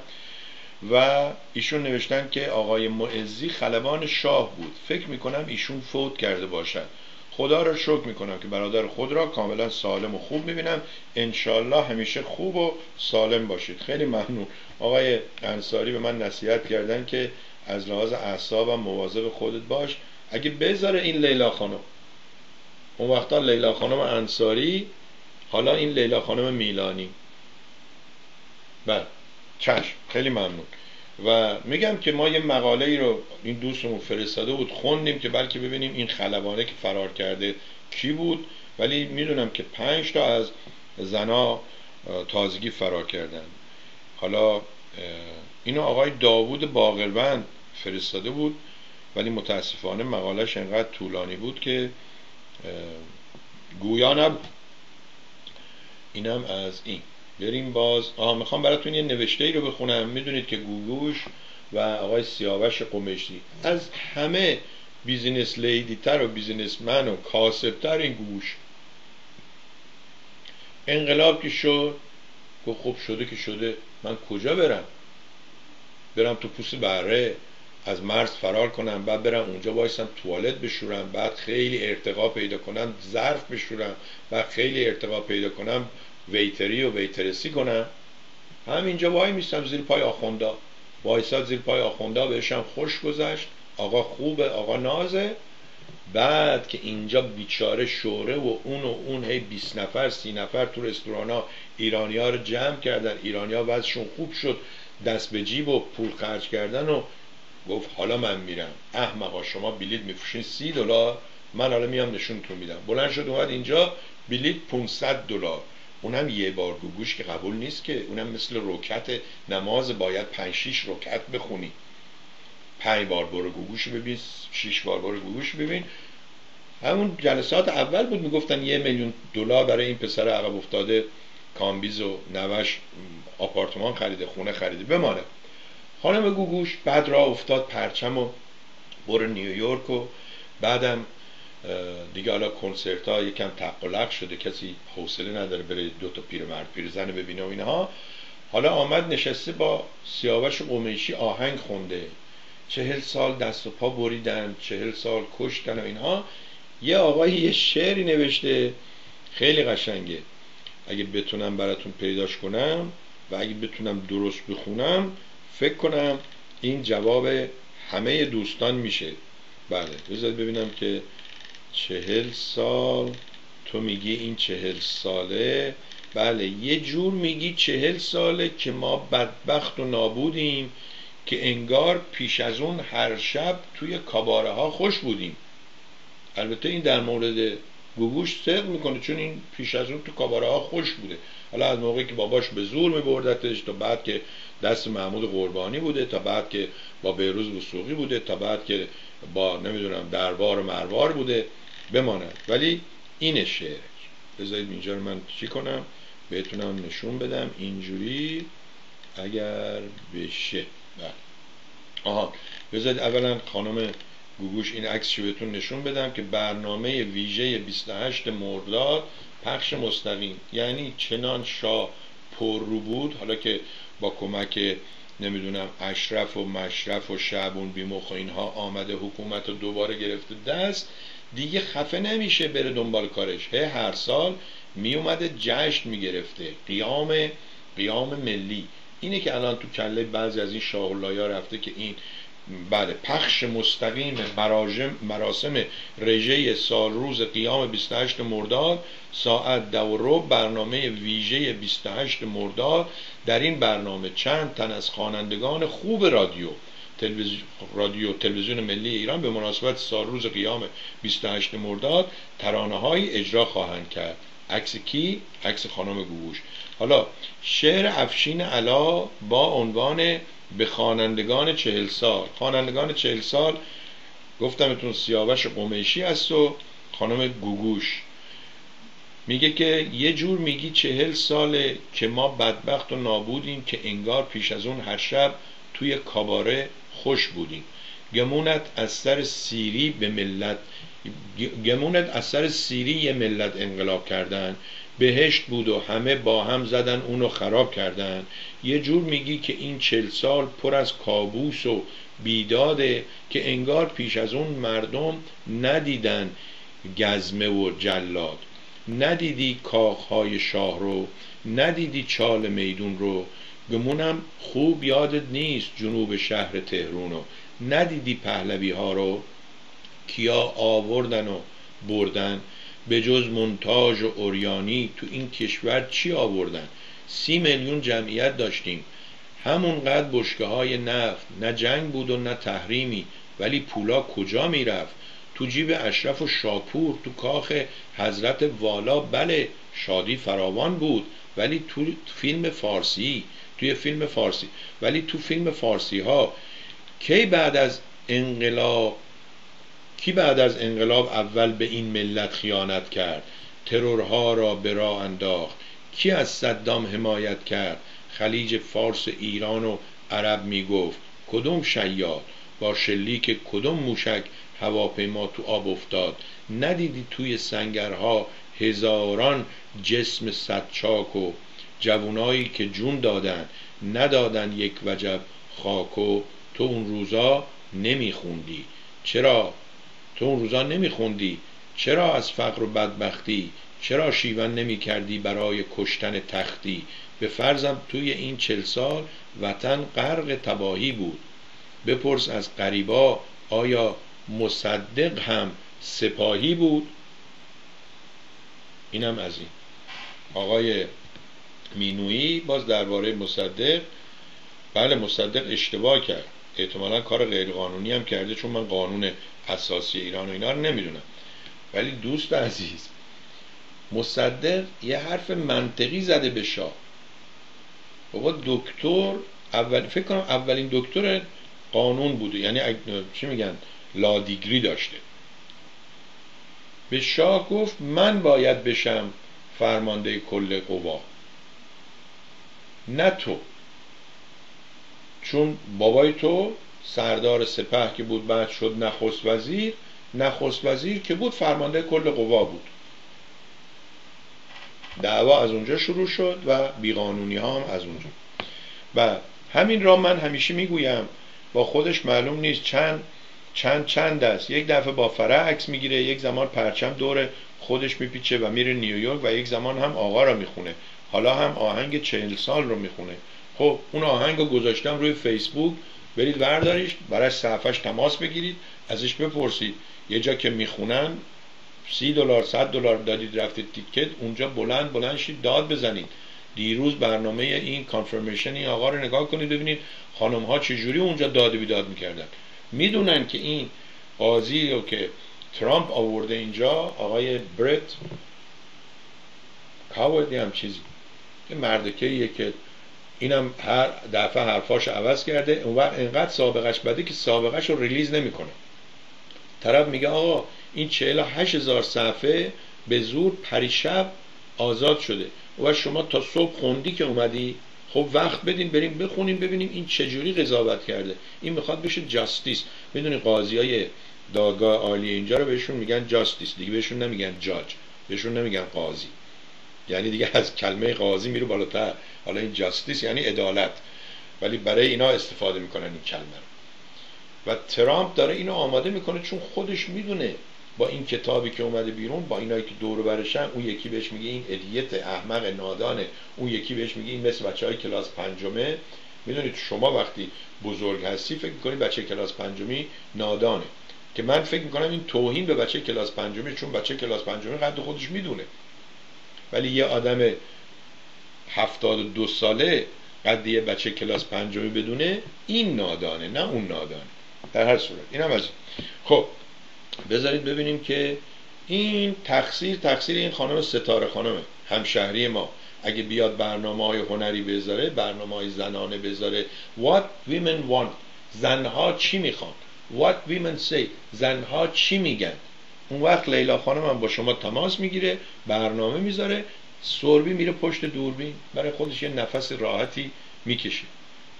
و ایشون نوشتن که آقای معزی خلبان شاه بود. فکر می‌کنم ایشون فوت کرده باشد خدا را شکر می‌کنم که برادر خود را کاملا سالم و خوب می‌بینم. انشالله همیشه خوب و سالم باشید. خیلی ممنون. آقای انصاری به من نصیحت کردن که از لحاظ اعصابم مواظب خودت باش. اگه بذاره این لیلا خانم. اون وقتا لیلا خانم انصاری حالا این لیلا خانم میلانی. بله. چشم. خیلی ممنون. و میگم که ما یه مقاله ای رو این دوستمون فرستاده بود خوندیم که بلکه ببینیم این خلبانه که فرار کرده کی بود. ولی می‌دونم که پنج تا از زنا تازگی فرار کردن. حالا اینو آقای داوود باقروند فرستاده بود ولی متاسفانه مقالش انقدر طولانی بود که گویا نبود. اینم از این. بریم باز. آها می‌خوام براتون یه نوشته ای رو بخونم. می‌دونید که گوگوش و آقای سیاوش قمیشی از همه business lady تر و businessman و کاسبتر این گوگوش. انقلاب که شد گفت خوب شده که شده. من کجا برم؟ برم تو پوست بره از مرز فرار کنم بعد برم اونجا وایسم توالت بشورم بعد خیلی ارتقا پیدا کنم ظرف بشورم بعد خیلی ارتقا پیدا کنم. ویتری و ویترسی کنم. همینجا وای میستم زیر پای آخوندا. وایساد زیر پای آخوندا بهشم خوش گذشت. آقا خوبه آقا نازه. بعد که اینجا بیچاره شوره و اون و اون هی 20 نفر سی نفر تو رستورانا ها رو جمع کردن. ایرانی ها وضعشون خوب شد. دست به جیب و پول خرج کردن و گفت حالا من میرم. احمقا شما بلیت میفروشین سی دلار؟ من حالا میام نشونتون میدم. بلند شد اومد اینجا بلیت 500 دلار. اونم یه بار گوگوش که قبول نیست که اونم مثل روکت نماز باید پنج شیش روکت بخونی. پنج بار برو گوگوش ببین شیش بار برو گوگوش ببین. همون جلسات اول بود می‌گفتن یه میلیون دلار برای این پسر عقب افتاده کامبیز و نوش آپارتمان خریده خونه خریده بمانه. خانم گوگوش بعد را افتاد پرچم و برو نیویورک و بعدم دیگه حالا کنسرت ها یکم تق و لق شده کسی حوصله نداره بره دو تا پیرمرد پیرزن ببینه و اینها. حالا آمد نشسته با سیاوش قمیشی آهنگ خونده. چهل سال دست و پا بریدن چهل سال کشتن و اینها. یه آقایی یه شعری نوشته خیلی قشنگه. اگه بتونم براتون پیداش کنم و اگه بتونم درست بخونم فکر کنم این جواب همه دوستان میشه. بله بذارید ببینم که چهل سال تو میگی این چهل ساله؟ بله یه جور میگی چهل ساله که ما بدبخت و نابودیم که انگار پیش از اون هر شب توی کاباره ها خوش بودیم. البته این در مورد گوگوش صدق می‌کنه چون این پیش از اون تو کاباره ها خوش بوده. حالا از موقعی که باباش به زور میبردتش تا بعد که دست محمود قربانی بوده تا بعد که با بیروز وسوقی بوده تا بعد که با نمی‌دونم دربار و مروار بوده بماند. ولی این شعر. بذارید اینجا رو من چی کنم؟ بهتونم نشون بدم. اینجوری اگر بشه. بله. آها. بذارید اولا خانم گوگوش این عکسشو بهتون نشون بدم که برنامه ویژه 28 مرداد پخش مستقیم. یعنی چنان شاه پر رو بود. حالا که با کمک نمی‌دونم اشرف و مشرف و شعبون بیمخ و اینها آمده حکومت رو دوباره گرفته دست دیگه خفه نمیشه بره دنبال کارش. هه هر سال میومده جشن می‌گرفته. قیام قیام ملی. اینه که الان تو کله بعضی از این شاه رفته که این بله پخش مستقیم مراسم رژه سال روز قیام 28 مرداد ساعت دو برنامه ویژه 28 مرداد در این برنامه چند تن از خوانندگان خوب رادیو تلویزیون رادیو تلویزیون ملی ایران به مناسبت سال روز قیام 28 مرداد ترانه های اجرا خواهند کرد. عکس کی؟ عکس خانم گوگوش. حالا شعر افشین علا با عنوان به خوانندگان چهل سال. خوانندگان چهل سال گفتمتون سیاوش قمیشی است و خانم گوگوش. میگه که یه جور میگی چهل ساله که ما بدبخت و نابودیم که انگار پیش از اون هر شب توی کاباره خوش بودیم. گمونت از سر سیری به ملت گمونت از سر سیری یه ملت انقلاب کردن. بهشت بود و همه با هم زدن اونو خراب کردن. یه جور میگی که این چل سال پر از کابوس و بیداده که انگار پیش از اون مردم ندیدن گزمه و جلاد. ندیدی کاخهای شاه رو ندیدی چال میدون رو. گمونم خوب یادت نیست جنوب شهر تهرونو ندیدی پهلوی ها رو؟ کیا آوردن و بردن؟ به جز منتاج و اوریانی تو این کشور چی آوردن؟ سی میلیون جمعیت داشتیم. همونقدر بشکه های نفت. نه جنگ بود و نه تحریمی. ولی پولا کجا می‌رفت؟ تو جیب اشرف و شاپور تو کاخ حضرت والا بله شادی فراوان بود ولی تو فیلم فارسی توی فیلم فارسی ولی تو فیلم فارسی ها کی بعد از انقلاب کی بعد از انقلاب اول به این ملت خیانت کرد؟ ترورها را به راه انداخت. کی از صدام حمایت کرد؟ خلیج فارس ایران و عرب می‌گفت. کدوم شیاد با شلیک کدوم موشک هواپیما تو آب افتاد. ندیدی توی سنگرها هزاران جسم صدچاک و جوونایی که جون دادن. ندادن یک وجب خاک و تو اون روزا نمیخوندی. چرا؟ تو اون روزا نمیخوندی. چرا از فقر و بدبختی؟ چرا شیون نمی کردی برای کشتن تختی؟ به فرضم توی این چل سال وطن غرق تباهی بود. بپرس از قریبا آیا مصدق هم سپاهی بود. اینم از این. آقای مینویی باز درباره مصدق بله مصدق اشتباه کرد. احتمالا کار غیرقانونی هم کرده چون من قانون اساسی ایران و اینا رو نمی‌دونم. ولی دوست عزیز مصدق یه حرف منطقی زده به شاه. بابا دکتر اول فکر کنم اولین دکتر قانون بوده. یعنی چی میگن؟ لادیگری داشته. به شاه گفت من باید بشم فرمانده کل قوا. نه تو. چون بابای تو سردار سپه که بود بعد شد نخست وزیر نخست وزیر که بود فرمانده کل قوا بود. دعوا از اونجا شروع شد و بیقانونی ها هم از اونجا. و همین را من همیشه می‌گویم با خودش معلوم نیست چند چند چند است؟ یک دفعه با فره عکس می‌گیره یک زمان پرچم دور خودش میپیچه و میره نیویورک و یک زمان هم آقا را می‌خونه. حالا هم آهنگ چهل سال رو می‌خونه. خب اون آهنگ رو گذاشتم روی فیسبوک. برید ورداریش برای صفحش تماس بگیرید ازش بپرسید. یه جا که می‌خونن سی دلار صد دلار دادید رفتید تیکت اونجا بلند بلند شید داد بزنید. دیروز برنامه این کانفرمیشن این آقا رو نگاه کنید ببینید خانم ها چجوری اونجا داد بیداد می‌کردن. می‌دونن که این قاضی رو که ترامپ آورده اینجا آقای برت کاوردی هم چیزی. که مردکه که اینم هر دفعه حرفاش عوض کرده اون وقت انقدر سابقش بده که سابقش رو ریلیز نمی‌کنه. طرف میگه آقا این 48 هزار صفحه به زور پریشب آزاد شده. و شما تا صبح خوندی که اومدی؟ خب وقت بدین بریم بخونیم ببینیم این چجوری قضاوت کرده. این می‌خواد بشه جاستیس می‌دونی قاضی های دادگاه عالی اینجا رو بهشون میگن جاستیس دیگه بهشون نمیگن جاج بهشون نمیگن قاضی. یعنی دیگه از کلمه قاضی میره بالاتر. حالا این justice یعنی عدالت. ولی برای اینا استفاده می‌کنن این کلمه رو. و ترامپ داره اینو آماده می‌کنه چون خودش می‌دونه با این کتابی که اومده بیرون با اینایی که دور برشن اون یکی بهش میگه این idiot احمق نادانه. اون یکی بهش میگه این مثل بچه های کلاس پنجمه. می‌دونید شما وقتی بزرگ هستی فکر می‌کنید بچه کلاس پنجمی نادانه. که من فکر می‌کنم این توهین به بچه کلاس پنجمی چون بچه کلاس پنجمی قد خودش می‌دونه. ولی یه آدم هفتاد دو ساله قد یه بچه کلاس پنجمی بدونه این نادانه نه اون نادانه. در هر صورت. این هم از خب بذارید ببینیم که این تقصیر تقصیر این خانم ستاره خانمه همشهری ما. اگه بیاد برنامه های هنری بذاره برنامه های زنانه بذاره. What women want زنها چی می‌خوان؟ What women say زنها چی میگن؟ اون وقت لیلا خانم هم با شما تماس می‌گیره برنامه می‌ذاره سربی میره پشت دوربین برای خودش یه نفس راحتی می‌کشه.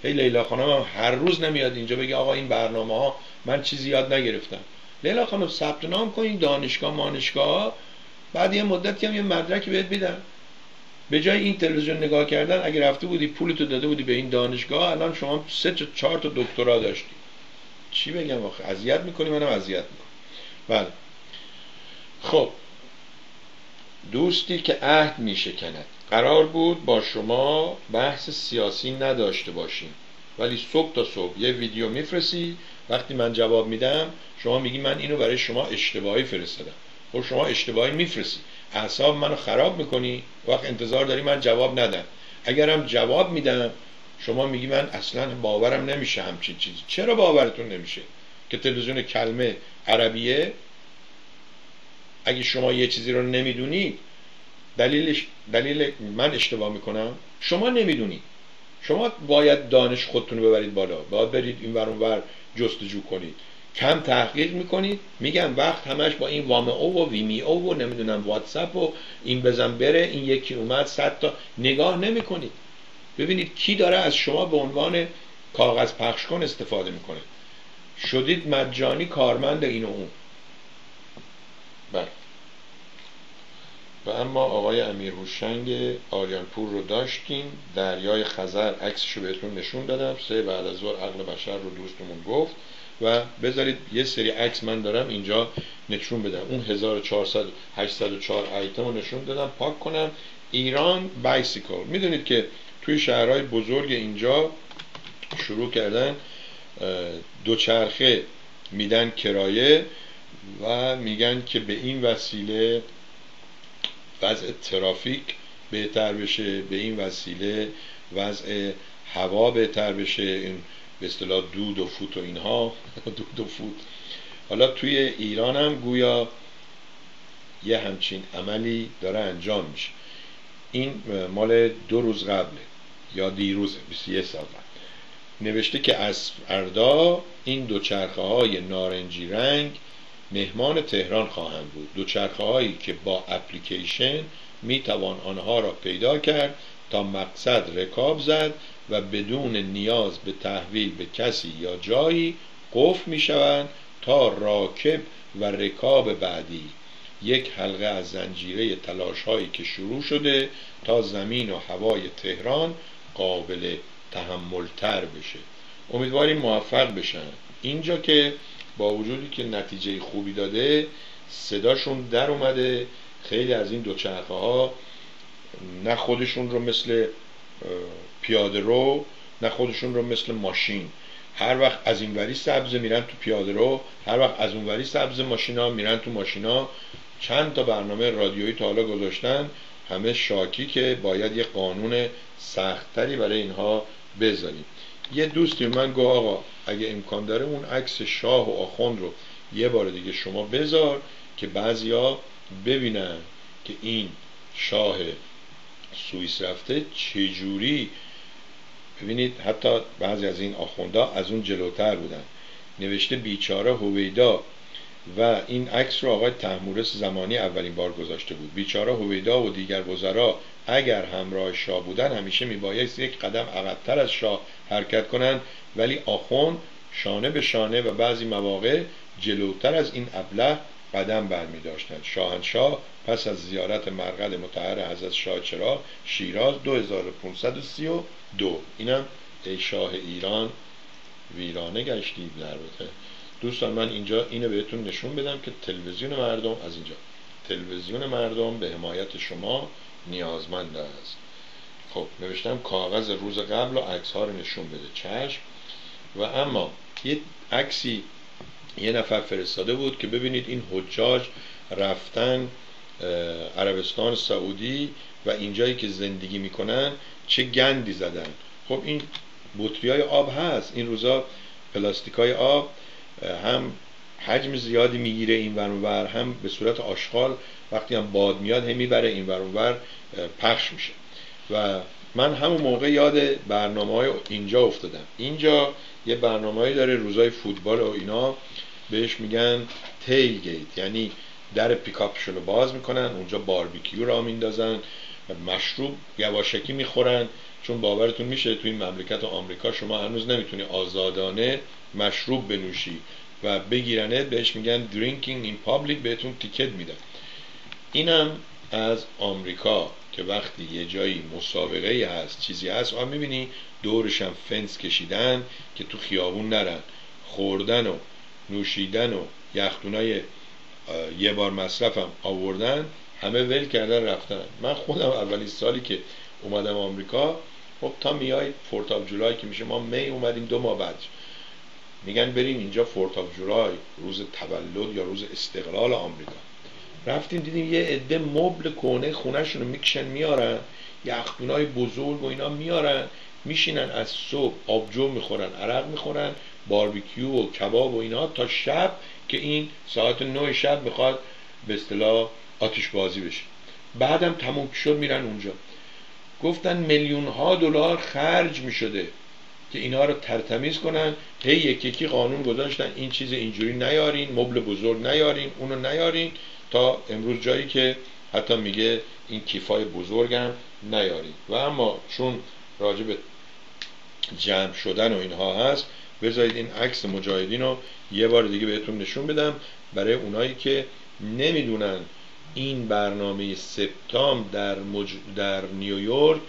هی لیلا خانم هم هر روز نمیاد اینجا بگه آقا این برنامه ها من چیزی یاد نگرفتم. لیلا خانم ثبت نام کنین دانشگاه مانشگاه. بعد یه مدتی هم یه مدرکی بهت میدن. به جای این تلویزیون نگاه کردن اگه رفته بودی پولتو داده بودی به این دانشگاه الان شما سه تا چهار تا دکترا داشتی. چی بگم آخه؟ اذیت می‌کنی منم اذیت می‌کنم. بله. خب. دوستی که عهد میشکند. قرار بود با شما بحث سیاسی نداشته باشیم. ولی صبح تا صبح یه ویدیو میفرستی. وقتی من جواب میدم شما میگی من اینو برای شما اشتباهی فرستادم. خب شما اشتباهی میفرستی. اعصاب منو خراب می‌کنی. وقت انتظار داری من جواب ندم. اگرم جواب میدم شما میگی من اصلا باورم نمیشه همچین چیزی. چرا باورتون نمیشه که تلویزیون کلمه عربیه؟ اگه شما یه چیزی رو نمی‌دونی دلیلش دلیل من اشتباه می‌کنم؟ شما نمی‌دونی. شما باید دانش خودتون رو ببرید بالا. باید برید این ور جستجو کنید. کم تحقیق می‌کنید میگم وقت همش با این وام او و ویمی او و نمی‌دونم واتساپ و این بزن بره این یکی اومد صد تا. نگاه نمی‌کنید ببینید کی داره از شما به عنوان کاغذ پخش کن استفاده می‌کنه. شدید مجانی کارمند این و اون. بله. و اما آقای امیر هوشنگ آریانپور رو داشتیم. دریای خزر عکسش رو بهتون نشون دادم. سه بعد از ظهر عقل بشر رو دوستمون گفت. و بذارید یه سری عکس من دارم اینجا نشون بدم. اون 1400 804 ایتم رو نشون دادم پاک کنم. ایران بایسیکل می‌دونید که توی شهرهای بزرگ اینجا شروع کردن دوچرخه میدن کرایه و میگن که به این وسیله وضع ترافیک بهتر بشه به این وسیله وضع هوا بهتر بشه این به اصطلاح دود و فوت و اینها. *laughs* دود و فوت. حالا توی ایران هم گویا یه همچین عملی داره انجام میشه. این مال دو روز قبله یا دیروزه 21 سال نوشته که از فردا این دوچرخه های نارنجی رنگ مهمان تهران خواهند بود. دوچرخه هایی که با اپلیکیشن می توان آنها را پیدا کرد تا مقصد رکاب زد و بدون نیاز به تحویل به کسی یا جایی قفل می شوند تا راکب و رکاب بعدی یک حلقه از زنجیره تلاش هایی که شروع شده تا زمین و هوای تهران قابل تحملتر بشه. امیدواریم موفق بشن. اینجا که با وجودی که نتیجه خوبی داده صداشون در اومده. خیلی از این دوچرخه ها نه خودشون رو مثل پیاده رو نه خودشون رو مثل ماشین. هر وقت از این وری سبز میرن تو پیاده رو هر وقت از اون وری سبز ماشینا میرن تو ماشینا. چند تا برنامه رادیویی تا حالا گذاشتن. همه شاکی که باید یه قانون سختتری برای اینها بذاریم. یه دوستی من گفت آقا اگه امکان داره اون عکس شاه و آخوند رو یه بار دیگه شما بذار که بعضیا ببینن که این شاه سوئیس رفته چجوری ببینید حتی بعضی از این آخوندا از اون جلوتر بودن. نوشته بیچاره هویدا و این عکس رو آقای تحمورس زمانی اولین بار گذاشته بود. بیچاره هویدا و دیگر وزرا اگر همراه شاه بودن همیشه میبایست یک قدم عقبتر از شاه حرکت کنند. ولی آخون شانه به شانه و بعضی مواقع جلوتر از این ابله قدم برمی داشتند شاهنشاه پس از زیارت مرقد متحر حضرت شاه چرا شیراز 2532 اینم ای شاه ایران ویرانه گشتی البته دوستان من اینجا اینو بهتون نشون بدم که تلویزیون مردم از اینجا. تلویزیون مردم به حمایت شما نیازمند است. خب نوشتم کاغذ روز قبل و عکس ها رو نشون بده. چشم. و اما یه عکسی یه نفر فرستاده بود که ببینید این حجاج رفتن عربستان سعودی و اینجایی که زندگی می‌کنن چه گندی زدن. خب این بطری های آب هست. این روزا پلاستیک های آب هم حجم زیادی می‌گیره این ور هم به صورت آشغال وقتی هم باد میاد هم می‌بره این ور پخش میشه. و من همون موقع یاد برنامه های اینجا افتادم. اینجا یه برنامه داره روزای فوتبال و اینا بهش میگن تیل گیت یعنی در پیکاپشون رو باز می‌کنن اونجا باربیکیو را میندازن مشروب یواشکی می‌خورن. چون باورتون میشه تو این مملکت آمریکا شما هنوز نمی‌تونی آزادانه مشروب بنوشی و بگیرنت بهش میگن drinking in public بهتون ticket میدن. اینم از آمریکا که وقتی یه جایی مسابقه هست چیزی هست و می‌بینی دورش هم فنس کشیدن که تو خیابون نرن. خوردن و نوشیدن و یخدونای یه بار مصرفم آوردن همه ول کردن رفتن. من خودم اولین سالی که اومدم آمریکا خب تا میای Fourth of July که میشه ما می اومدیم دو ماه بعد میگن بریم اینجا Fourth of July روز تولد یا روز استقلال آمریکا. رفتیم دیدیم یه عده مبل کهنه خونه‌شون رو می‌کشن میارن. یخدونای بزرگ و اینا میارن میشینن از صبح آبجو می‌خورن عرق می‌خورن باربیکیو و کباب و اینا تا شب که این ساعت نه شب می‌خواد به اصطلاح آتش بازی بشه. بعدم تموم شد میرن اونجا. گفتن میلیون ها دلار خرج می‌شده که اینا رو ترتمیز کنن. هی یک یکی قانون گذاشتن این چیز اینجوری نیارین مبل بزرگ نیارین اونو نیارین تا امروز جایی که حتی میگه این کیفای بزرگم نیارین. و اما چون راجب جمع شدن و اینها هست بذارید این عکس مجاهدین رو یه بار دیگه بهتون نشون بدم برای اونایی که نمی‌دونن این برنامه سپتام در, در نیویورک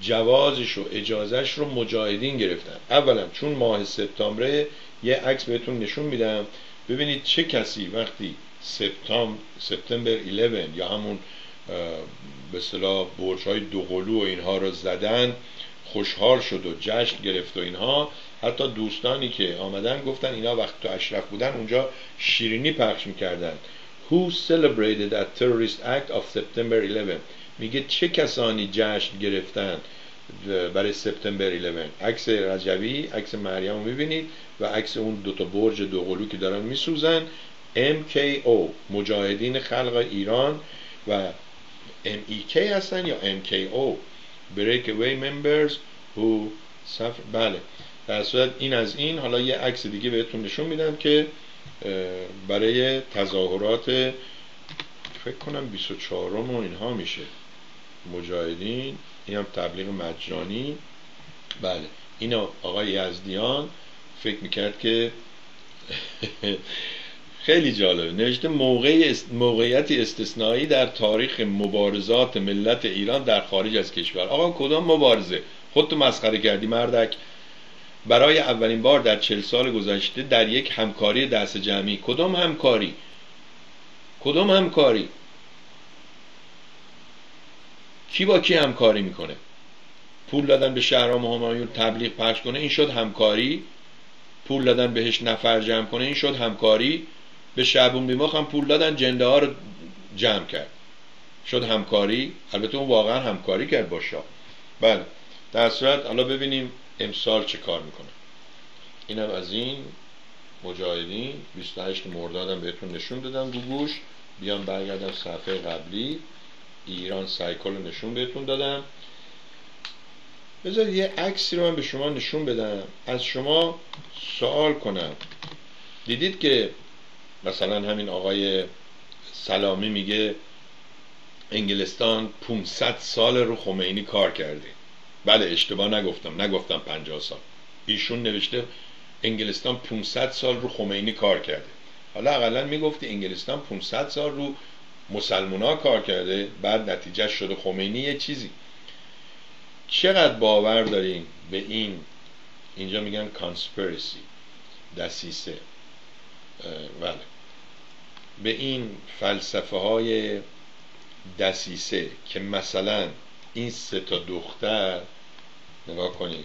جوازش و اجازش رو مجاهدین گرفتن. اولا چون ماه سپتامبره یه عکس بهتون نشون میدم. ببینید چه کسی وقتی سپتامبر سپتامبر 11 یا همون به اصطلاح برج های دوقلو و اینها رو زدن خوشحال شد و جشن گرفت و اینها حتی دوستانی که آمدن گفتن اینا وقت تو اشرف بودن اونجا شیرینی پخش می‌کردن. Who celebrated a terrorist act of September 11 میگه چه کسانی جشن گرفتن برای سپتامبر 11 عکس رجوی عکس مریم رو می‌بینید و عکس اون دوتا برج دوقلو که دارن میسوزن. MKO مجاهدین خلق ایران و MEK هستن یا MKO Breakaway Members Who Suffer بله. در صورت این از این حالا یه عکس دیگه بهتون نشون میدم که برای تظاهرات فکر کنم 24 و اینها میشه. مجاهدین این هم تبلیغ مجانی. بله. این آقای یزدیان فکر می‌کرد که *laughs* خیلی جالبه. نوشته موقع موقعیتی استثنایی در تاریخ مبارزات ملت ایران در خارج از کشور. آقا کدام مبارزه؟ خودتو مسخره کردی مردک. برای اولین بار در چل سال گذشته در یک همکاری دست جمعی. کدام همکاری؟ کدام همکاری؟ کی با کی همکاری می‌کنه؟ پول دادن به شهرام همایون تبلیغ پخش کنه این شد همکاری. پول دادن بهش نفر جمع کنه این شد همکاری. به شعبون بیماخ هم پول دادن جنده ها رو جمع کرد. شد همکاری. البته اون واقعا همکاری کرد با شاه. بله. در صورت حالا ببینیم امسال چه کار می‌کنه؟ اینم از این مجاهدین 28 مردادم بهتون نشون دادم گوگوش بیان برگردم صفحه قبلی. ایران سایکل رو نشون بهتون دادم. بذار یه عکسی رو من به شما نشون بدم. از شما سوال کنم. دیدید که مثلا همین آقای سلامی میگه انگلستان 500 سال رو خمینی کار کرده. بله اشتباه نگفتم. نگفتم 50 سال. ایشون نوشته انگلستان 500 سال رو خمینی کار کرده. حالا اقلا می‌گفتی انگلستان 500 سال رو مسلمونا کار کرده بعد نتیجه شده خمینی یه چیزی. چقدر باور داریم به این؟ اینجا میگن کانسپیرسی دسیسه. بله. به این فلسفه های دسیسه که مثلا این سه تا دختر نگاه کنید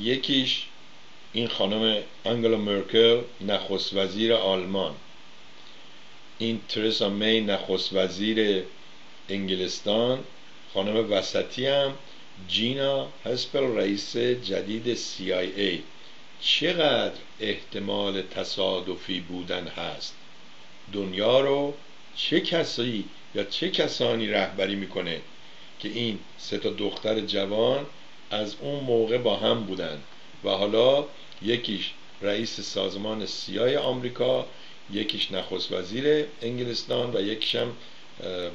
یکیش این خانم انگلا مرکل نخست وزیر آلمان. این ترسا می نخست وزیر انگلستان. خانم وسطی هم جینا هسپل رئیس جدید CIA چقدر احتمال تصادفی بودن هست؟ دنیا رو چه کسی یا چه کسانی رهبری می‌کنه؟ که این سه تا دختر جوان از اون موقع با هم بودن. و حالا یکیش رئیس سازمان سیای آمریکا یکیش نخست وزیر انگلستان و یکیش هم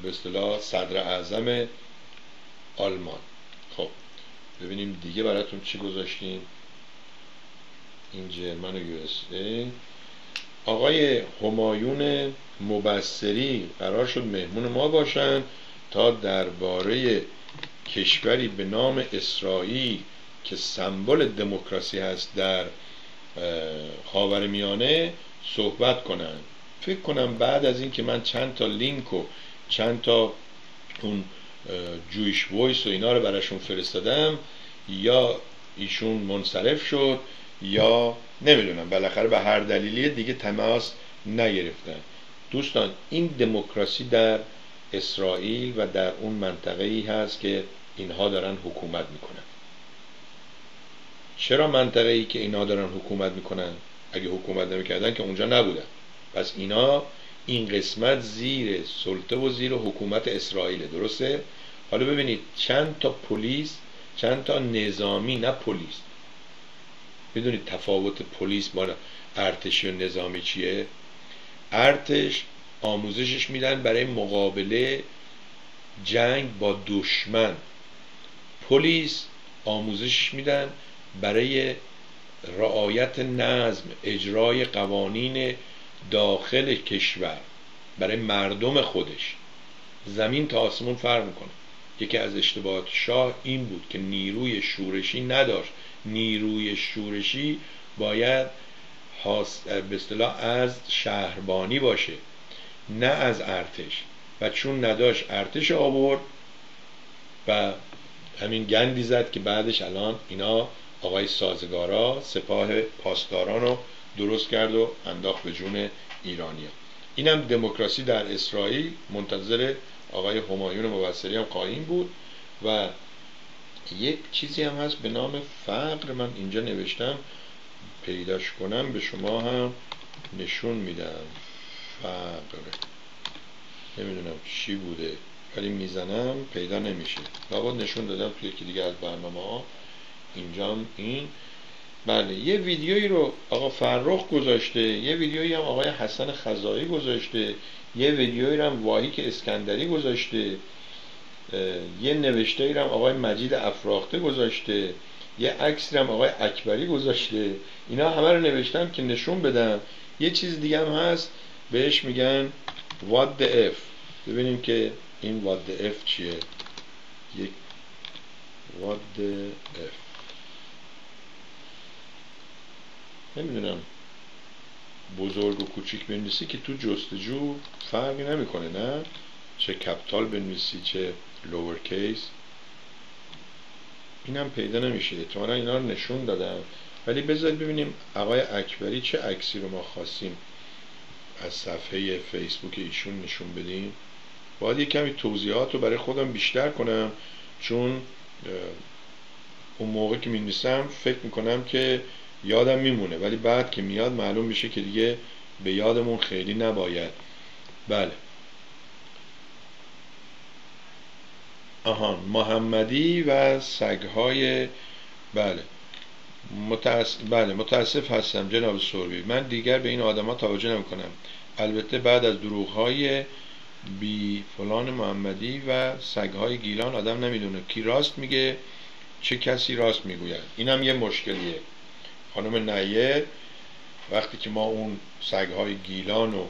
به اصطلاح صدر اعظم آلمان. خب ببینیم دیگه براتون چی گذاشتیم. این جرمن و یو آقای همایون مبصری قرار شد مهمون ما باشن. تا درباره کشوری به نام اسرائیل که سمبل دموکراسی هست در خاورمیانه صحبت کنن. فکر کنم بعد از اینکه من چند تا لینک و چند تا اون جویش وایس و اینا رو براشون فرستادم یا ایشون منصرف شد یا نمی‌دونم. بالاخره به هر دلیلی دیگه تماس نگرفتن. دوستان این دموکراسی در اسرائیل و در اون منطقه ای هست که اینها دارن حکومت می‌کنن. چرا منطقه ای که اینها دارن حکومت می‌کنن؟ اگه حکومت نمی‌کردن که اونجا نبودن. پس اینا این قسمت زیر سلطه و زیر حکومت اسرائیل درسته؟ حالا ببینید چند تا پلیس چند تا نظامی نه پلیس. می‌دونید تفاوت پلیس با ارتشی و نظامی چیه؟ ارتش آموزشش میدن برای مقابله جنگ با دشمن. پلیس آموزشش میدن برای رعایت نظم اجرای قوانین داخل کشور برای مردم خودش. زمین تا آسمون فرق می‌کنه. یکی از اشتباهات شاه این بود که نیروی شورشی نداشت. نیروی شورشی باید به اصطلاح از شهربانی باشه. نه از ارتش. و چون نداشت ارتش آورد و همین گندی زد که بعدش الان اینا آقای سازگارا سپاه پاسداران رو درست کرد و انداخت به جون ایرانیا. اینم دموکراسی در اسرائیل منتظر آقای همایون مبصری هم خواهیم بود و یک چیزی هم هست به نام فقر. من اینجا نوشتم پیداش کنم به شما هم نشون میدم. فقر نمی‌دونم چی بوده ولی می‌زنم پیدا نمیشه. لابد نشون دادم توی یکی دیگه از برنامه ها. اینجا این. بله یه ویدیویی رو آقا فرخ گذاشته یه ویدیویی هم آقای حسن خزایی گذاشته یه ویدیویی هم واهیک اسکندری گذاشته یه نوشته هم آقای مجید افراخته گذاشته یه عکسی هم آقای اکبری گذاشته. اینا همه رو نوشتم که نشون بدم. یه چیز دیگه هم هست. بهش میگن what the f. ببینیم که این what the f چیه. یک what the f. نمی‌دونم. بزرگ و کوچیک بنویسی که تو جستجو فرقی نمی‌کنه نه؟ چه کپتال بنویسی چه لور کیس اینم پیدا نمیشه. احتمالا اینا رو نشون دادم ولی بذارید ببینیم آقای اکبری چه عکسی رو ما خواستیم از صفحه فیسبوک ایشون نشون بدیم باید یه کمی توضیحات رو برای خودم بیشتر کنم چون اون موقع که می فکر می‌کنم که یادم میمونه ولی بعد که میاد معلوم میشه که دیگه به یادمون خیلی نباید. بله. آهان محمدی و سگهای بله. متاسف بله متاسف هستم جناب سوربی من دیگر به این آدما توجه نمی کنم البته بعد از دروغ های بی فلان محمدی و سگهای گیلان آدم نمی‌دونه. کی راست میگه چه کسی راست می‌گوید. اینم یه مشکلیه. خانم نیه وقتی که ما اون سگهای گیلان و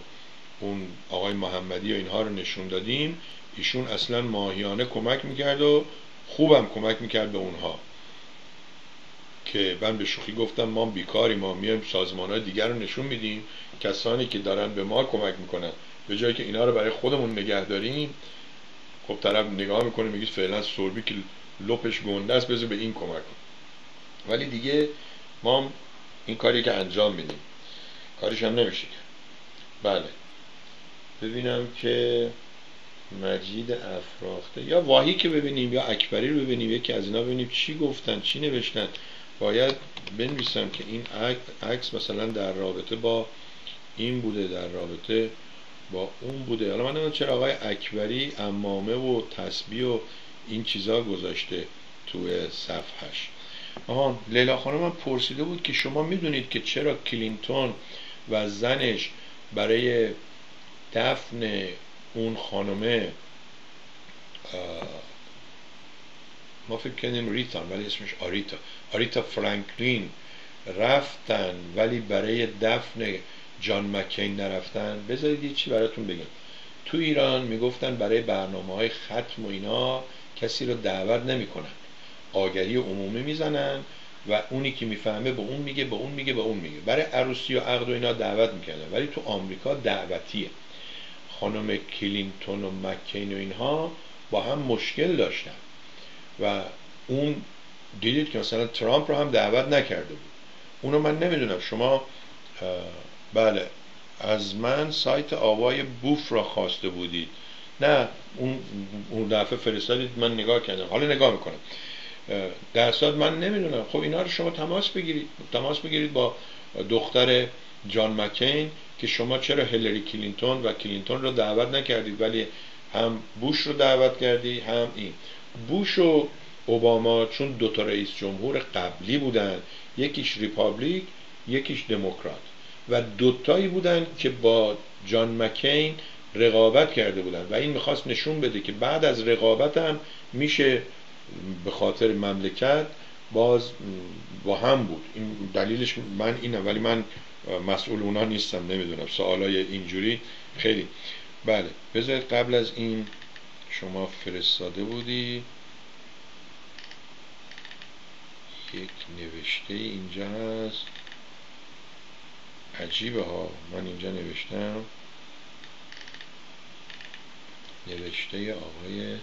اون آقای محمدی و اینها رو نشون دادیم ایشون اصلا ماهیانه کمک می‌کرد و خوبم کمک می‌کرد به اونها. که من به شوخی گفتم ما بیکاری ما میایم سازمان های دیگر رو نشون میدیم. کسانی که دارن به ما کمک می‌کنن. به جایی که اینا رو برای خودمون نگه داریم خب طرف نگاه می‌کنه میگید فعلا سربی که لپش گنده است بذار به این کمک کن. ولی دیگه ما این کاری که انجام میدیم کارش هم نمیشه بله. ببینم که مجید افراخته. یا واهی که ببینیم یا اکبری رو ببینیم. یکی از اینا ببینیم چی گفتن چی نوشتن. باید بنویسم که این عکس مثلا در رابطه با این بوده در رابطه با اون بوده. حالا من چرا آقای اکبری امامه و تسبیح و این چیزا گذاشته توی صفحش. آها لیلا خانم من پرسیده بود که شما می‌دونید که چرا کلینتون و زنش برای دفن اون خانمه ما فکر کنیم ریتان ولی اسمش آریتا. آریتا فرانکلین. رفتن ولی برای دفن جان مکین نرفتن. بذارید یه چی براتون بگم. تو ایران می‌گفتن برای برنامه های ختم و اینا کسی رو دعوت نمی‌کنن. آگری عمومی می‌زنن و اونی که می‌فهمه به اون میگه به اون میگه به اون میگه. برای عروسی و عقد و اینا دعوت می‌کنن ولی تو آمریکا دعوتیه. خانم کلینتون و مکین و اینها با هم مشکل داشتن. و اون دیدید که مثلا ترامپ رو هم دعوت نکرده بود. اونو من نمی‌دونم. شما بله. از من سایت آوای بوف را خواسته بودید. نه اون اون دفعه فرستادید من نگاه کردم. حالا نگاه می‌کنم. در صورت من نمی‌دونم. خب اینا رو شما تماس بگیرید. تماس بگیرید با دختر جان مکین که شما چرا هیلاری کلینتون و کلینتون رو دعوت نکردید ولی هم بوش رو دعوت کردی هم این. بوش و اوباما چون دو تا رئیس جمهور قبلی بودن یکیش Republic یکیش دموکرات. و دوتایی بودن که با جان مکین رقابت کرده بودن. و این می‌خواست نشون بده که بعد از رقابت هم میشه به خاطر مملکت باز با هم بود. این دلیلش من اینه ولی من مسئول اونا نیستم نمی‌دونم. سوالای اینجوری خیلی. بله بذارید قبل از این شما فرستاده بودی. یک نوشته اینجا هست. عجیبه ها. من اینجا نوشتم. نوشته آقای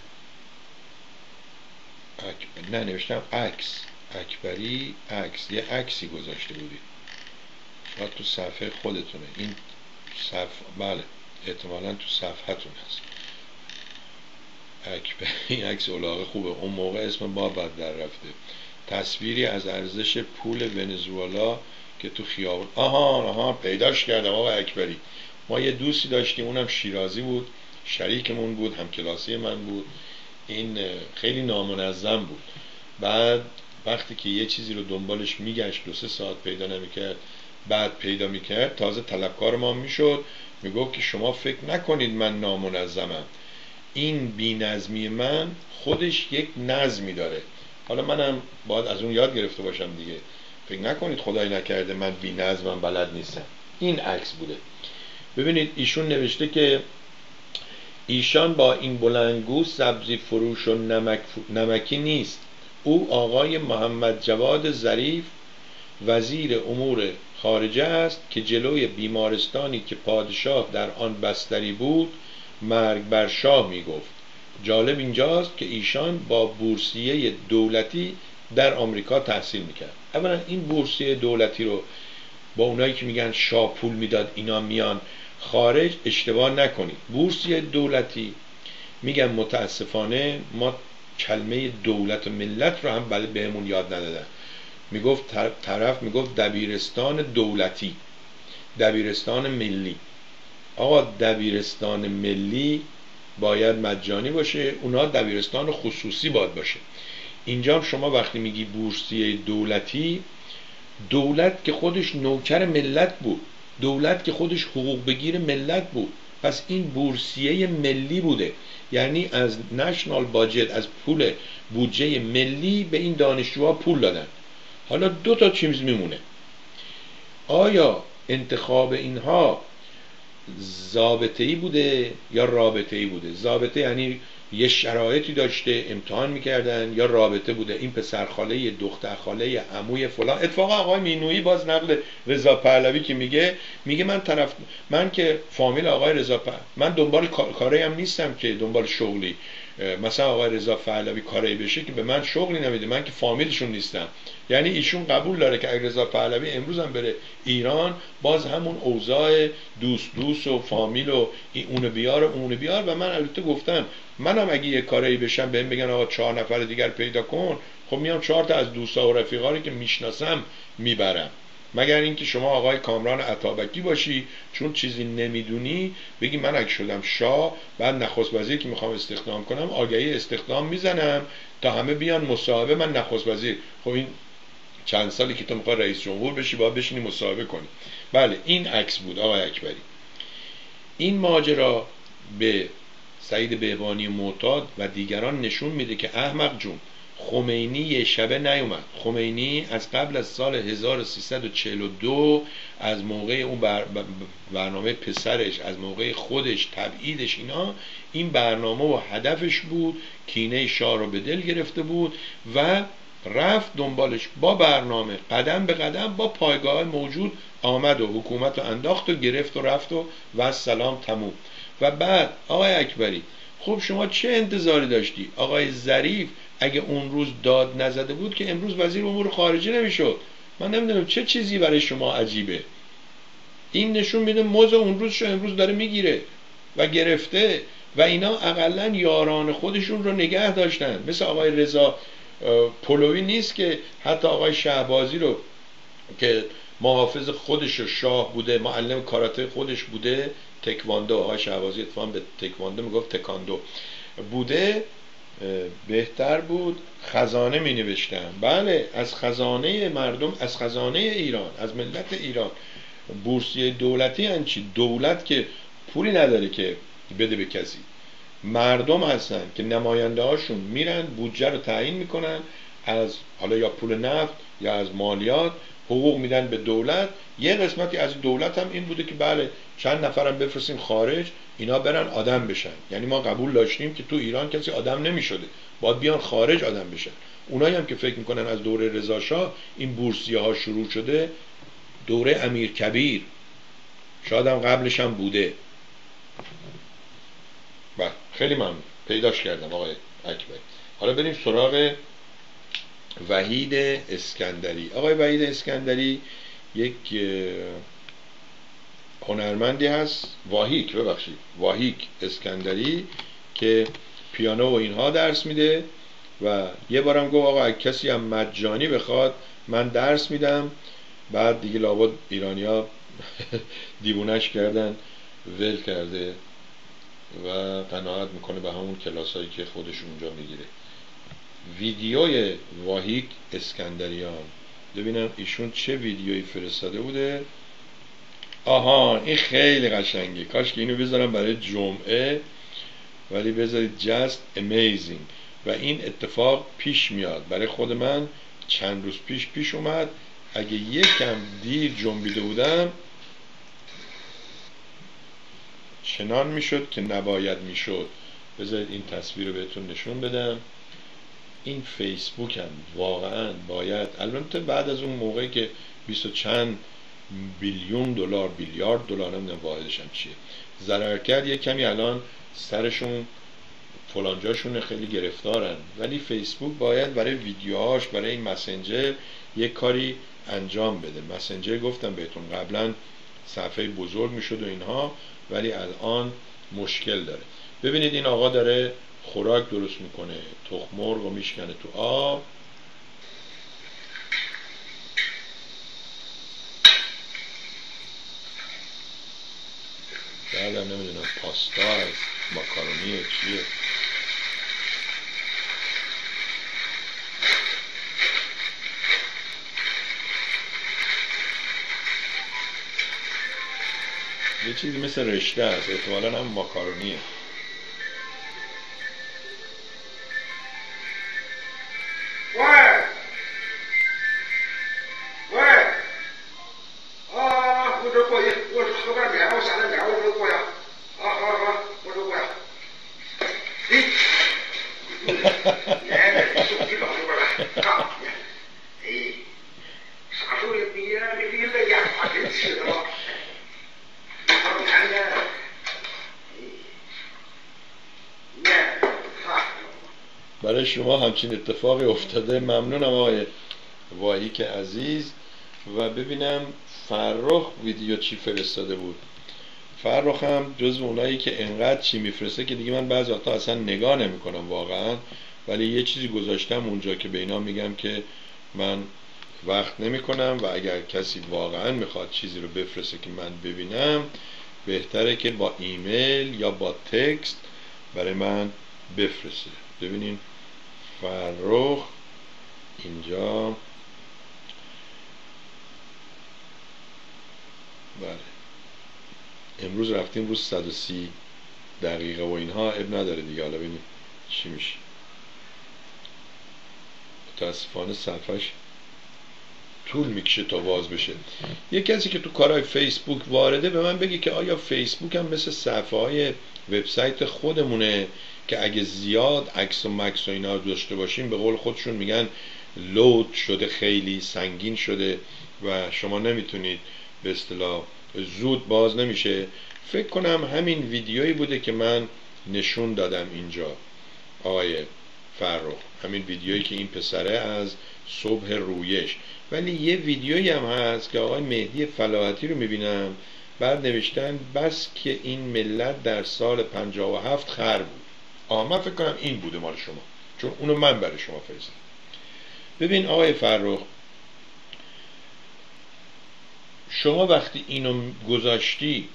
اکبر نه نوشتم عکس. اکبری عکس. یه عکسی گذاشته بودی. شاید تو صفحه خودتونه. این صفحه بله احتمالا تو صفحتون هست. اکبری این عکس اولاغه خوبه. اون موقع اسم با بد در رفته. تصویری از ارزش پول ونزوئلا که تو خیابون آها آها پیداش کردم آقا اکبری. ما یه دوستی داشتیم اونم شیرازی بود. شریکمون بود هم کلاسی من بود. این خیلی نامنظم بود. بعد وقتی که یه چیزی رو دنبالش میگشت دو سه ساعت پیدا نمی‌کرد بعد پیدا می‌کرد تازه طلبکار ما می‌شد. می‌گفت که شما فکر نکنید من نامنظمم. این بینظمی من خودش یک نظمی داره. حالا منم باید از اون یاد گرفته باشم دیگه. فکر نکنید خدای نکرده من بی نظمم بلد نیستم. این عکس بوده. ببینید ایشون نوشته که ایشان با این بلنگو سبزی فروش و نمک نمکی نیست. او آقای محمد جواد ظریف وزیر امور خارجه است که جلوی بیمارستانی که پادشاه در آن بستری بود مرگ بر شاه می گفت جالب اینجاست که ایشان با بورسیه دولتی در آمریکا تحصیل می‌کرد. اولا این بورسیه دولتی رو با اونایی که میگن شاه پول می‌داد اینا میان خارج اشتباه نکنید. بورسیه دولتی میگن متاسفانه ما کلمه دولت و ملت رو هم بله بهمون یاد ندادن. می‌گفت طرف می‌گفت دبیرستان دولتی دبیرستان ملی. آقا دبیرستان ملی باید مجانی باشه اونها دبیرستان خصوصی باید باشه. اینجا شما وقتی میگی بورسیه دولتی دولت که خودش نوکر ملت بود دولت که خودش حقوق بگیر ملت بود. پس این بورسیه ملی بوده. یعنی از نشنال باجت از پول بودجه ملی به این دانشجوها پول دادن. حالا دو تا چیز میمونه. آیا انتخاب اینها زابطه ای بوده یا رابطه ای بوده؟ زابطه یعنی یه شرایطی داشته امتحان می‌کردن یا رابطه بوده؟ این پسر خاله دختر خاله عموی فلان. اتفاقا آقای مینویی باز نقل رضا پهلوی که میگه میگه من طرف من که فامیل آقای رضا پهلوی من دنبال کاری هم نیستم که دنبال شغلی. مثلا آقای رضا پهلوی کاری بشه که به من شغلی نمیده من که فامیلشون نیستم. یعنی ایشون قبول داره که اگر رضا پهلوی امروز هم بره ایران باز همون اوضاع دوست دوست و فامیل و اون بیار و اون بیار. و من البته گفتم منم اگه یه کاری بشم بهم بگن آقا چهار نفر دیگر پیدا کن خب میام چهار تا از دوستا و رفیقانی که می‌شناسم می‌برم. مگر اینکه شما آقای کامران عطابکی باشی چون چیزی نمی‌دونی بگی من اگه شدم شاه بعد نخست وزیر که می‌خوام استخدام کنم آگهی استخدام می‌زنم تا همه بیان مصاحبه من نخست وزیر خب این چند سالی که تو می‌خوای رئیس جمهور بشی باید بشینی مصاحبه کنی. بله این عکس بود آقای اکبری. این ماجرا به سعید بهبانی معتاد و دیگران نشون میده که احمق جون خمینی یه شبه نیومد. خمینی از قبل از سال 1342 از موقع اون برنامه پسرش از موقع خودش تبعیدش اینا این برنامه و هدفش بود کینه شاه رو به دل گرفته بود و رفت دنبالش با برنامه قدم به قدم با پایگاه موجود آمد و حکومت رو انداخت و گرفت و رفت و و سلام تموم. و بعد آقای اکبری خب شما چه انتظاری داشتی؟ آقای ظریف اگه اون روز داد نزده بود که امروز وزیر امور خارجه نمی‌شد. من نمی‌دونم چه چیزی برای شما عجیبه. این نشون میده موز اون روز شو امروز داره می‌گیره و گرفته و اینا اقلا یاران خودشون رو نگه داشتن. مثل آقای رضا پولوی نیست که حتی آقای شهبازی رو که محافظ خودش و شاه بوده معلم کاراته خودش بوده تکواندو آقای شهبازی اتفاقا به تکواندو می‌گفت تکاندو بوده. بهتر بود خزانه می نوشتم بله از خزانه مردم از خزانه ایران از ملت ایران. بورسیه دولتی انچی دولت که پولی نداره که بده به کسی. مردم هستن که نماینده هاشون میرن بودجه رو تعیین می‌کنن از حالا یا پول نفت یا از مالیات حقوق میدن به دولت. یه قسمتی از دولت هم این بوده که بله چند نفرم بفرستیم خارج اینا برن آدم بشن. یعنی ما قبول داشتیم که تو ایران کسی آدم نمی‌شده. باید بیان خارج آدم بشن. اونایی هم که فکر می‌کنن از دوره رضا این بورسیه ها شروع شده دوره امیر کبیر. شاید هم قبلش هم بوده. بله خیلی من پیداش کردم آقای اکبر. حالا بریم سراغ وحید اسکندری. آقای وحید اسکندری یک هنرمندی هست واهیک ببخشید واهیک اسکندری که پیانو و اینها درس میده و یه بارم گفت آقا کسی هم مجانی بخواد من درس میدم. بعد دیگه لابد ایرانیا *laughs* دیوونش کردن ول کرده و قناعت می‌کنه به همون کلاس هایی که خودش اونجا می‌گیره. ویدیوی واهیک اسکندریان. ببینم ایشون چه ویدیویی فرستاده بوده. آها این خیلی قشنگه. کاش که اینو بذارم برای جمعه ولی بذارید just amazing. و این اتفاق پیش میاد. برای خود من چند روز پیش پیش اومد. اگه یکم دیر جنبیده بودم چنان می‌شد که نباید می‌شد. بذارید این تصویر رو بهتون نشون بدم. این فیسبوک هم واقعا باید البته بعد از اون موقعی که بیست چند بیلیون دلار بیلیارد دلار نمی‌دونم واحدش هم چیه ضرر کرد یه کمی الان سرشون فلانجاشون خیلی گرفتارن. ولی فیسبوک باید برای ویدیوهاش برای این مسنجر یک کاری انجام بده. مسنجر گفتم بهتون قبلا صفحه بزرگ می‌شد و اینها ولی الان مشکل داره. ببینید این آقا داره خوراک درست می‌کنه. تخم مرغ و میشکنه تو آب. بعدم نمی‌دونم پاستا هست ماکارونی چیه. یه چیزی مثل رشته است احتمالا هم ماکارونیه شما همچین اتفاقی افتاده. ممنونم آقای واهی که عزیز. و ببینم فرخ ویدیو چی فرستاده بود. فرخ هم جز اونایی که انقدر چی میفرسته که دیگه من بعض وقتا اصلا نگاه نمی‌کنم واقعا. ولی یه چیزی گذاشتم اونجا که به اینا میگم که من وقت نمی کنم و اگر کسی واقعا می‌خواد چیزی رو بفرسته که من ببینم بهتره که با ایمیل یا با تکست برای من بفرسته. ببینیم فرخ اینجا. بله. امروز رفتیم روز 130 دقیقه و اینها اب نداره دیگه. حالا ببینیم چی میشه. متاسفانه صفحش طول می‌کشه تا باز بشه. یه کسی که تو کارهای فیسبوک وارده به من بگی که آیا فیسبوک هم مثل صفحه های وبسایت خودمونه؟ که اگه زیاد عکس و مکس و اینا داشته باشیم به قول خودشون میگن لود شده خیلی سنگین شده و شما نمی‌تونید به اصطلاح زود باز نمیشه. فکر کنم همین ویدیویی بوده که من نشون دادم اینجا آقای فرخ. همین ویدیویی که این پسره از صبح رویش. ولی یه ویدیویی هم هست که آقای مهدی فلاحتی رو می‌بینم. بعد نوشتن بس که این ملت در سال 57 خر بود. آه من فکر کنم این بوده مال شما چون اونو من برای شما فرستم ببین آقای فرخ شما وقتی اینو گذاشتی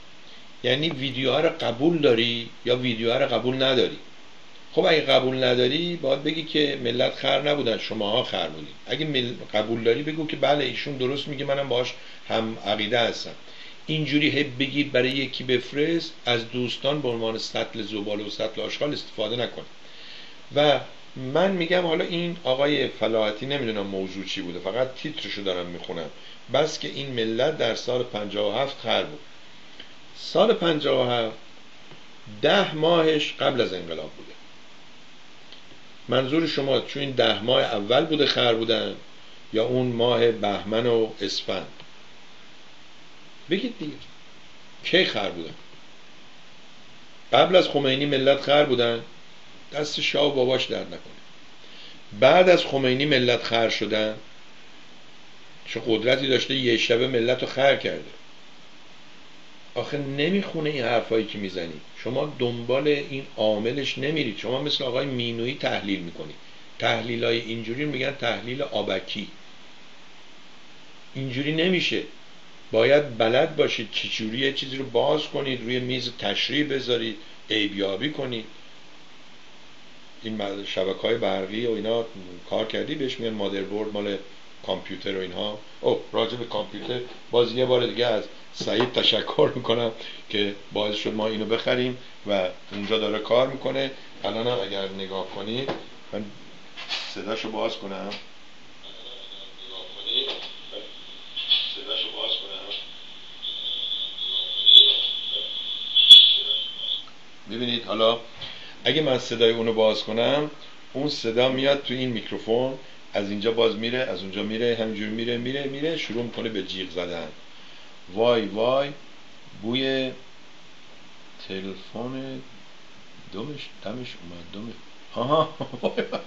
یعنی ویدیوها رو قبول داری یا ویدیوها رو قبول نداری؟ خب اگه قبول نداری باید بگی که ملت خر نبودن شماها خر بودید. اگه قبول داری بگو که بله ایشون درست میگه منم باش هم عقیده هستم. اینجوری هب بگی برای یکی بفرست از دوستان به عنوان سطل زباله و سطل آشغال استفاده نکن. و من میگم حالا این آقای فلاحتی نمی‌دونم موضوع چی بوده فقط تیترشو دارم می‌خونم. بس که این ملت در سال 57 خر بود. سال 57 ده ماهش قبل از انقلاب بوده. منظور شما چون این ده ماه اول بوده خر بودن یا اون ماه بهمن و اسفند؟ بگید دیگه. کی خر بودن؟ قبل از خمینی ملت خر بودن دست شاه و باباش در نکنه. بعد از خمینی ملت خر شدن چه قدرتی داشته یه شبه ملت رو خر کرده. آخه نمی‌خونه این حرفایی که می‌زنی. شما دنبال این عاملش نمیرید. شما مثل آقای مینوی تحلیل می‌کنید. تحلیل های اینجوری میگن تحلیل آبکی. اینجوری نمیشه. باید بلد باشید چجوری یه چیزی رو باز کنید روی میز تشریح بذارید عیبیابی کنید. این شبکه های برقی و اینا کار کردی بهش میان مادربرد مال کامپیوتر و اینها. او راجع به کامپیوتر باز یه بار دیگه از سعید تشکر می‌کنم که باعث شد ما اینو بخریم و اونجا داره کار می‌کنه. الان اگر نگاه کنید من صداشو باز کنم. ببینید حالا اگه من صدای اونو باز کنم اون صدا میاد تو این میکروفون از اینجا باز میره از اونجا میره همینجور میره میره میره شروع می‌کنه به جیغ زدن. وای وای بوی تلفن دمش دمش اومد دمش. آها.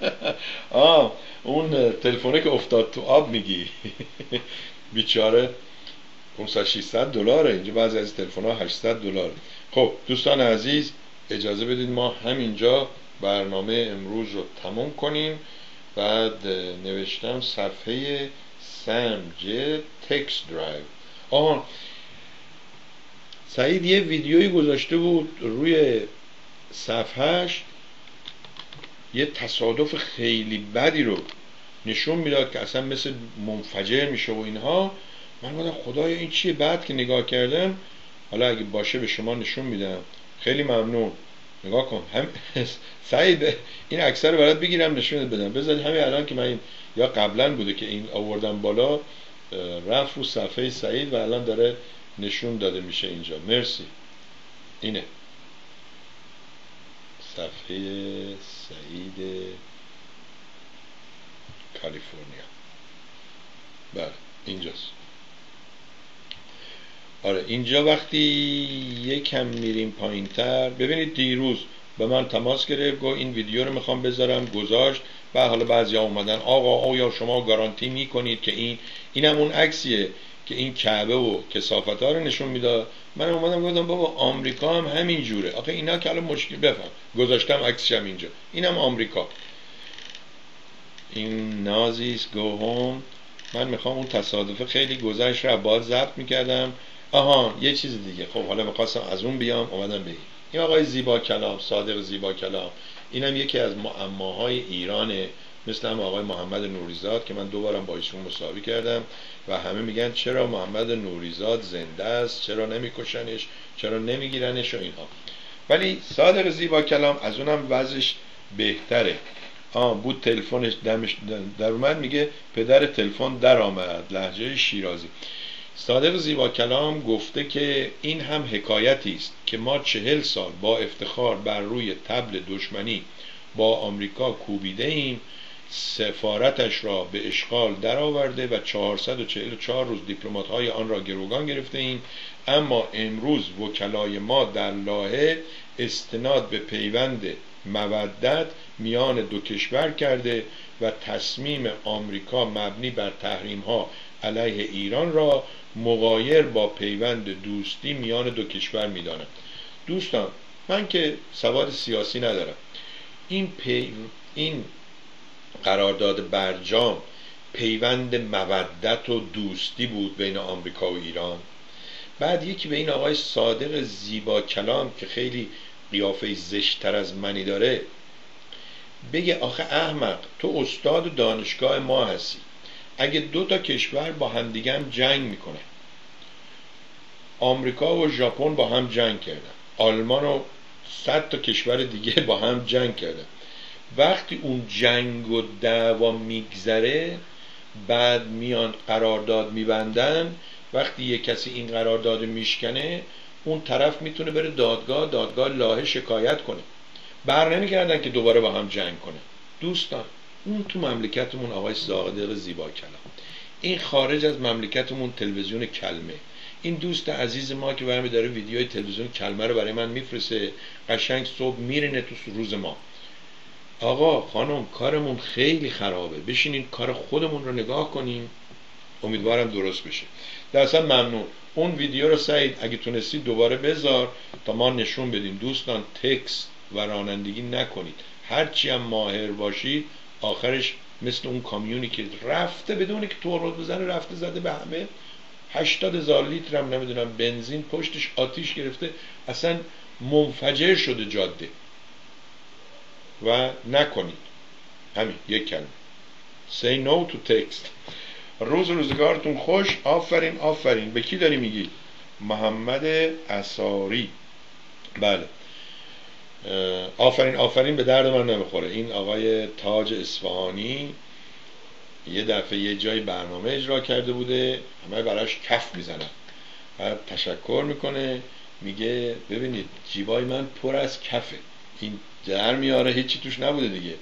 *laughs* آه اون تلفنه که افتاد تو آب میگی. *laughs* بیچاره 500 600 دلاره. اینجا بعضی از تلفن ها 800 دلار. خب دوستان عزیز اجازه بدید ما همینجا برنامه امروز رو تموم کنیم. بعد نوشتم صفحه سمج تکس درایو. آها سعید یه ویدیویی گذاشته بود روی صفحهش یه تصادف خیلی بدی رو نشون می‌داد که اصلا مثل منفجر میشه و اینها. من گفتم خدایا این چیه؟ بعد که نگاه کردم حالا اگه باشه به شما نشون میدم. خیلی ممنون. نگاه کن. هم *laughs* سعید این اکثر رو برات بگیرم نشون بدم. بذارید همین الان که من این یا قبلا بوده که این آوردم بالا رفت رو صفحه سعید و الان داره نشون داده میشه اینجا. مرسی. اینه. صفحه سعید کالیفرنیا. بله اینجاست. آره اینجا وقتی یکم میریم پایین تر ببینید دیروز به من تماس گرفت گو این ویدیو رو می‌خوام بذارم گذاشت و حالا بعضی اومدن آقا آیا شما گارانتی می‌کنید که این اینم اون عکسیه که این کعبه و کسافت ها رو نشون می‌داد من اومدم گفتم بابا آمریکا هم همین جوره. آخه اینا که الان مشکل بفهم. گذاشتم عکسشم اینجا. اینم آمریکا. این نازیس گو هوم. من می‌خوام اون تصادفه خیلی گذشت رو باز ضبط می‌کردم. آها یه چیز دیگه. خب حالا می‌خواستم از اون بیام اومدم به این آقای زیبا کلام صادق زیبا کلام اینم یکی از معماهای ایرانه مثل هم آقای محمد نوریزاد که من دوبارم با ایشون مساوی کردم و همه میگن چرا محمد نوریزاد زنده است چرا نمیکشنش چرا نمیگیرنش و اینها. ولی صادق زیبا کلام از اونم وضعش بهتره. آه بود تلفنش دمش در اومد میگه پدر تلفن در آمد لحجه شیرازی. صادق زیبا کلام گفته که این هم حکایتی است که ما چهل سال با افتخار بر روی تبل دشمنی با آمریکا کوبیده ایم سفارتش را به اشغال درآورده و 444 روز دیپلمات های آن را گروگان گرفته ایم اما امروز وکلای ما در لاهه استناد به پیوند مودت میان دو کشور کرده و تصمیم آمریکا مبنی بر تحریم ها علیه ایران را مقایر با پیوند دوستی میان دو کشور می‌دانم دوستان من که سواد سیاسی ندارم. این پی... این قرارداد برجام پیوند مودت و دوستی بود بین آمریکا و ایران. بعد یکی به این آقای صادق زیبا کلام که خیلی قیافه زشتتر از منی داره بگه آخه احمق تو استاد دانشگاه ما هستی. اگه دو تا کشور با همدیگه هم جنگ می‌کنه آمریکا و ژاپن با هم جنگ کردن. آلمان و صد تا کشور دیگه با هم جنگ کردن. وقتی اون جنگ و دعوا میگذره بعد میان قرارداد میبندن. وقتی یه کسی این قرارداد میشکنه اون طرف می‌تونه بره دادگاه دادگاه لاه شکایت کنه. بر نمیگردن که دوباره با هم جنگ کنه. دوستان اون تو مملکتمون آقای صادق زیبا کلام. این خارج از مملکتمون تلویزیون کلمه. این دوست عزیز ما که برمی داره ویدیوی تلویزیون کلمه رو برای من میفرسه قشنگ صبح میرینه تو روز ما. آقا خانم کارمون خیلی خرابه. بشینین کار خودمون رو نگاه کنیم امیدوارم درست بشه. اصلا ممنون. اون ویدیو رو سعید اگه تونستی دوباره بذار تا ما نشون بدیم. دوستان تکس و رانندگی نکنید. هرچی هم ماهر باشید آخرش مثل اون کامیونی که رفته بدون که تورمز بزنه رفته زده به همه. هشتاد هزار لیتر هم نمی‌دونم بنزین پشتش آتیش گرفته اصلا منفجر شده جاده. و نکنید. همین یک کلمه. Say no to text. روز روزگارتون خوش. آفرین آفرین. به کی داری میگی؟ محمد اساری بله. آفرین آفرین به درد من نمی‌خوره. این آقای تاج اصفهانی یه دفعه یه جای برنامه اجرا کرده بوده همه براش کف می‌زنن. بعد تشکر می‌کنه میگه ببینید جیبای من پر از کفه. این در میاره هیچی توش نبوده دیگه.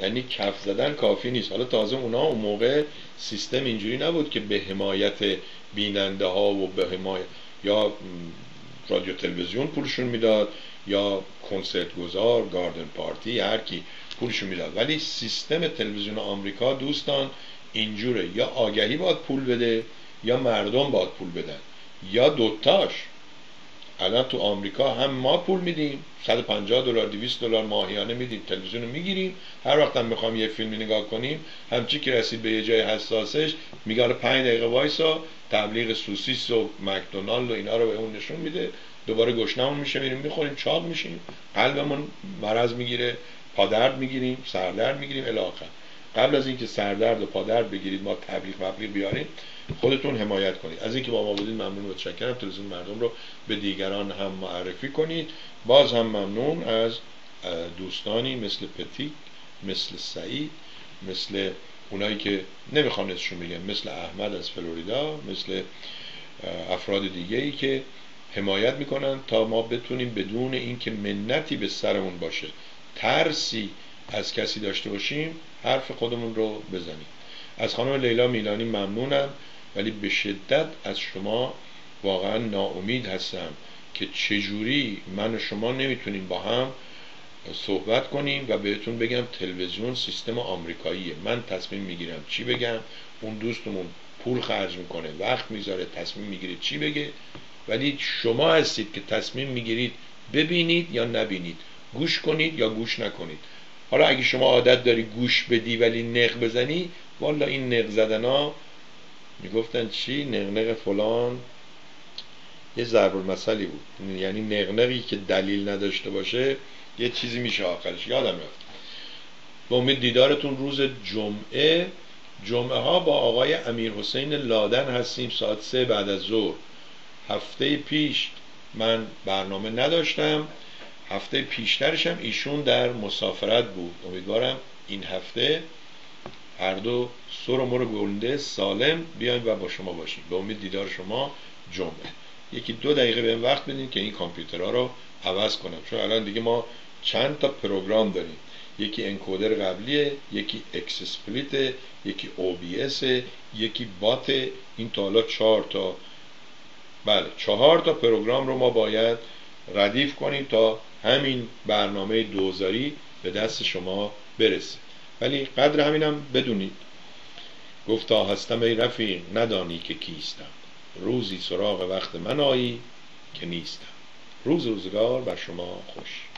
یعنی کف زدن کافی نیست. حالا تازه اونا اون موقع سیستم اینجوری نبود که به حمایت بیننده ها و به حمایت یا رادیو تلویزیون پولشون می‌داد. یا کنسرت گذار گاردن پارتی هر کی پولشون می‌داد. ولی سیستم تلویزیون آمریکا دوستان اینجوره. یا آگهی باید پول بده یا مردم باید پول بدن. یا دوتاش. الان تو آمریکا هم ما پول میدیم. 150 دلار 200 دلار ماهیانه میدیم. تلویزیون رو می‌گیریم. هر وقت هم می‌خوام یه فیلمی نگاه کنیم همچی که رسید به یه جای حساسش میگه 5 دقیقه وایسا تبلیغ سوسیس و مکدونالد و اینا رو به اون نشون میده. دوباره گشنمون میشه میریم می‌خوریم چاق میشیم قلبمون مرض می‌گیره پادرد می‌گیریم سردرد می‌گیریم الی قبل از اینکه سردرد و پادرد بگیرید ما تبلیغ مبلیغ بیاریم خودتون حمایت کنید. از اینکه با ما بودید ممنون و متشکرم. تلویزیون مردم رو به دیگران هم معرفی کنید. باز هم ممنون از دوستانی مثل پتیک مثل سعید مثل اونایی که نمی‌خوام اسمشون بگم مثل احمد از فلوریدا مثل افراد دیگه ای که حمایت می‌کنن تا ما بتونیم بدون اینکه منتی به سرمون باشه. ترسی از کسی داشته باشیم حرف خودمون رو بزنیم. از خانم لیلا میلانی ممنونم ولی به شدت از شما واقعا ناامید هستم که چجوری من و شما نمی‌تونیم با هم صحبت کنیم و بهتون بگم تلویزیون سیستم آمریکاییه. من تصمیم می‌گیرم چی بگم اون دوستمون پول خرج می‌کنه وقت می‌ذاره تصمیم می‌گیره چی بگه. ولی شما هستید که تصمیم می‌گیرید ببینید یا نبینید گوش کنید یا گوش نکنید. حالا اگه شما عادت داری گوش بدی ولی نق بزنی والا این نق زدن ها می‌گفتن چی؟ نقنق فلان یه ضرب المثلی بود. یعنی نقنقی که دلیل نداشته باشه یه چیزی میشه آخرش. یادم رفت. به امید دیدارتون روز جمعه. جمعه ها با آقای امیر حسین لادن هستیم. ساعت سه بعد از ظهر. هفته پیش من برنامه نداشتم هفته پیشترشم ایشون در مسافرت بود. امیدوارم این هفته هر دو سر و مر و گنده سالم بیایم و با شما باشیم به امید دیدار شما جمعه. یکی دو دقیقه به وقت بدین که این کامپیوترها رو عوض کنم. چون الان دیگه ما چند تا program داریم. یکی encoder قبلیه یکی XSplit یکی OB یکی بات این تا حالا چهار تا بله چهار تا پروگرام رو ما باید ردیف کنیم تا همین برنامه دوزاری به دست شما برسه. ولی قدر همینم بدونید. گفتا هستم ای رفیق ندانی که کیستم. روزی سراغ وقت من آیی که نیستم. روز روزگار بر شما خوش.